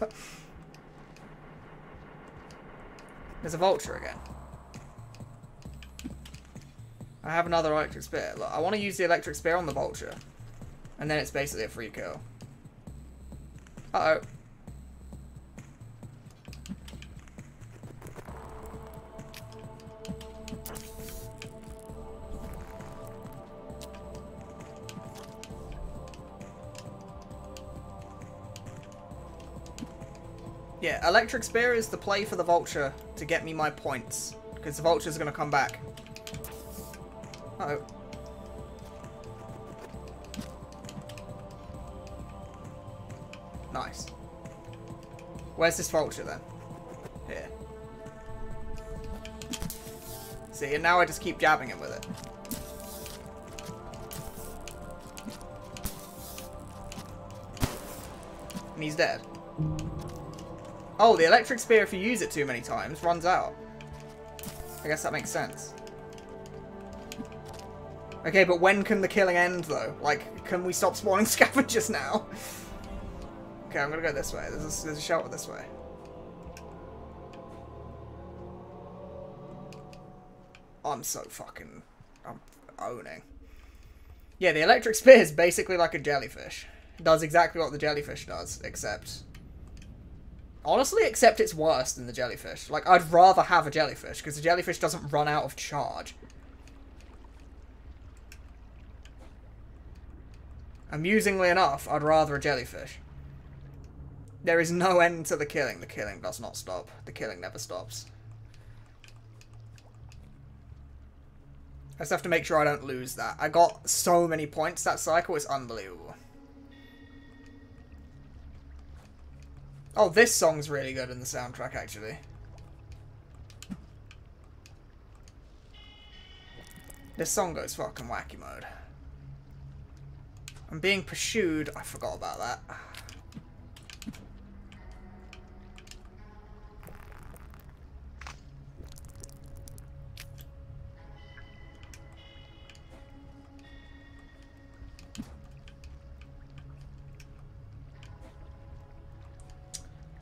S1: There's a vulture again. I have another electric spear. Look, I want to use the electric spear on the vulture. And then it's basically a free kill. Uh-oh. Yeah, Electric Spear is the play for the Vulture to get me my points. Because the Vulture's going to come back. Uh oh Nice. Where's this Vulture then? Here. See, and now I just keep jabbing him with it. And he's dead. Oh, the electric spear, if you use it too many times, runs out. I guess that makes sense. Okay, but when can the killing end, though? Like, can we stop spawning [LAUGHS] scavengers now? okay, I'm gonna go this way. There's a, there's a shelter this way. I'm so fucking... I'm owning. Yeah, the electric spear is basically like a jellyfish. It does exactly what the jellyfish does, except Honestly, except it's worse than the jellyfish. Like, I'd rather have a jellyfish, because the jellyfish doesn't run out of charge. Amusingly enough, I'd rather a jellyfish. There is no end to the killing. The killing does not stop. The killing never stops. I just have to make sure I don't lose that. I got so many points that cycle, it's unbelievable. Oh, this song's really good in the soundtrack, actually. This song goes fucking wacky mode. I'm being pursued. I forgot about that.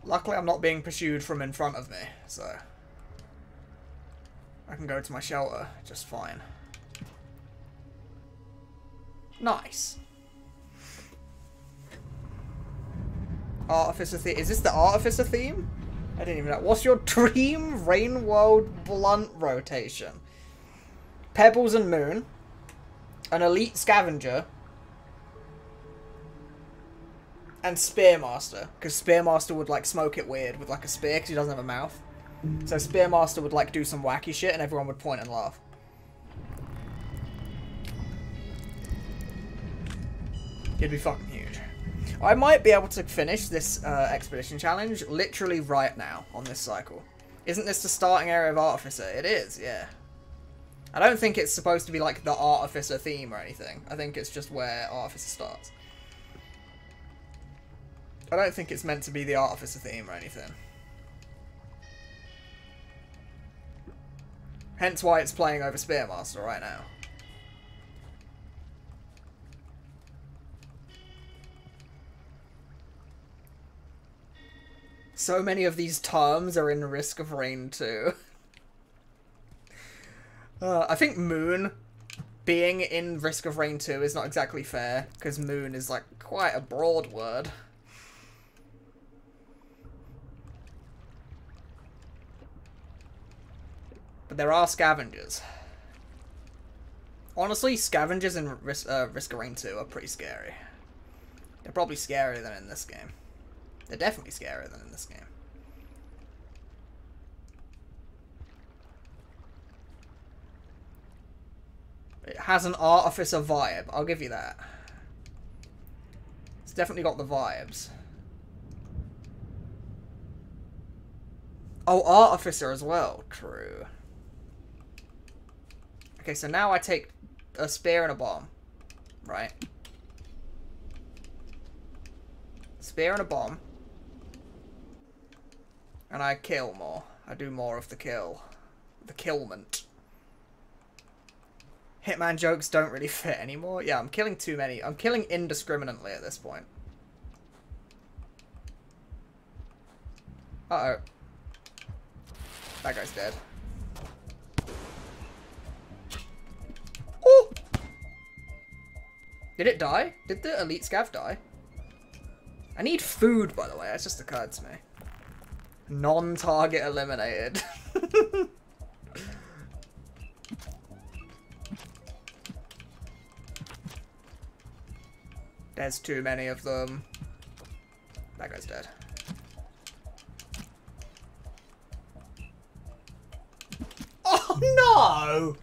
S1: Luckily, I'm not being pursued from in front of me, so... I can go to my shelter just fine. Nice. Artificer theme. Is this the Artificer theme? I didn't even know. What's your dream Rain World blunt rotation? Pebbles and Moon. An Elite Scavenger and Spearmaster, because Spearmaster would like smoke it weird with like a spear because he doesn't have a mouth. So Spearmaster would like do some wacky shit and everyone would point and laugh. It'd be fucking huge. I might be able to finish this uh, expedition challenge literally right now on this cycle. Isn't this the starting area of Artificer? It is, yeah. I don't think it's supposed to be like the Artificer theme or anything. I think it's just where Artificer starts. I don't think it's meant to be the Artificer theme or anything. Hence why it's playing over Spearmaster right now. So many of these terms are in Risk of Rain 2. [LAUGHS] Uh, I think Moon being in Risk of Rain 2 is not exactly fair, because Moon is like quite a broad word. But there are scavengers. Honestly, scavengers in Risk, uh, Risk of Rain 2 are pretty scary. They're probably scarier than in this game. They're definitely scarier than in this game. It has an Artificer vibe. I'll give you that. It's definitely got the vibes. Oh, Artificer as well. True. Okay, so now I take a spare and a bomb. Right? Spare and a bomb. And I kill more. I do more of the kill. The killment. Hitman jokes don't really [LAUGHS] fit anymore. Yeah, I'm killing too many. I'm killing indiscriminately at this point. Uh-oh. That guy's dead. Did it die? Did the elite scav die? I need food, by the way. That's just occurred to me. Non-target eliminated. [LAUGHS] There's too many of them. That guy's dead. Oh no!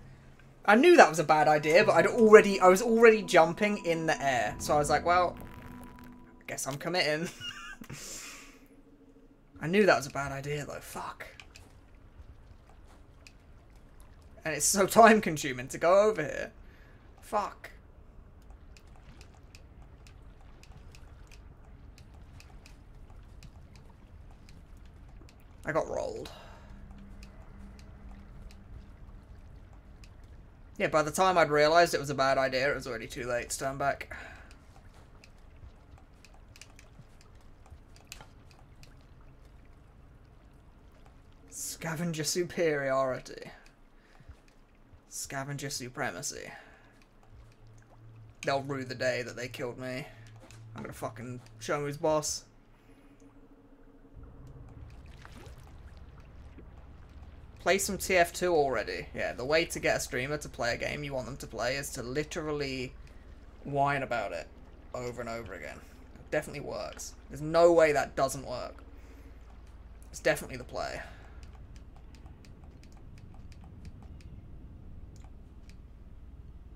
S1: I knew that was a bad idea, but I'd already I was already jumping in the air. So I was like, well, I guess I'm committing. [LAUGHS] I knew that was a bad idea though, fuck. And it's so [LAUGHS] time consuming to go over here. Fuck. I got rolled. Yeah, by the time I'd realised it was a bad idea, it was already too late to turn back. Scavenger superiority. Scavenger supremacy. They'll rue the day that they killed me. I'm gonna fucking show them who's boss. Play some TF2 already. Yeah, the way to get a streamer to play a game you want them to play is to literally whine about it over and over again. It definitely works. There's no way that doesn't work. It's definitely the play.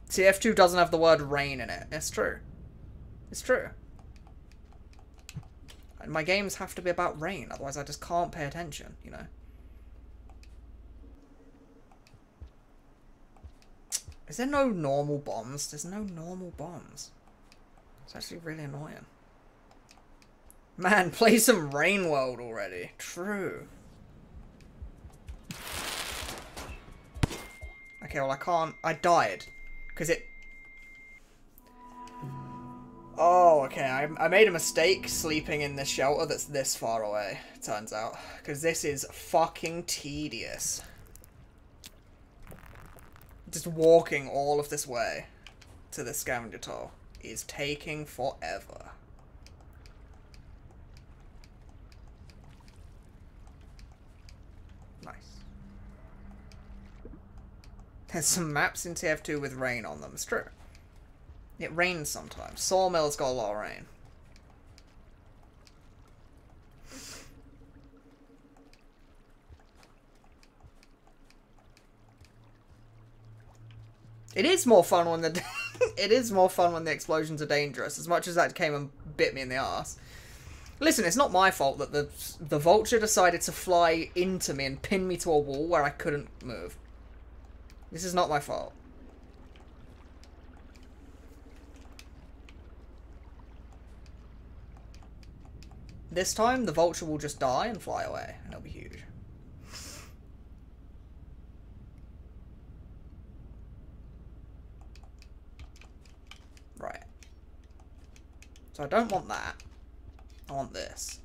S1: TF2 doesn't have the word rain in it. It's true. It's true. And my games have to be about rain, otherwise I just can't pay attention, you know? Is there no normal bombs? There's no normal bombs. It's actually really annoying. Man, [LAUGHS] play some Rain World already. True. Okay, well I can't... I died. Because it... Oh, okay. I, I made a mistake sleeping in this shelter that's this far away, turns out. Because this is fucking tedious just walking all of this way to the scavenger toll is taking forever. Nice. There's some maps in TF2 with rain on them, it's true. It rains sometimes. Sawmill's got a lot of rain. It is more fun when the [LAUGHS] it is more fun when the explosions are dangerous. As much as that came and bit me in the ass. Listen, it's not my fault that the the vulture decided to fly into me and pin me to a wall where I couldn't move. This is not my fault. This time, the vulture will just die and fly away, and it'll be huge. Right. So I don't want that. I want this.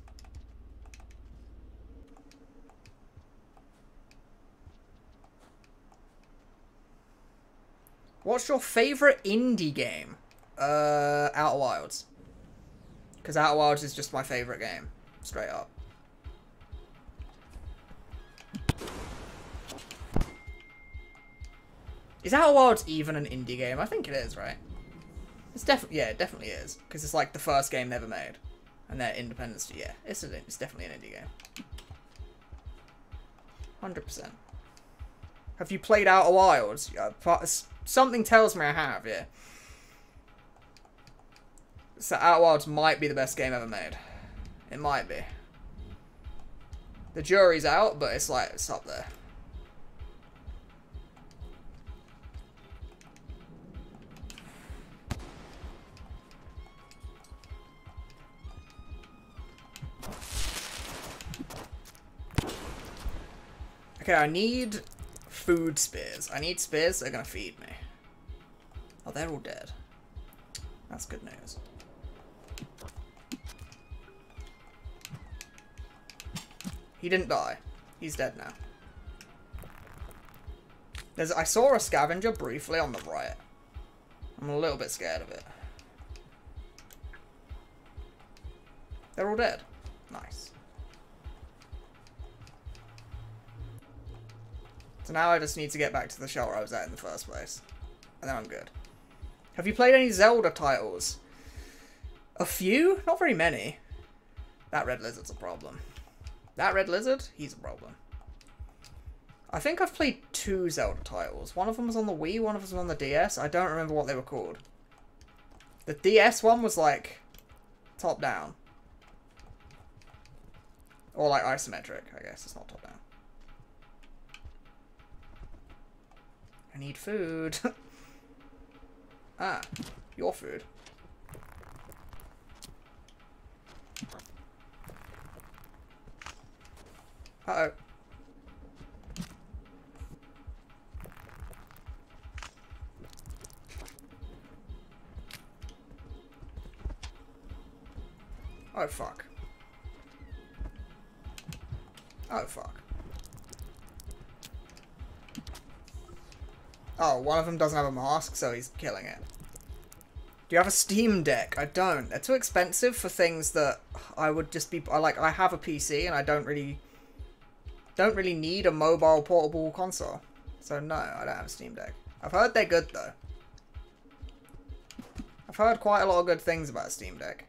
S1: What's your favorite indie game? Uh, Outer Wilds. Because Outer Wilds is just my favorite game. Straight up. Is Outer Wilds even an indie game? I think it is, right? It's definitely, yeah, it definitely is. Because it's like the first game ever made. And they're independent, yeah, it's, it's definitely an indie game. 100%. Have you played Outer Wilds? Something tells me I have, yeah. So Outer Wilds might be the best game ever made. It might be. The jury's out, but it's like, it's up there. Okay, I need food spears. I need spears that are going to feed me. Oh, they're all dead. That's good news. He didn't die. He's dead now. There's, I saw a scavenger briefly on the right. I'm a little bit scared of it. They're all dead. Nice. So now I just need to get back to the shelter I was at in the first place. And then I'm good. Have you played any Zelda titles? A few? Not very many. That red lizard's a problem. That red lizard? He's a problem. I think I've played two Zelda titles. One of them was on the Wii, one of them was on the DS. I don't remember what they were called. The DS one was like top down. Or like isometric, I guess. It's not top down. Need food. [LAUGHS] ah, your food. Uh-oh. Oh, fuck. Oh, fuck. Oh, one of them doesn't have a mask, so he's killing it. Do you have a Steam Deck? I don't. They're too expensive for things that I would just be... I like. I have a PC, and I don't really don't really need a mobile portable console. So no, I don't have a Steam Deck. I've heard they're good though. I've heard quite a lot of good things about Steam Deck.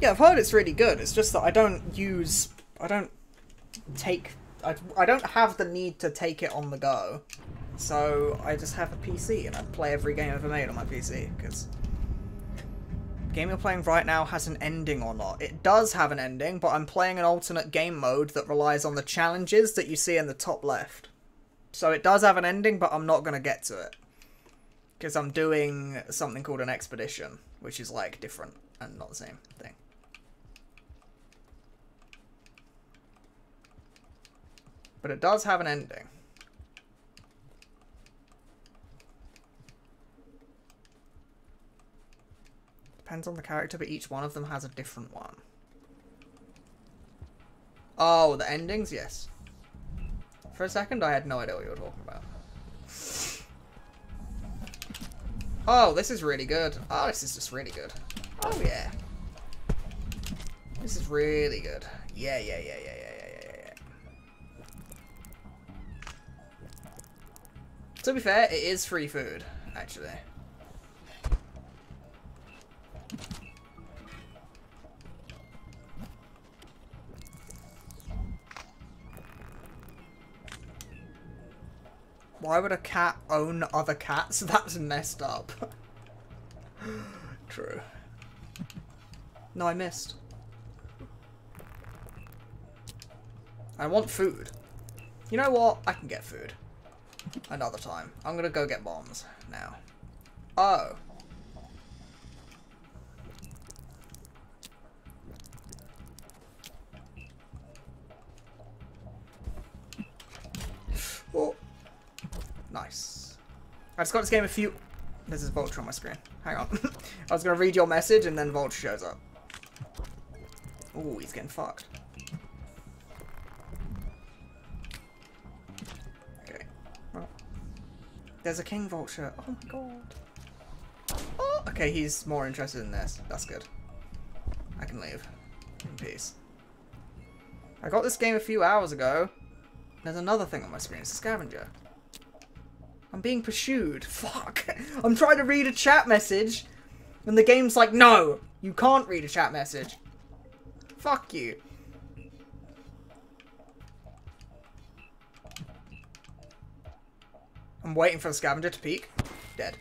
S1: Yeah, I've heard it's really good. It's just that I don't use... I don't take... I, I don't have the need to take it on the go. So I just have a PC and I play every game ever made on my PC, because game you're playing right now has an ending or not. It does have an ending, but I'm playing an alternate game mode that relies on the challenges that you see in the top left. So it does have an ending, but I'm not going to get to it. Because I'm doing something called an expedition, which is like different and not the same thing. But it does have an ending. Depends on the character, but each one of them has a different one. Oh, the endings? Yes. For a second, I had no idea what you were talking about. Oh, this is really good. Oh, this is just really good. Oh, yeah. This is really good. Yeah, yeah, yeah, yeah, yeah, To be fair, it is free food, actually. Why would a cat own other cats? [LAUGHS] That's messed up. True. No, I missed. I want food. You know what? I can get food. Another time. I'm gonna go get bombs now. Oh. Oh. Nice. I just got this game a few... This is Vulture on my screen. Hang on. [LAUGHS] I was to read your message and then Vulture shows up. Oh, he's getting fucked. There's a King Vulture. Oh my god. Oh, okay, he's more interested in this. That's good. I can leave. In peace. I got this game a few hours ago. There's another thing on my screen. It's a scavenger. I'm being pursued. [LAUGHS] Fuck. I'm trying to read a chat message. And the game's like, no, you can't read a chat message. Fuck you. I'm waiting for the scavenger to peek. Dead.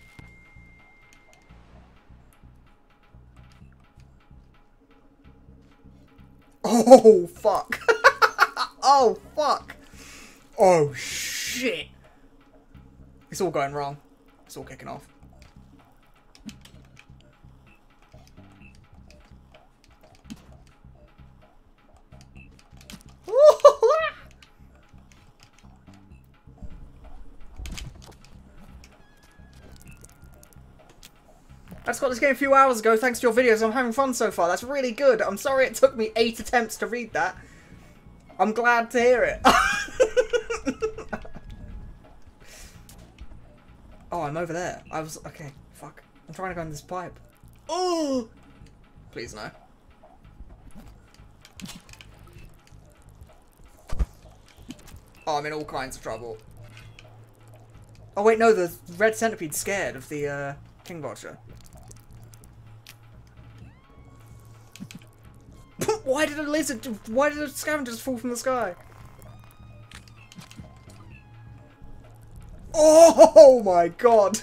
S1: Oh, fuck. [LAUGHS] oh, fuck. Oh, shit. It's all going wrong. It's all kicking off. Got this game a few hours ago thanks to your videos. I'm having fun so far. That's really good. I'm sorry it took me eight attempts to read that. I'm glad to hear it. [LAUGHS] oh, I'm over there. I was... Okay, fuck. I'm trying to go in this pipe. Oh! Please no. Oh, I'm in all kinds of trouble. Oh wait, no, the red centipede's scared of the uh, king vulture. Why did a lizard, why did a scavenger just fall from the sky? Oh my god!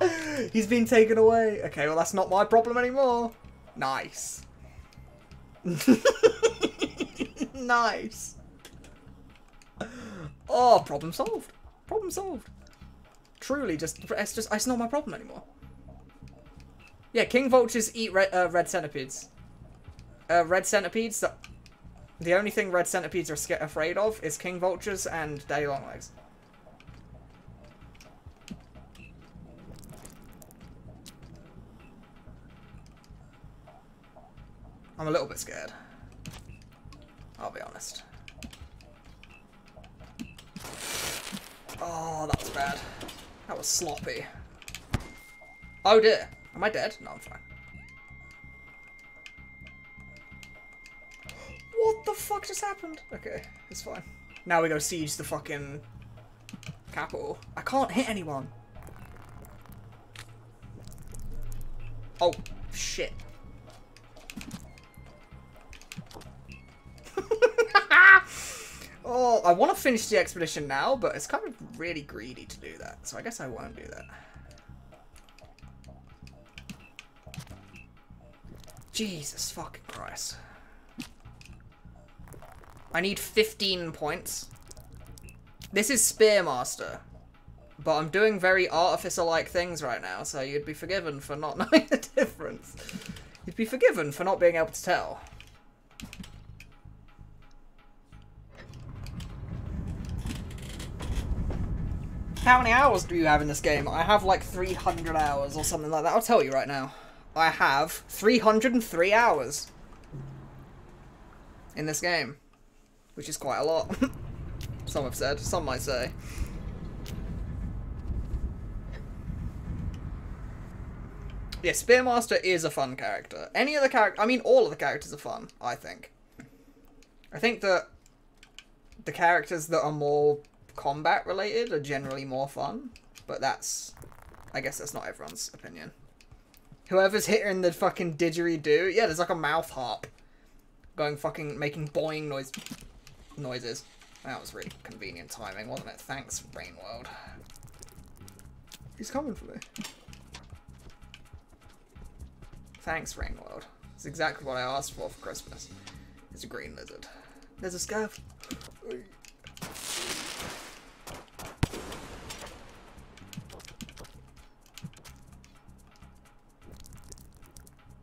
S1: [LAUGHS] He's been taken away. Okay, well that's not my problem anymore. Nice. [LAUGHS] nice. Oh, problem solved. Problem solved. Truly, just it's just it's not my problem anymore. Yeah, king vultures eat red, uh, red centipedes. Uh, red centipedes. The, the only thing red centipedes are afraid of is king vultures and daddy longlegs. I'm a little bit scared. I'll be honest. Oh, that was bad. That was sloppy. Oh dear. Am I dead? No, I'm fine. What the fuck just happened? Okay, it's fine. Now we go siege the fucking capital. I can't hit anyone. Oh, shit. [LAUGHS] Oh, I want to finish the expedition now, but it's kind of really greedy to do that. So I guess I won't do that. Jesus fucking Christ. I need 15 points. This is Spearmaster. But I'm doing very Artificer-like things right now, so you'd be forgiven for not [LAUGHS] knowing the difference. You'd be forgiven for not being able to tell. How many hours do you have in this game? I have like 300 hours or something like that. I'll tell you right now. I have 303 hours in this game, which is quite a lot. [LAUGHS] some have said, some might say. Yeah, Spearmaster is a fun character. Any of the character, I mean, all of the characters are fun, I think. I think that the characters that are more combat related are generally more fun, but that's, I guess that's not everyone's opinion. Whoever's hitting the fucking didgeridoo, yeah, there's like a mouth harp going fucking making boing noise noises. That was really convenient timing, wasn't it? Thanks, Rain World. He's coming for me. Thanks, Rain World. It's exactly what I asked for for Christmas. It's a green lizard. There's a scarf.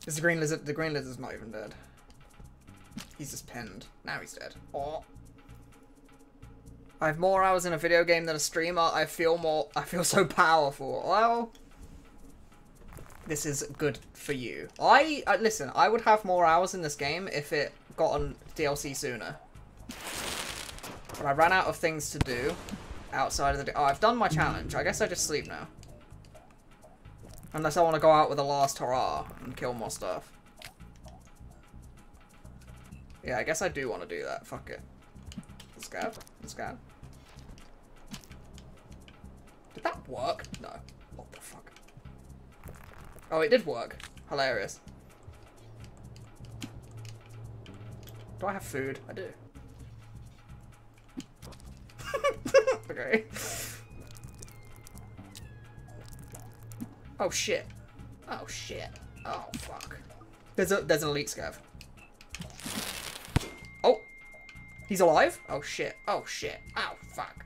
S1: It's the green lizard? The green lizard's not even dead. He's just pinned. Now he's dead. Oh. I have more hours in a video game than a streamer. I feel more. I feel so powerful. Well, this is good for you. I, I listen. I would have more hours in this game if it got on DLC sooner. But I ran out of things to do outside of the. Oh, I've done my challenge. I guess I just sleep now. Unless I want to go out with a last hurrah and kill more stuff. Yeah, I guess I do want to do that. Fuck it. Let's go. Let's go. Did that work? No. What the fuck? Oh, it did work. Hilarious. Do I have food? I do. [LAUGHS] okay. Oh shit. Oh shit. Oh fuck. There's a there's an elite scav. He's alive? Oh shit. Oh shit. Oh fuck.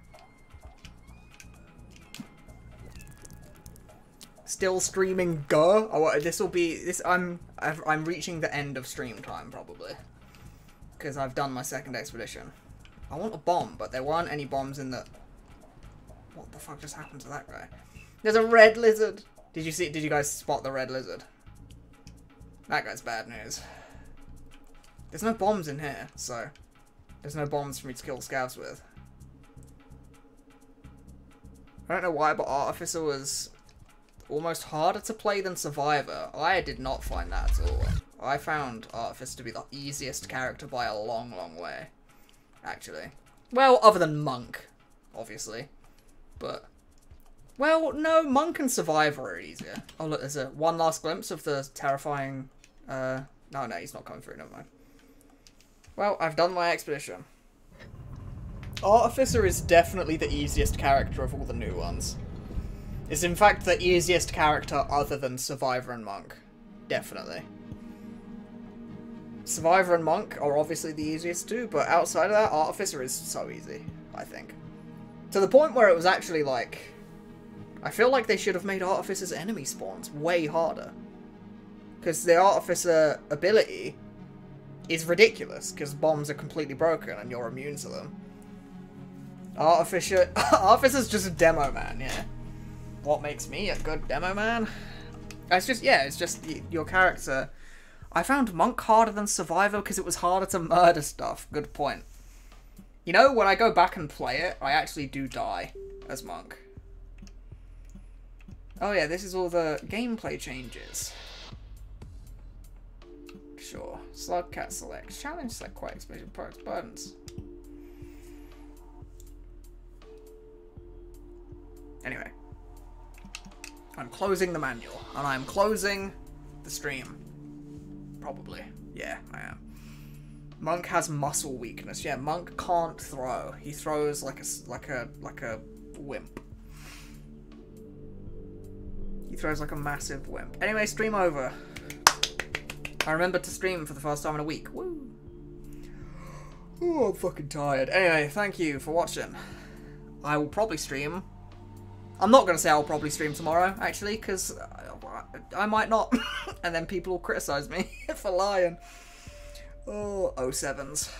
S1: Still streaming go. Oh, uh, this will be this I'm I'm reaching the end of stream time probably. Cuz I've done my second expedition. I want a bomb, but there weren't any bombs in the What the fuck just happened to that guy? There's a red lizard. Did you see? Did you guys spot the red lizard? That guy's bad news. There's no bombs in here, so there's no bombs for me to kill scavs with. I don't know why, but Artificer was almost harder to play than Survivor. I did not find that at all. I found Artificer to be the easiest character by a long, long way, actually. Well, other than Monk, obviously. But well, no, Monk and Survivor are easier. Oh, look, there's a one last glimpse of the terrifying... Uh, no, no, he's not coming through, never mind. Well, I've done my expedition. Artificer is definitely the easiest character of all the new ones. Is in fact the easiest character other than Survivor and Monk. Definitely. Survivor and Monk are obviously the easiest too, but outside of that, Artificer is so easy, I think. To the point where it was actually like I feel like they should have made Artificer's enemy spawns way harder. Because the Artificer ability is ridiculous, because bombs are completely broken and you're immune to them. Artificer... [LAUGHS] Artificer's just a demo man, yeah. What makes me a good demo man? It's just, yeah, it's just your character... I found Monk harder than Survivor because it was harder to murder stuff. Good point. You know, when I go back and play it, I actually do die as Monk. Oh yeah, this is all the gameplay changes. Sure. Slugcat select. Challenge select quite explosion products buttons. Anyway. I'm closing the manual. And I'm closing the stream. Probably. Yeah, I am. Monk has muscle weakness. Yeah, Monk can't throw. He throws like a like a like a wimp. He throws like a massive wimp. Anyway, stream over. I remembered to stream for the first time in a week. Woo! Oh, I'm fucking tired. Anyway, thank you for watching. I will probably stream. I'm not going to say I'll probably stream tomorrow, actually, because I, I might not. [LAUGHS] and then people will criticize me [LAUGHS] for lying. Oh, 07s.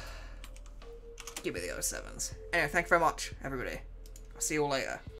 S1: Give me the 07s. Anyway, thank you very much, everybody. I'll see you all later.